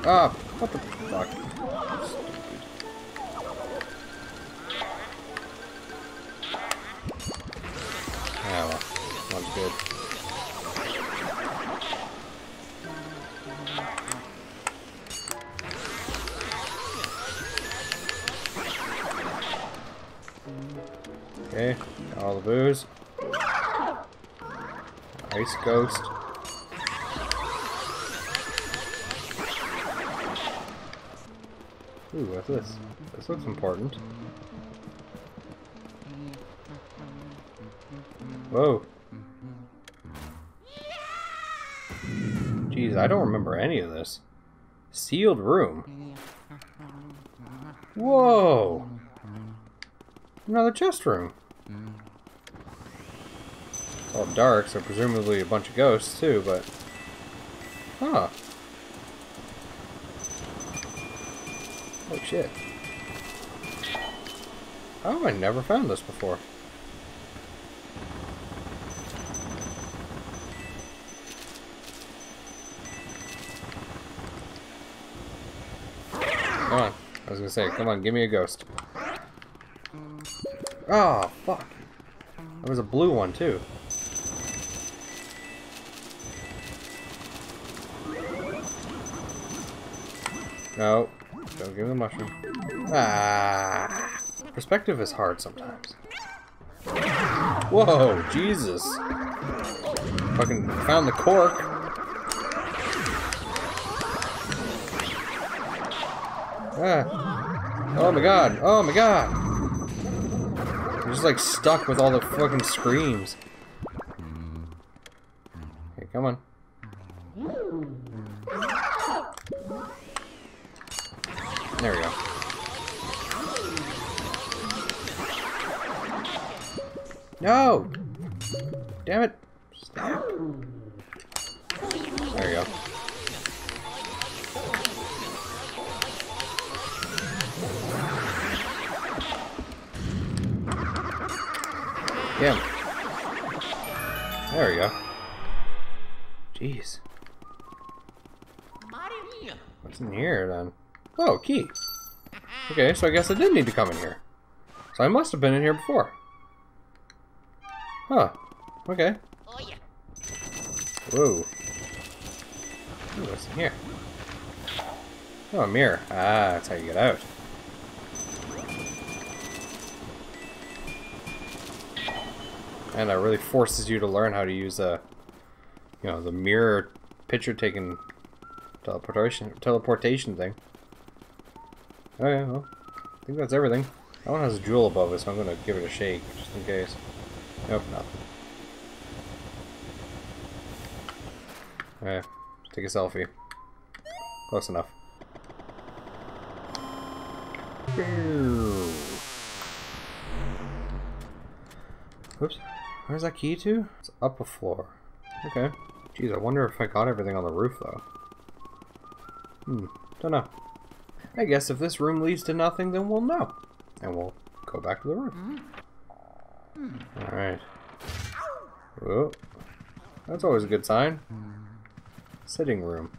Ah, what the fuck? Ghost. Ooh, what's this? This looks important. Whoa. Jeez, I don't remember any of this. Sealed room. Whoa! Another chest room. All dark, so presumably a bunch of ghosts too, but... Huh. Oh shit. Oh, I never found this before. Come on. I was gonna say, come on, give me a ghost. Oh, fuck. There was a blue one, too. No. Don't give me the mushroom. Ah. Perspective is hard sometimes. Whoa, Jesus. Fucking found the cork. Ah. Oh my god. Oh my god. I'm just like stuck with all the fucking screams. Okay, come on. There we go. No! Damn it! Stop. There you go. Yeah. There we go. Jeez. What's in here then? Oh, key. Okay, so I guess I did need to come in here. So I must have been in here before. Huh. Okay. oh Whoa. Ooh, what's in here? Oh, a mirror. Ah, that's how you get out. And it really forces you to learn how to use a, you know, the mirror picture taking teleportation teleportation thing. Okay, well, I think that's everything. That one has a jewel above it, so I'm gonna give it a shake, just in case. Nope, nothing. Okay, take a selfie. Close enough. Oops. Where's that key to? It's up a floor. Okay. Jeez, I wonder if I got everything on the roof, though. Hmm. Don't know. I guess if this room leads to nothing, then we'll know. And we'll go back to the room. Hmm. Alright. Whoa. That's always a good sign. Sitting room.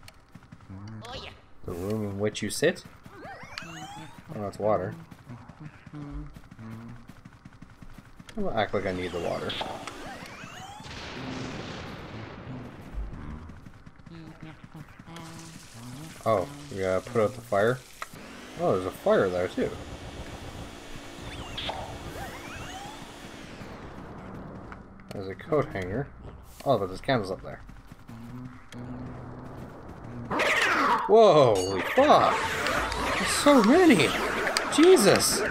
The room in which you sit? Oh, that's water. I'll act like I need the water. Oh, we gotta put out the fire? Oh, there's a fire there too. There's a coat hanger. Oh, but there's candles up there. Whoa, holy fuck! There's so many! Jesus! There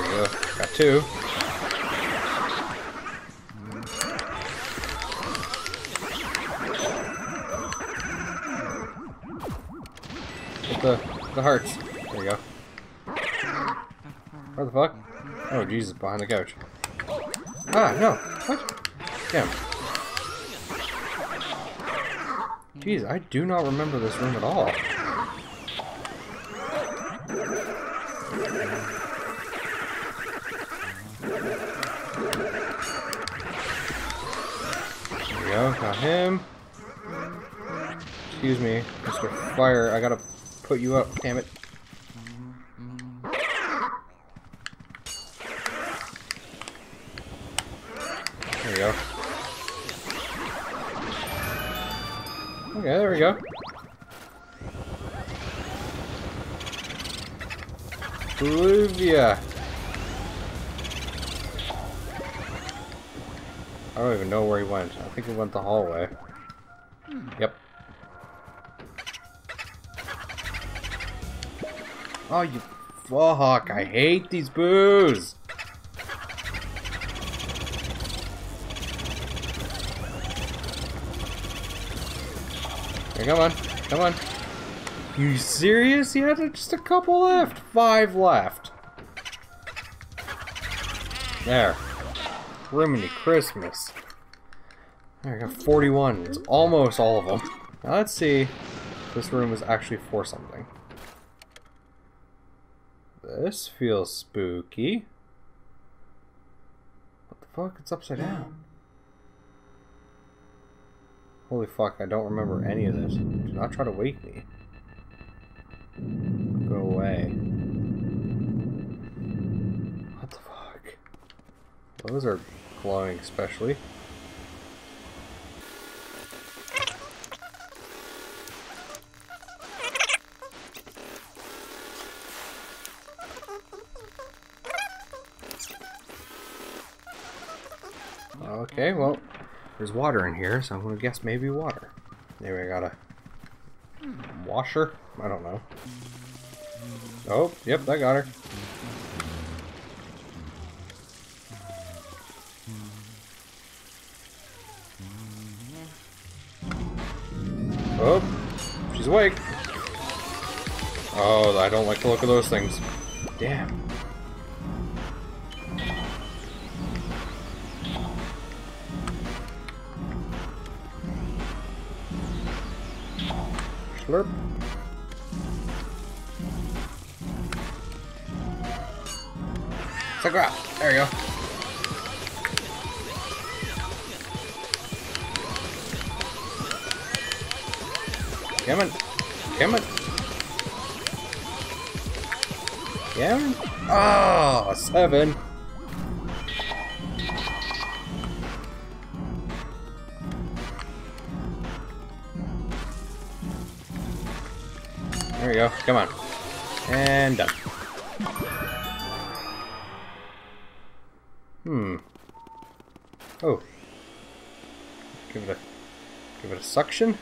we go. Got two. The, hearts. There you go. What the fuck? Oh, Jesus, behind the couch. Ah, no. What? Damn. Jeez, I do not remember this room at all. There we go, got him. Excuse me, Mr. Fire, I gotta put you up, damn it. There we go. Okay, there we go. Olivia. I don't even know where he went. I think he went the hallway. Oh, you fuck. I hate these boos. Here, come on. Come on. You serious? You had just a couple left. Five left. There. Criminy Christmas. I got 41. It's almost all of them. Now let's see if this room is actually for something. This feels spooky. What the fuck? It's upside down. Holy fuck, I don't remember any of this. Do not try to wake me. Go away. What the fuck? Those are glowing especially. Okay, well, there's water in here, so I'm gonna guess maybe water. Maybe I got a washer? I don't know. Oh, yep, I got her. Oh, she's awake. Oh, I don't like the look of those things. Damn. Slurp. Sakura! There you go. Come on. Come on. Come on. Oh, seven. There we go. Come on. And done. Hmm. Oh. Give it a give it a suction.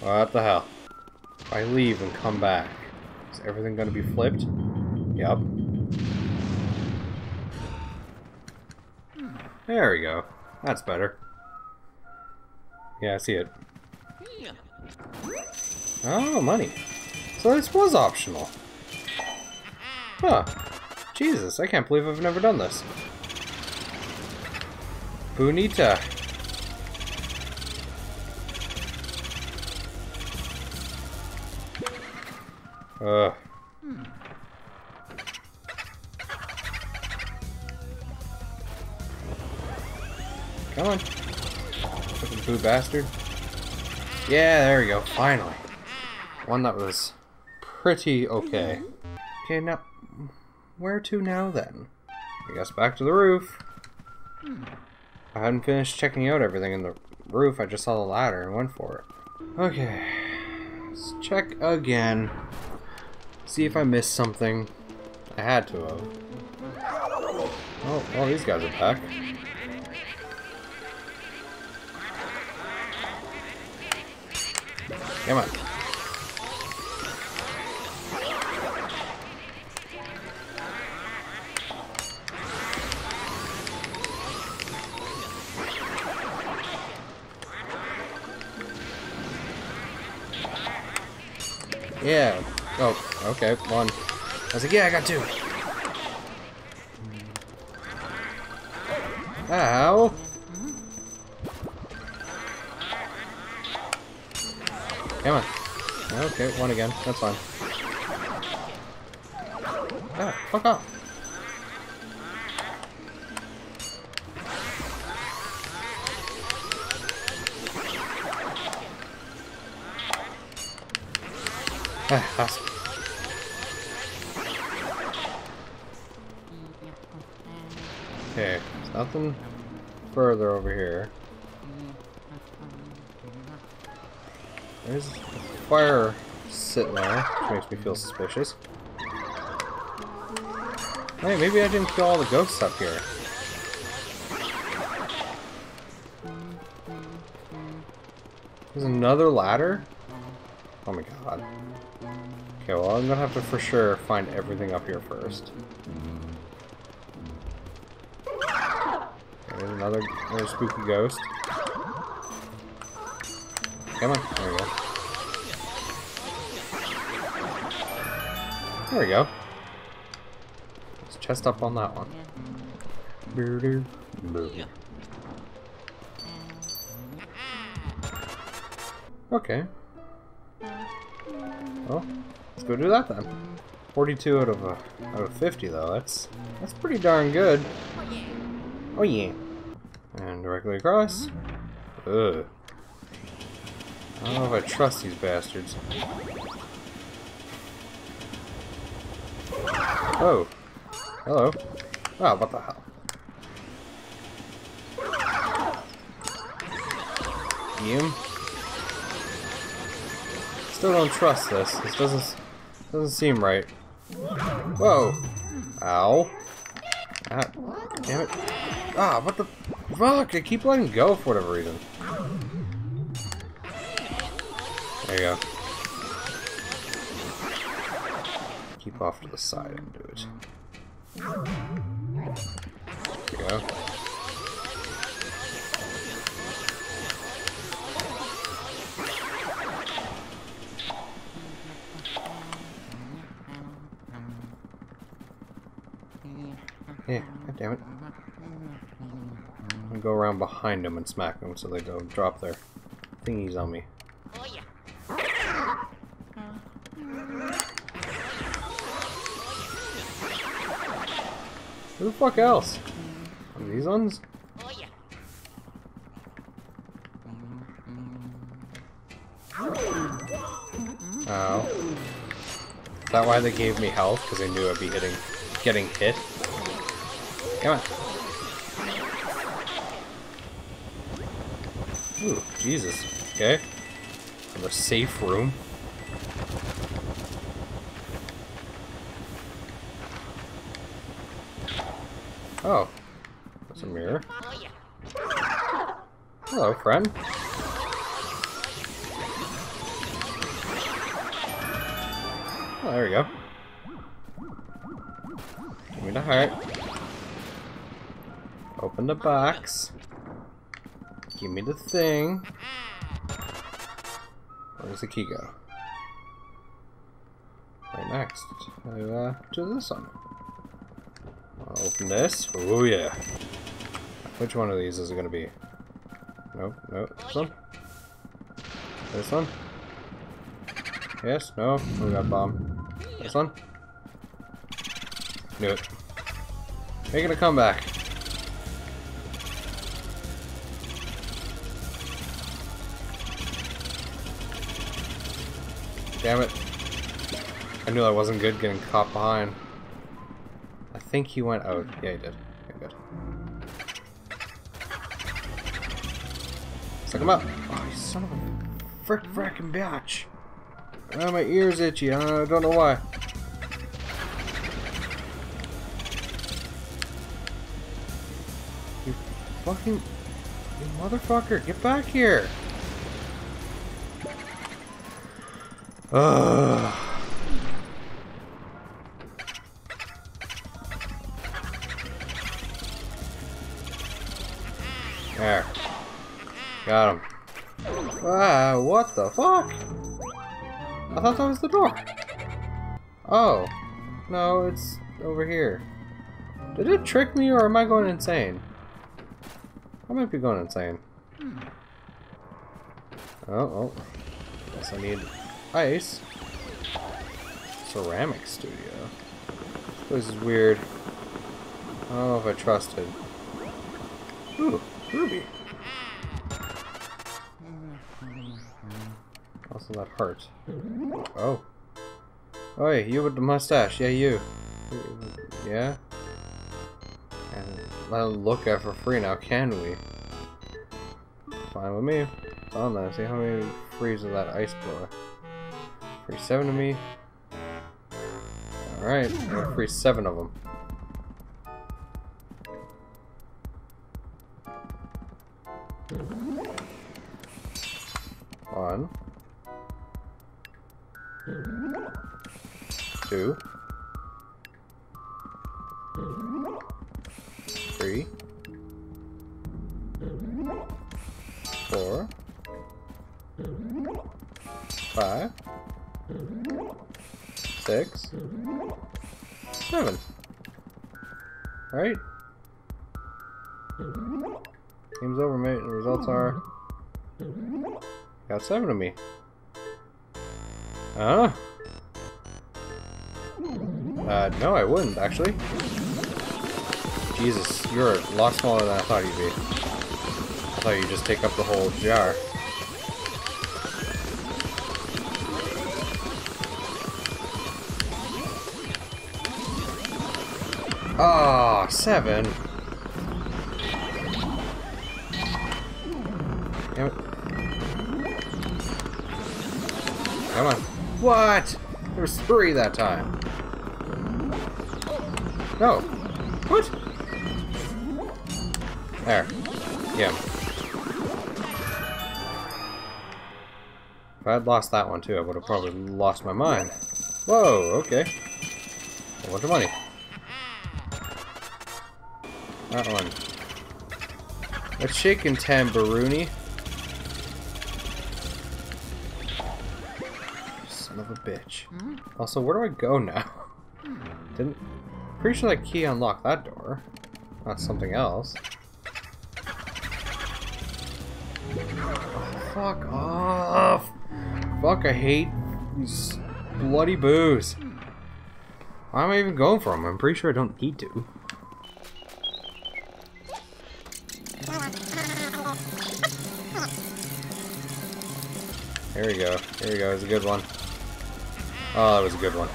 What the hell? If I leave and come back, is everything gonna be flipped? Yep. There we go. That's better. Yeah, I see it. Oh, money. So this was optional. Huh. Jesus, I can't believe I've never done this. Boonita. Ugh. Come on. Boo bastard. Yeah, there we go. Finally. One that was pretty okay. Okay, now, where to now then? I guess back to the roof. I hadn't finished checking out everything in the roof. I just saw the ladder and went for it. Okay. Let's check again. See if I missed something. I had to have. Oh, well, these guys are back. Come on. Yeah. Oh, okay, one. I was like, yeah, I got two. Ow. Come on. Okay, one again. That's fine. Ah, fuck off. Ah, awesome. Okay, there's nothing further over here. There's a fire sitting there, which makes me feel suspicious. Hey, maybe I didn't kill all the ghosts up here. There's another ladder? Oh my god. Okay, well I'm gonna have to for sure find everything up here first. There's another, another spooky ghost. Come on, there we go. There we go. Let's chest up on that one. Okay. Well, let's go do that then. 42 out of uh, out of 50 though. That's that's pretty darn good. Oh yeah. And directly across. Ugh. I don't know if I trust these bastards. Oh. Hello. Wow, what the hell? You? Still don't trust this. This doesn't doesn't seem right. Whoa. Ow. Ah, damn it. Ah, what the fuck? I keep letting go for whatever reason. There you go. Keep off to the side and do it. There you go. Yeah, God damn it. Go around behind them and smack them so they don't drop their thingies on me. Who the fuck else? These ones? Oh. Is that why they gave me health? Because they knew I'd be hitting, getting hit? Come on. Ooh, Jesus. Okay. In a safe room. Oh. That's a mirror. Hello, friend. Oh, there we go. Give me the heart. Open the box. Give me the thing. Where's the key go? Right next. Uh, to this one. I'll this. Oh yeah. Which one of these is it gonna be? Nope, nope. This one? This one? Yes? No? We got bomb. This one? Knew it. Making a comeback. Damn it. I knew that wasn't good getting caught behind. I think he went out. Yeah, he did. Okay, good. Suck him up. Oh, you son of a frick fracking bitch. Oh, my ear's itchy. I don't know why. You fucking... You motherfucker, get back here! Ugh. The door. Oh. No, it's over here. Did it trick me or am I going insane? I might be going insane. Hmm. Oh, oh. Guess I need ice. Ceramic studio. This is weird. I don't know if I trusted. Ooh, ruby. Also that heart. Oh. Hey, you with the mustache. Yeah, you. Yeah? And let it look at for free now, can we? Fine with me. It's on there. See how many frees of that ice blower. Free seven of me. Alright, free seven of them. One. Two. Three. Four. Five. Six. Seven. Alright. Game's over, mate. The results are... Got seven of me. Huh? Uh, no, I wouldn't, actually. Jesus, you're a lot smaller than I thought you'd be. I thought you'd just take up the whole jar. Ah, oh, seven. Come on. What? There was three that time. No. What? There. Yeah. If I had lost that one too, I would have probably lost my mind. Whoa, okay. A bunch of money. That one. A chicken tambourine. Also, where do I go now? Hmm. Didn't... Pretty sure that key unlocked that door. Not something else. Oh, fuck off! Fuck, I hate these bloody boos. Why am I even going for them? I'm pretty sure I don't need to. Here we go. Here we go. It's a good one. Oh, that was a good one.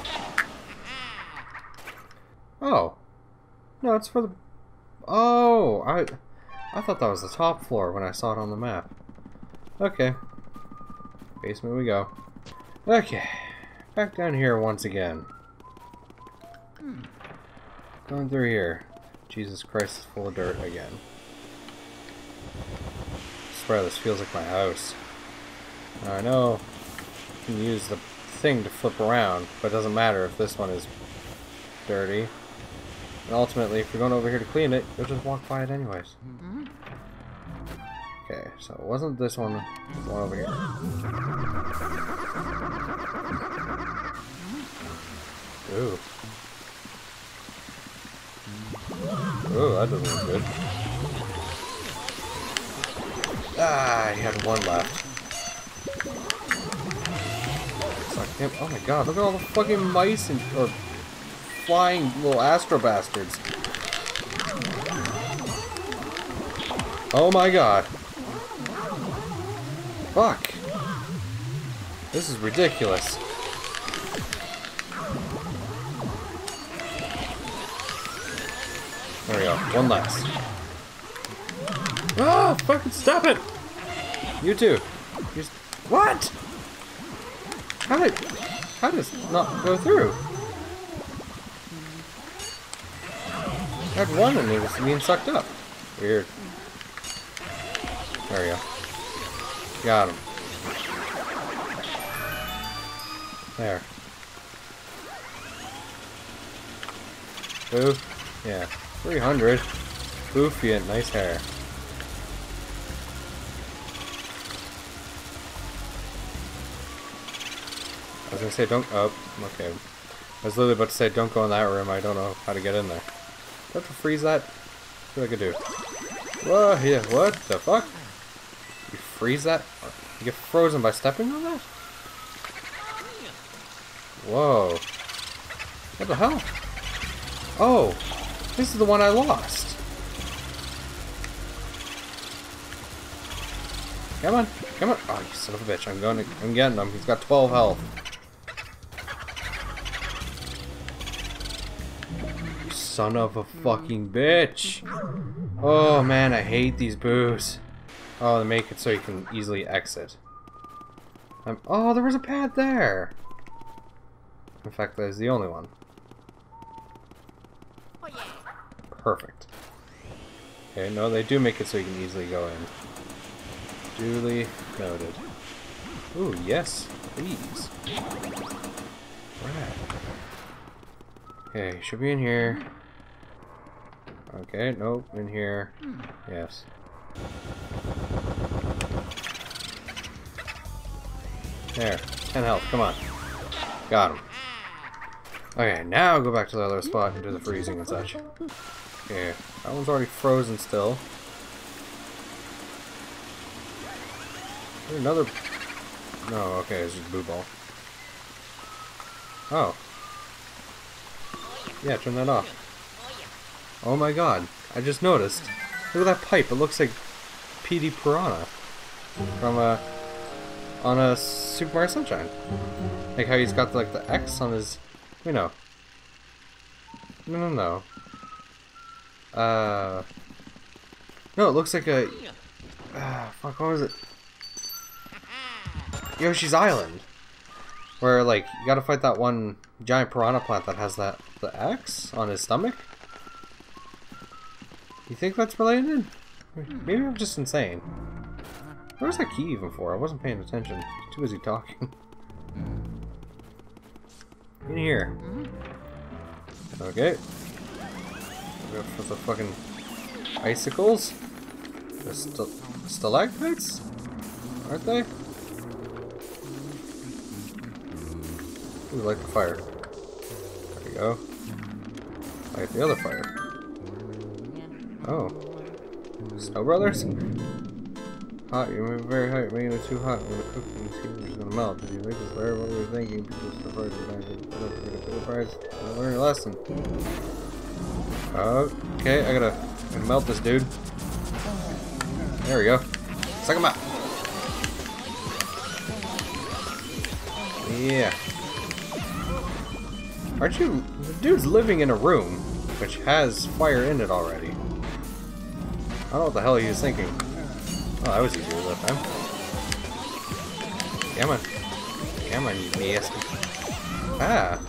Oh. No, it's for the... Oh, I... I thought that was the top floor when I saw it on the map. Okay. Basement we go. Okay. Back down here once again. Hmm. Going through here. Jesus Christ, is full of dirt again. I swear this feels like my house. I know you can use the thing to flip around, but it doesn't matter if this one is dirty. And ultimately, if you're going over here to clean it, you'll just walk by it anyways. Okay, so it wasn't this one, one over here. Ooh. Ooh, that doesn't look good. Ah, he had one left. Him. Oh my god, look at all the fucking mice and or flying little astro bastards. Oh my god. Fuck. This is ridiculous. There we go. One last. Ah, fucking stop it! You too. Just what? How did how does not go through? I had one and it was being sucked up. Weird. There we go. Got him. There. Boo. Yeah. 300. Boofy and nice hair. Was gonna say don't oh, okay. I was literally about to say don't go in that room, I don't know how to get in there. Do I have to freeze that? What I could do? Whoa, yeah, what the fuck? You freeze that? You get frozen by stepping on that? Whoa. What the hell? Oh, this is the one I lost. Come on, come on. Oh, you son of a bitch. I'm going to, I'm getting him. He's got 12 health. Son of a fucking bitch. Oh man, I hate these boos. Oh, they make it so you can easily exit. I'm, oh, there was a pad there. In fact, that is the only one. Perfect. Okay, no, they do make it so you can easily go in. Duly noted. Ooh, yes, please. Rad. Okay, should be in here. Okay, nope, in here. Yes. There, 10 health, come on. Got him. Okay, now go back to the other spot and do the freezing and such. Yeah, that one's already frozen still. There's another... No, okay, it's just blue ball. Oh. Yeah, turn that off. Oh my god, I just noticed. Look at that pipe, it looks like Petey Piranha. From, a, on a Super Mario Sunshine. Like how he's got, like, the X on his... Wait, know. No, no, no. Uh, no, it looks like a. Uh, fuck, what was it? Yoshi's Island, where like you gotta fight that one giant piranha plant that has that the X on his stomach. You think that's related? Maybe I'm just insane. Was that key even for? I wasn't paying attention. Too busy talking. In here. Okay for the fucking icicles? The st stalactites? Aren't they? Ooh, light the fire. There we go. Light the other fire. Oh. oh Snow Brothers? Hot, you're moving very hot, you're making it too hot. I'm gonna cook and see if it's gonna melt. If you make this fire, what are you thinking? People start fires, you're gonna get the fires. Learn your lesson. Okay, I gotta, gotta melt this dude. There we go. Suck him up. Yeah. Aren't you... The dude's living in a room, which has fire in it already. Don't know what the hell he was thinking. Oh, that was easier that time. Come on. Come on, you nasty. Ah.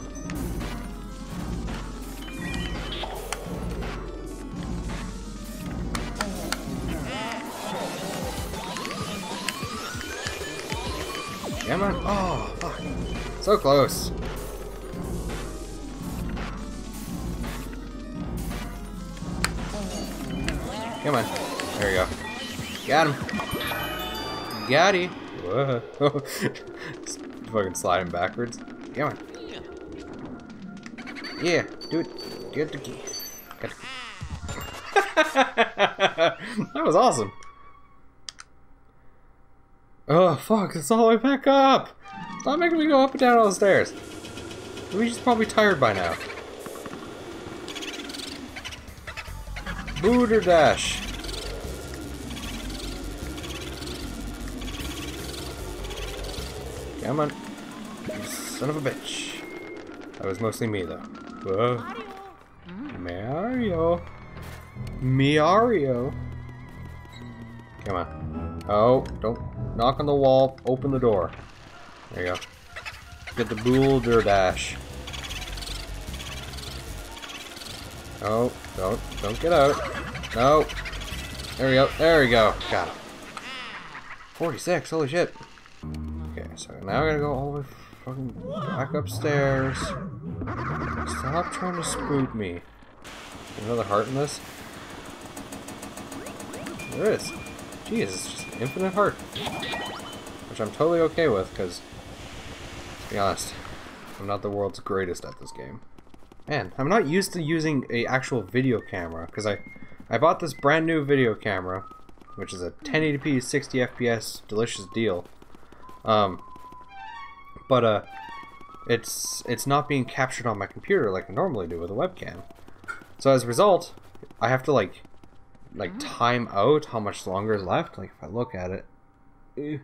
Come on. Oh, fuck. So close. Come on. There we go. Got him. Got him. Whoa. Fucking sliding backwards. Come on. Yeah, do it. Get the key. Get the that was awesome. Oh, fuck, it's all the way back up! Stop making me go up and down all the stairs. We just probably tired by now. Booter dash. Come on. You son of a bitch. That was mostly me, though. Whoa. Mario. Mario. Come on. Oh, don't knock on the wall. Open the door. There you go. Get the boulder dash. Oh, don't, don't get out. No. There we go. There we go. Got him. 46. Holy shit. Okay, so now we're gonna go all the way fucking back upstairs. Stop trying to spook me. Another heart in this? There is. Jeez, it's just infinite heart. Which I'm totally okay with, because, to be honest, I'm not the world's greatest at this game. Man, I'm not used to using a actual video camera, because I, I bought this brand new video camera, which is a 1080p 60 FPS delicious deal. Um, but uh, it's it's not being captured on my computer like I normally do with a webcam. So as a result, I have to like like time out how much longer is left. Like if I look at it, eh,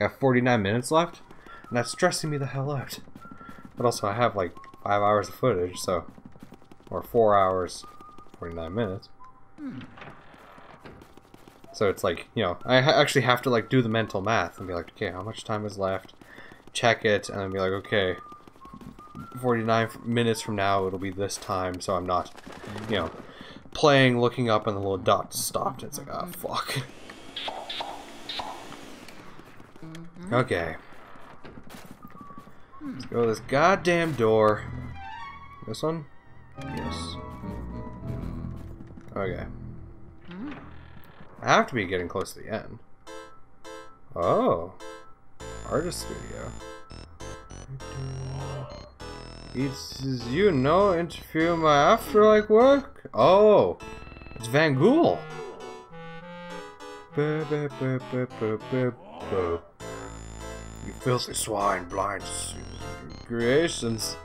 I have 49 minutes left, and that's stressing me the hell out. But also I have like five hours of footage, so or four hours, 49 minutes. Hmm. So it's like, you know, I ha actually have to like do the mental math and be like, okay, how much time is left? Check it, and then be like, okay, 49 minutes from now it'll be this time, so I'm not, you know, playing, looking up, and the little dot stopped. It's like, ah, oh, fuck. Mm-hmm. Okay. Let's go to this goddamn door. This one? Yes. Okay. I have to be getting close to the end. Oh. Artist studio. It's you know interfere my afterlife work? Oh. It's Van Gool. You filthy swine, blind creations.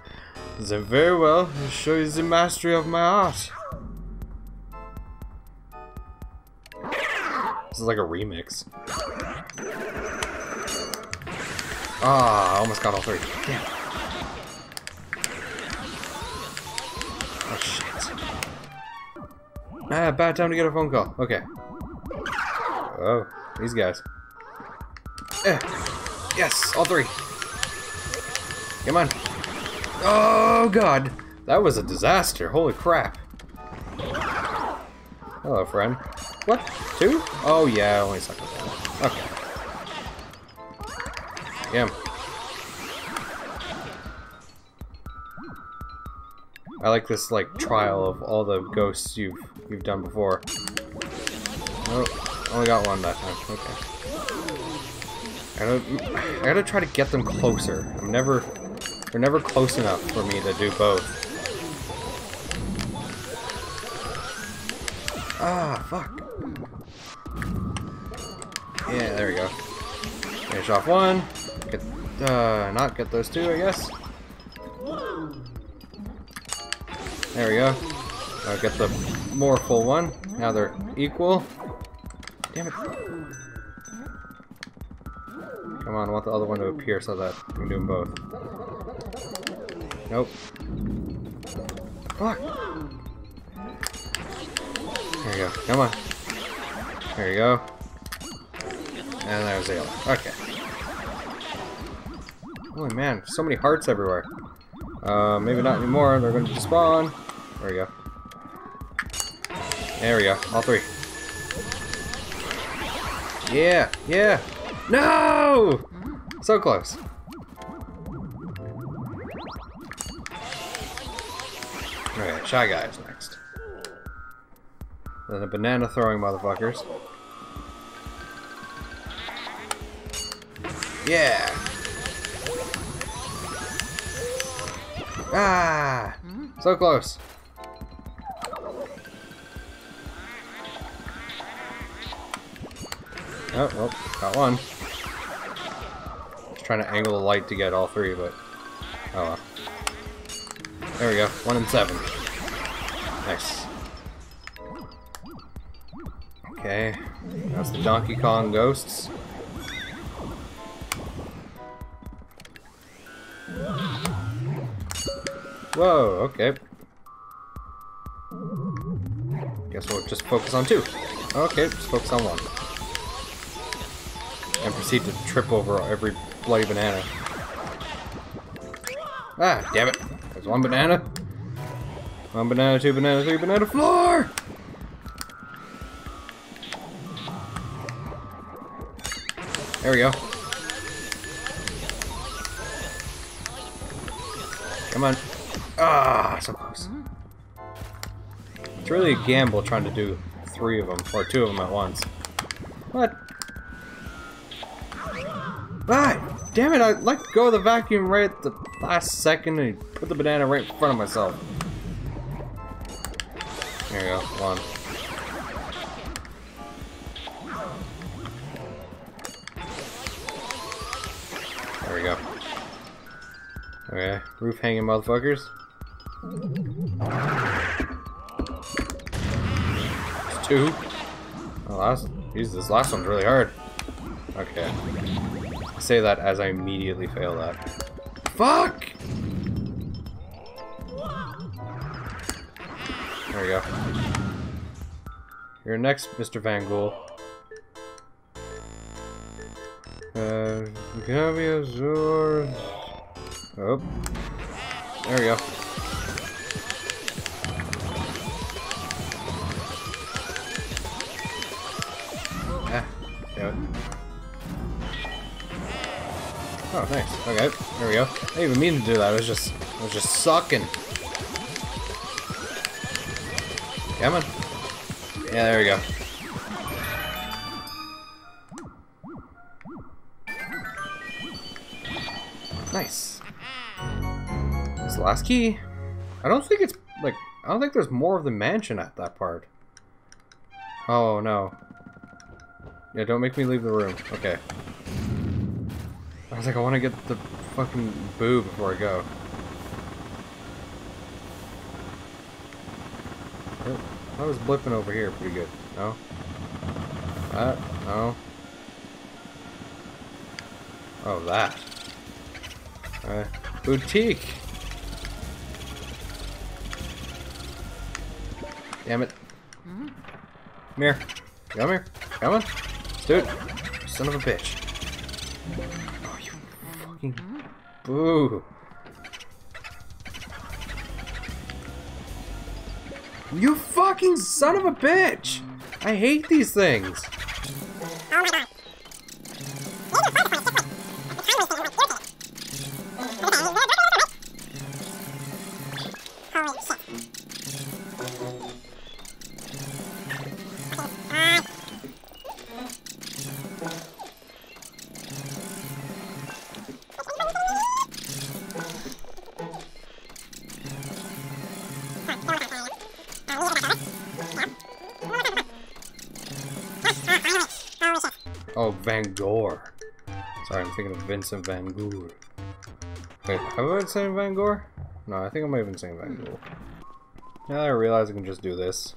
Then very well, I'll show you the mastery of my art. This is like a remix. Ah, I almost got all three. Damn. Oh shit. Ah, bad time to get a phone call. Okay. Oh, these guys. Eh. Yes, all three. Come on. Oh god. That was a disaster. Holy crap. Hello, friend. What? Two? Oh yeah, only that. Okay. Yeah. I like this like trial of all the ghosts you've you've done before. Oh, only got one that time. Okay. I gotta, I gotta try to get them closer. I'm never, they're never close enough for me to do both. Ah, fuck. Yeah, there we go. Finish off one. Get, uh, not get those two, I guess. There we go. I'll get the more full one. Now they're equal. Damn it. Come on, I want the other one to appear so that we can do them both. Nope. Fuck! There you go. Come on. There you go. And there's the yellow. Okay. Oh man, so many hearts everywhere. Uh, maybe not anymore. They're going to despawn. There we go. There we go. All three. Yeah, yeah. No! So close. Okay, Shy Guy is next. Then the banana throwing motherfuckers. Yeah! Ah! So close. Oh, well, got one. Trying to angle the light to get all three, but... Oh well. There we go. One and seven. Nice. Okay. That's the Donkey Kong ghosts. Whoa, okay. Guess we'll just focus on two. Okay, just focus on one. And proceed to trip over every bloody banana. Ah, damn it. There's one banana. One banana, two banana, three banana, floor! There we go. Come on. Ah, so close. It's really a gamble trying to do three of them, or two of them at once. What? Damn it, I let go of the vacuum right at the last second and put the banana right in front of myself. There you go, one. There we go. Okay, roof hanging motherfuckers. There's two. Oh, last, geez, this last one's really hard. Okay. Say that as I immediately fail that. Fuck! There we go. You're next, Mr. Van Ghoul. Uh, Zord. Oh. There we go. Oh, nice. Okay, there we go. I didn't even mean to do that. I was just, I was just sucking. Come on. Yeah, there we go. Nice. That's the last key. I don't think it's, like, I don't think there's more of the mansion at that part. Oh, no. Yeah, don't make me leave the room. Okay. I was like, I want to get the fucking boo before I go. I was blipping over here pretty good. No? That? No? Oh, that. Uh, Bootique! Damn it. Come here. Come here. Come on. It. Son of a bitch. You fucking... Boo. You fucking son of a bitch! I hate these things! Oh, Sorry, I'm thinking of Vincent Van Gogh. Wait, have I been saying Van Gogh? No, I think I might have been saying Van hmm. Gogh. Now that I realize I can just do this.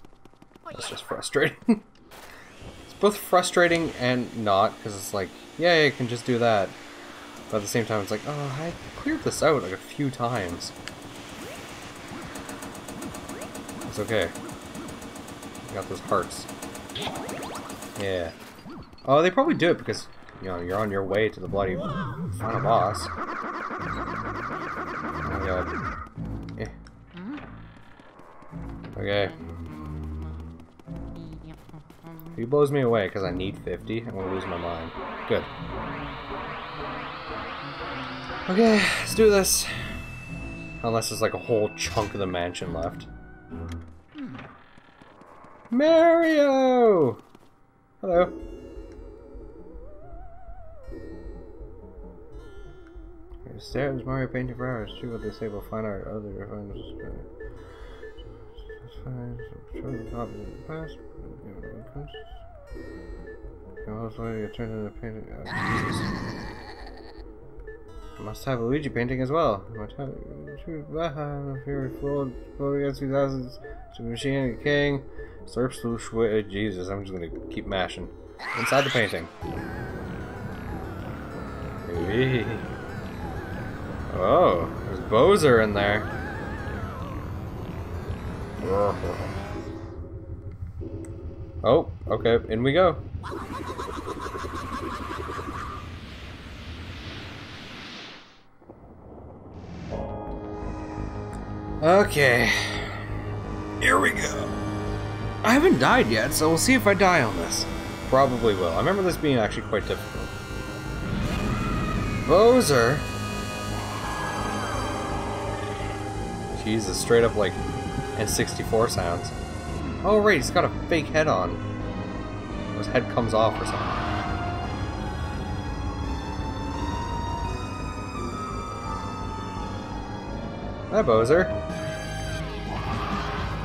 It's just frustrating. it's both frustrating and not, because it's like, yeah, I can just do that. But at the same time, it's like, oh, I cleared this out like a few times. It's okay. I got those hearts. Yeah. Oh, they probably do it because, you know, you're on your way to the bloody final boss. Oh. Okay. If he blows me away because I need 50, I'm gonna lose my mind. Good. Okay, let's do this. Unless there's like a whole chunk of the mansion left. Mario! Hello. Stairs, Mario painting for hours. They say about fine art. Other. You also turned into a painting. I must have a Luigi painting as well. Must have Fury Flow, Flow against 2000s, Super Machine, King, Slurp Sloosh, uh, Jesus, I'm just gonna keep mashing. Inside the painting. Hey. Oh, there's Bowser in there. Oh, okay, in we go. Okay. Here we go. I haven't died yet, so we'll see if I die on this. Probably will. I remember this being actually quite difficult. Bowser. Jesus, straight up like N64 sounds. Oh right, he's got a fake head on. His head comes off or something. Hi, Bowser.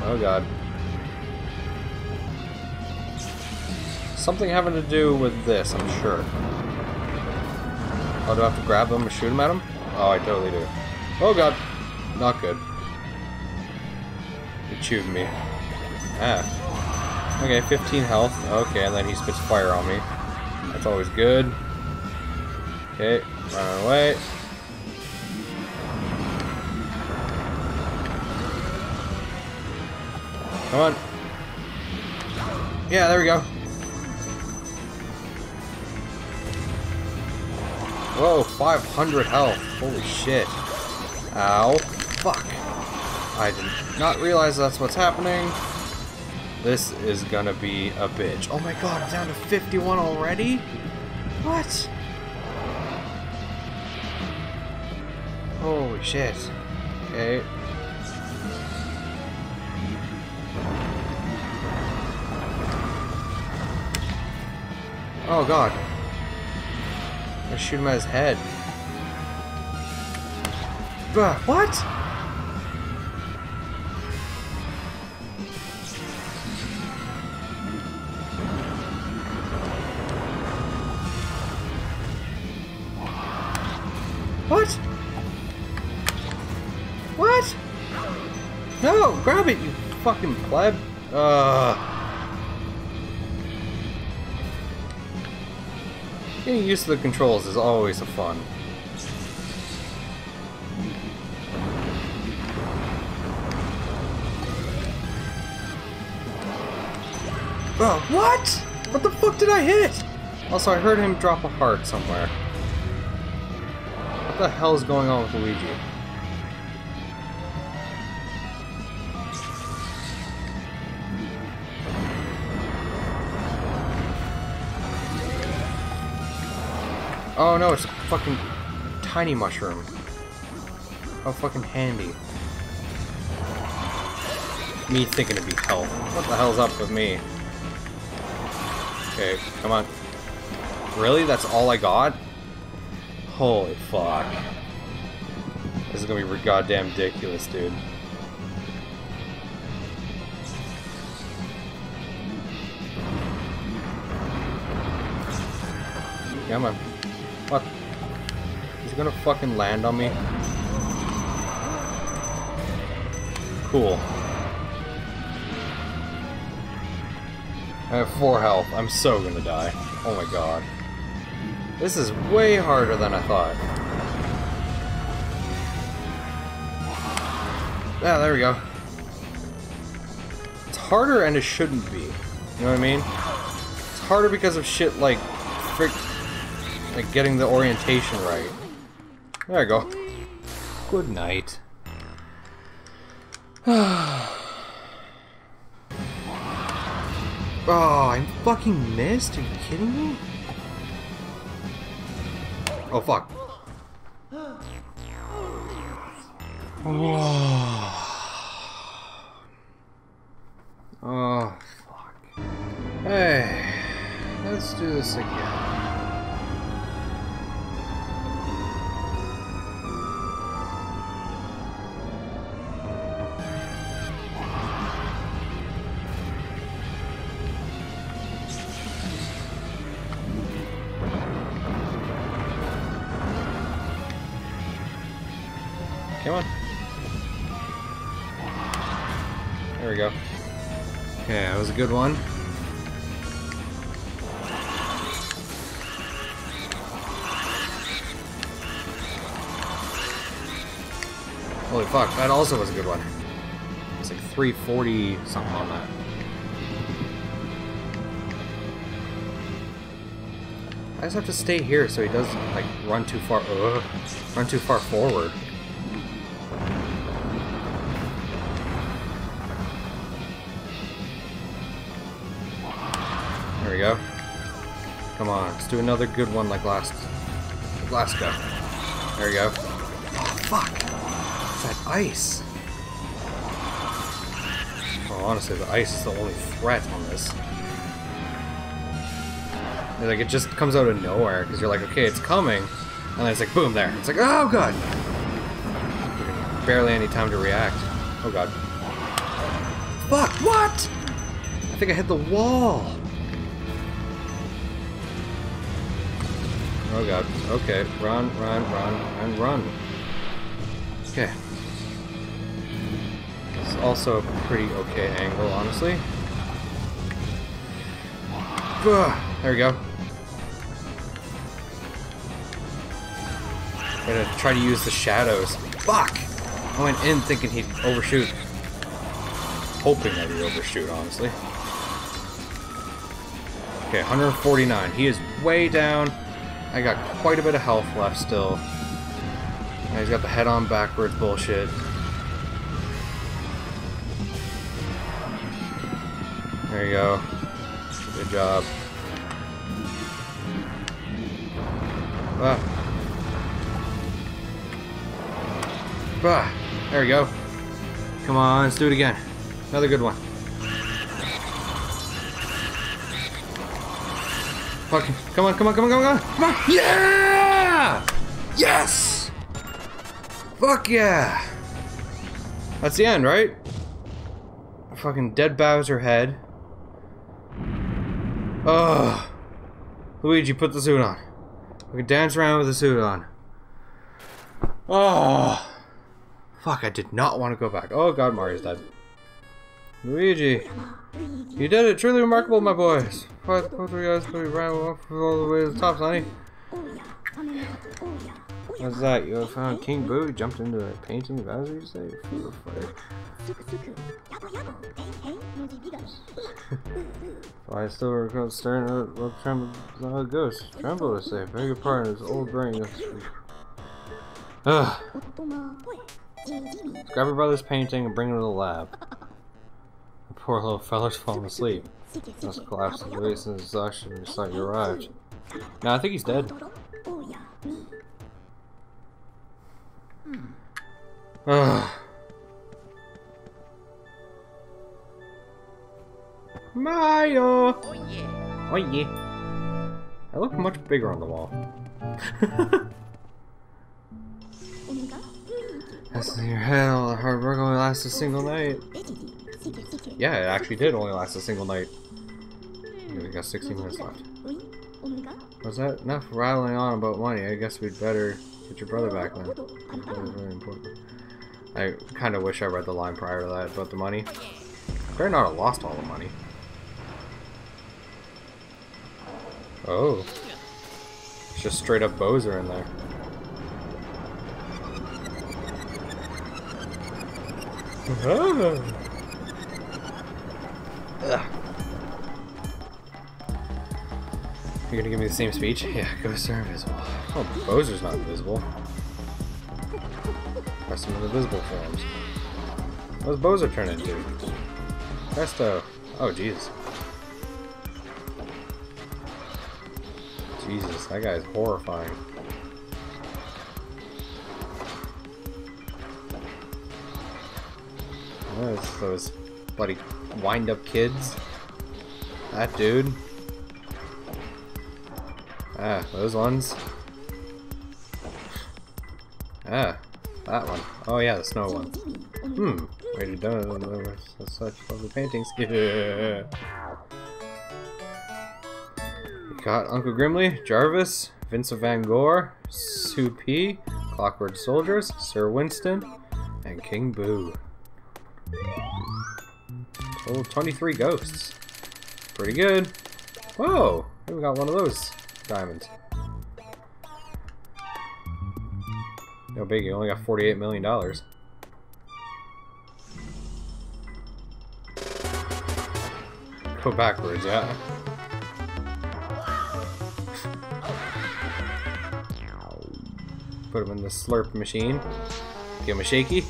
Oh god. Something having to do with this, I'm sure. Oh, do I have to grab him and shoot him at him? Oh, I totally do. Oh god. Not good. Chewed me. Ah. Okay, 15 health. Okay, and then he spits fire on me. That's always good. Okay, run away. Come on. Yeah, there we go. Whoa, 500 health. Holy shit. Ow. Fuck. I did not realize that's what's happening. This is gonna be a bitch. Oh my god, I'm down to 51 already? What? Holy shit. Okay. Oh god. I shoot him at his head. Bruh, what? What? What? No, grab it, you fucking pleb. Ugh. Getting used to the controls is always a fun. Oh, what? What the fuck did I hit? Also, I heard him drop a heart somewhere. What the hell is going on with Luigi? Oh no, it's a fucking tiny mushroom. How fucking handy. Me thinking it'd be health. What the hell's up with me? Okay, come on. Really? That's all I got? Holy fuck. This is gonna be goddamn ridiculous, dude. Come on. What? Is he gonna fucking land on me? Cool. I have four health. I'm so gonna die. Oh my god. This is way harder than I thought. Yeah, there we go. It's harder and it shouldn't be. You know what I mean? It's harder because of shit like frick like getting the orientation right. There I go. Good night. Ah, oh, I fucking missed? Are you kidding me? Oh, fuck. oh, fuck. Hey, let's do this again. Good one. Holy fuck, that also was a good one. It's like 340 something on that. I just have to stay here so he doesn't like run too far. Ugh, run too far forward. Let's do another good one like last last go. There we go. Oh fuck! It's that ice. Oh, honestly, the ice is the only threat on this. And, like it just comes out of nowhere because you're like, okay, it's coming, and then it's like, boom, there. It's like, oh god. Barely any time to react. Oh god. Fuck! What? I think I hit the wall. Oh god. Okay. Run, run, run, and run. Okay. It's also a pretty okay angle, honestly. There we go. I'm gonna try to use the shadows. Fuck! I went in thinking he'd overshoot. Hoping that he'd overshoot, honestly. Okay, 149. He is way down. I got quite a bit of health left still. And he's got the head on backwards bullshit. There you go. Good job. Ah. Ah. There we go. Come on, let's do it again. Another good one. Fucking, come on, come on, come on, come on, come on! Yeah! Yes! Fuck yeah! That's the end, right? Fucking dead Bowser head. Ugh. Luigi, put the suit on. We can dance around with the suit on. Oh. Fuck, I did not want to go back. Oh god, Mario's dead. Luigi! You did it! Truly remarkable, my boys! Five, four, three eyes, three, round off all the way to the top, Sonny. What's that? You have found King Boo jumped into a painting of as you say? Full of well, I still recall staring at well, tremble, Ghost. Tremble to say, beg your pardon, it's old brain. Ugh. Grab your brother's painting and bring it to the lab. Poor little fella's falling asleep. Just collapsed his waist in exhaustion when he saw you arrived. No, I think he's dead. Ugh. Mario! Oh yeah. Oh yeah. I look much bigger on the wall. That's your hell. Hard work only lasts a single night. Yeah, it actually did only last a single night. We got 60 minutes left. Was that enough rattling on about money? I guess we'd better get your brother back then. That was really important. I kind of wish I read the line prior to that about the money. Better not have lost all the money. Oh. It's just straight up Bowser in there. Ah. Ugh. You're gonna give me the same speech? Yeah, ghosts are invisible. Oh, Bowser's not invisible. Are some invisible forms. What does Bowser turn into? Presto. Oh, jeez. Jesus, that guy's horrifying. Oh, those bloody wind-up kids. That dude. Ah, those ones. Ah, that one. Oh yeah, the snow one. Hmm, way to done. Such lovely paintings. Yeah. Got Uncle Grimmly, Jarvis, Vincent Van Gogh, Sue Pea, Clockwork Soldiers, Sir Winston, and King Boo. Total 23 ghosts. Pretty good. Whoa! We got one of those diamonds. No biggie, only got $48 million. Go backwards, yeah. Put him in the slurp machine. Give him a shaky.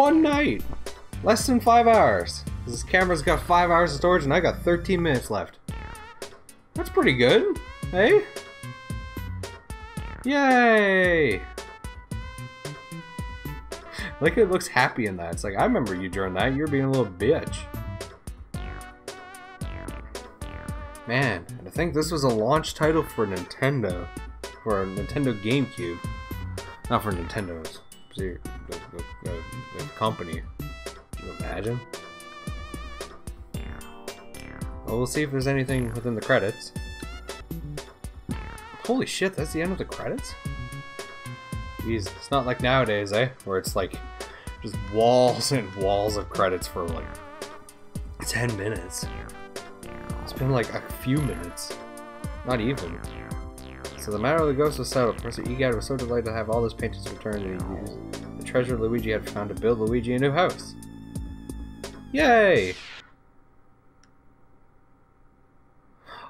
One night. Less than five hours. This camera's got five hours of storage and I got 13 minutes left. That's pretty good, hey? Yay! Like it looks happy in that. It's like I remember you during that. You're being a little bitch. Man, I think this was a launch title for Nintendo, for a Nintendo GameCube, not for Nintendo's company. Can you imagine? Well, we'll see if there's anything within the credits. Holy shit, that's the end of the credits? Jeez, it's not like nowadays, eh? Where it's like just walls and walls of credits for like 10 minutes. It's been like a few minutes. Not even. So the matter of the ghost was settled. Professor Egad was so delighted to have all his paintings returned that he used treasure Luigi had found to build Luigi a new house. Yay!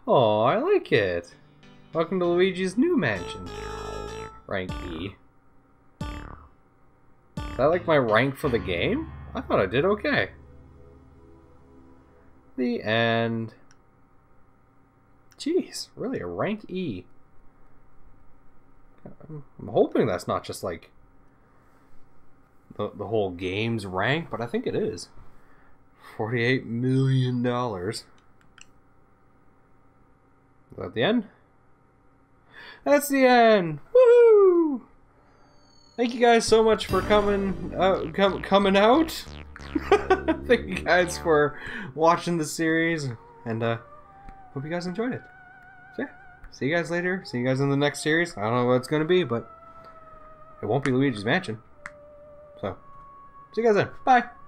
Oh, I like it. Welcome to Luigi's new mansion. Rank E. Is that like my rank for the game? I thought I did okay. The end. Jeez, really a rank E. I'm, I'm hoping that's not just like the, the whole game's rank, but I think it is. $48 million. Is that the end? That's the end! Woohoo! Thank you guys so much for coming out, com coming out. Thank you guys for watching the series, and uh, hope you guys enjoyed it. So yeah, see you guys later. See you guys in the next series. I don't know what it's gonna be, but it won't be Luigi's Mansion. See you guys then. Bye.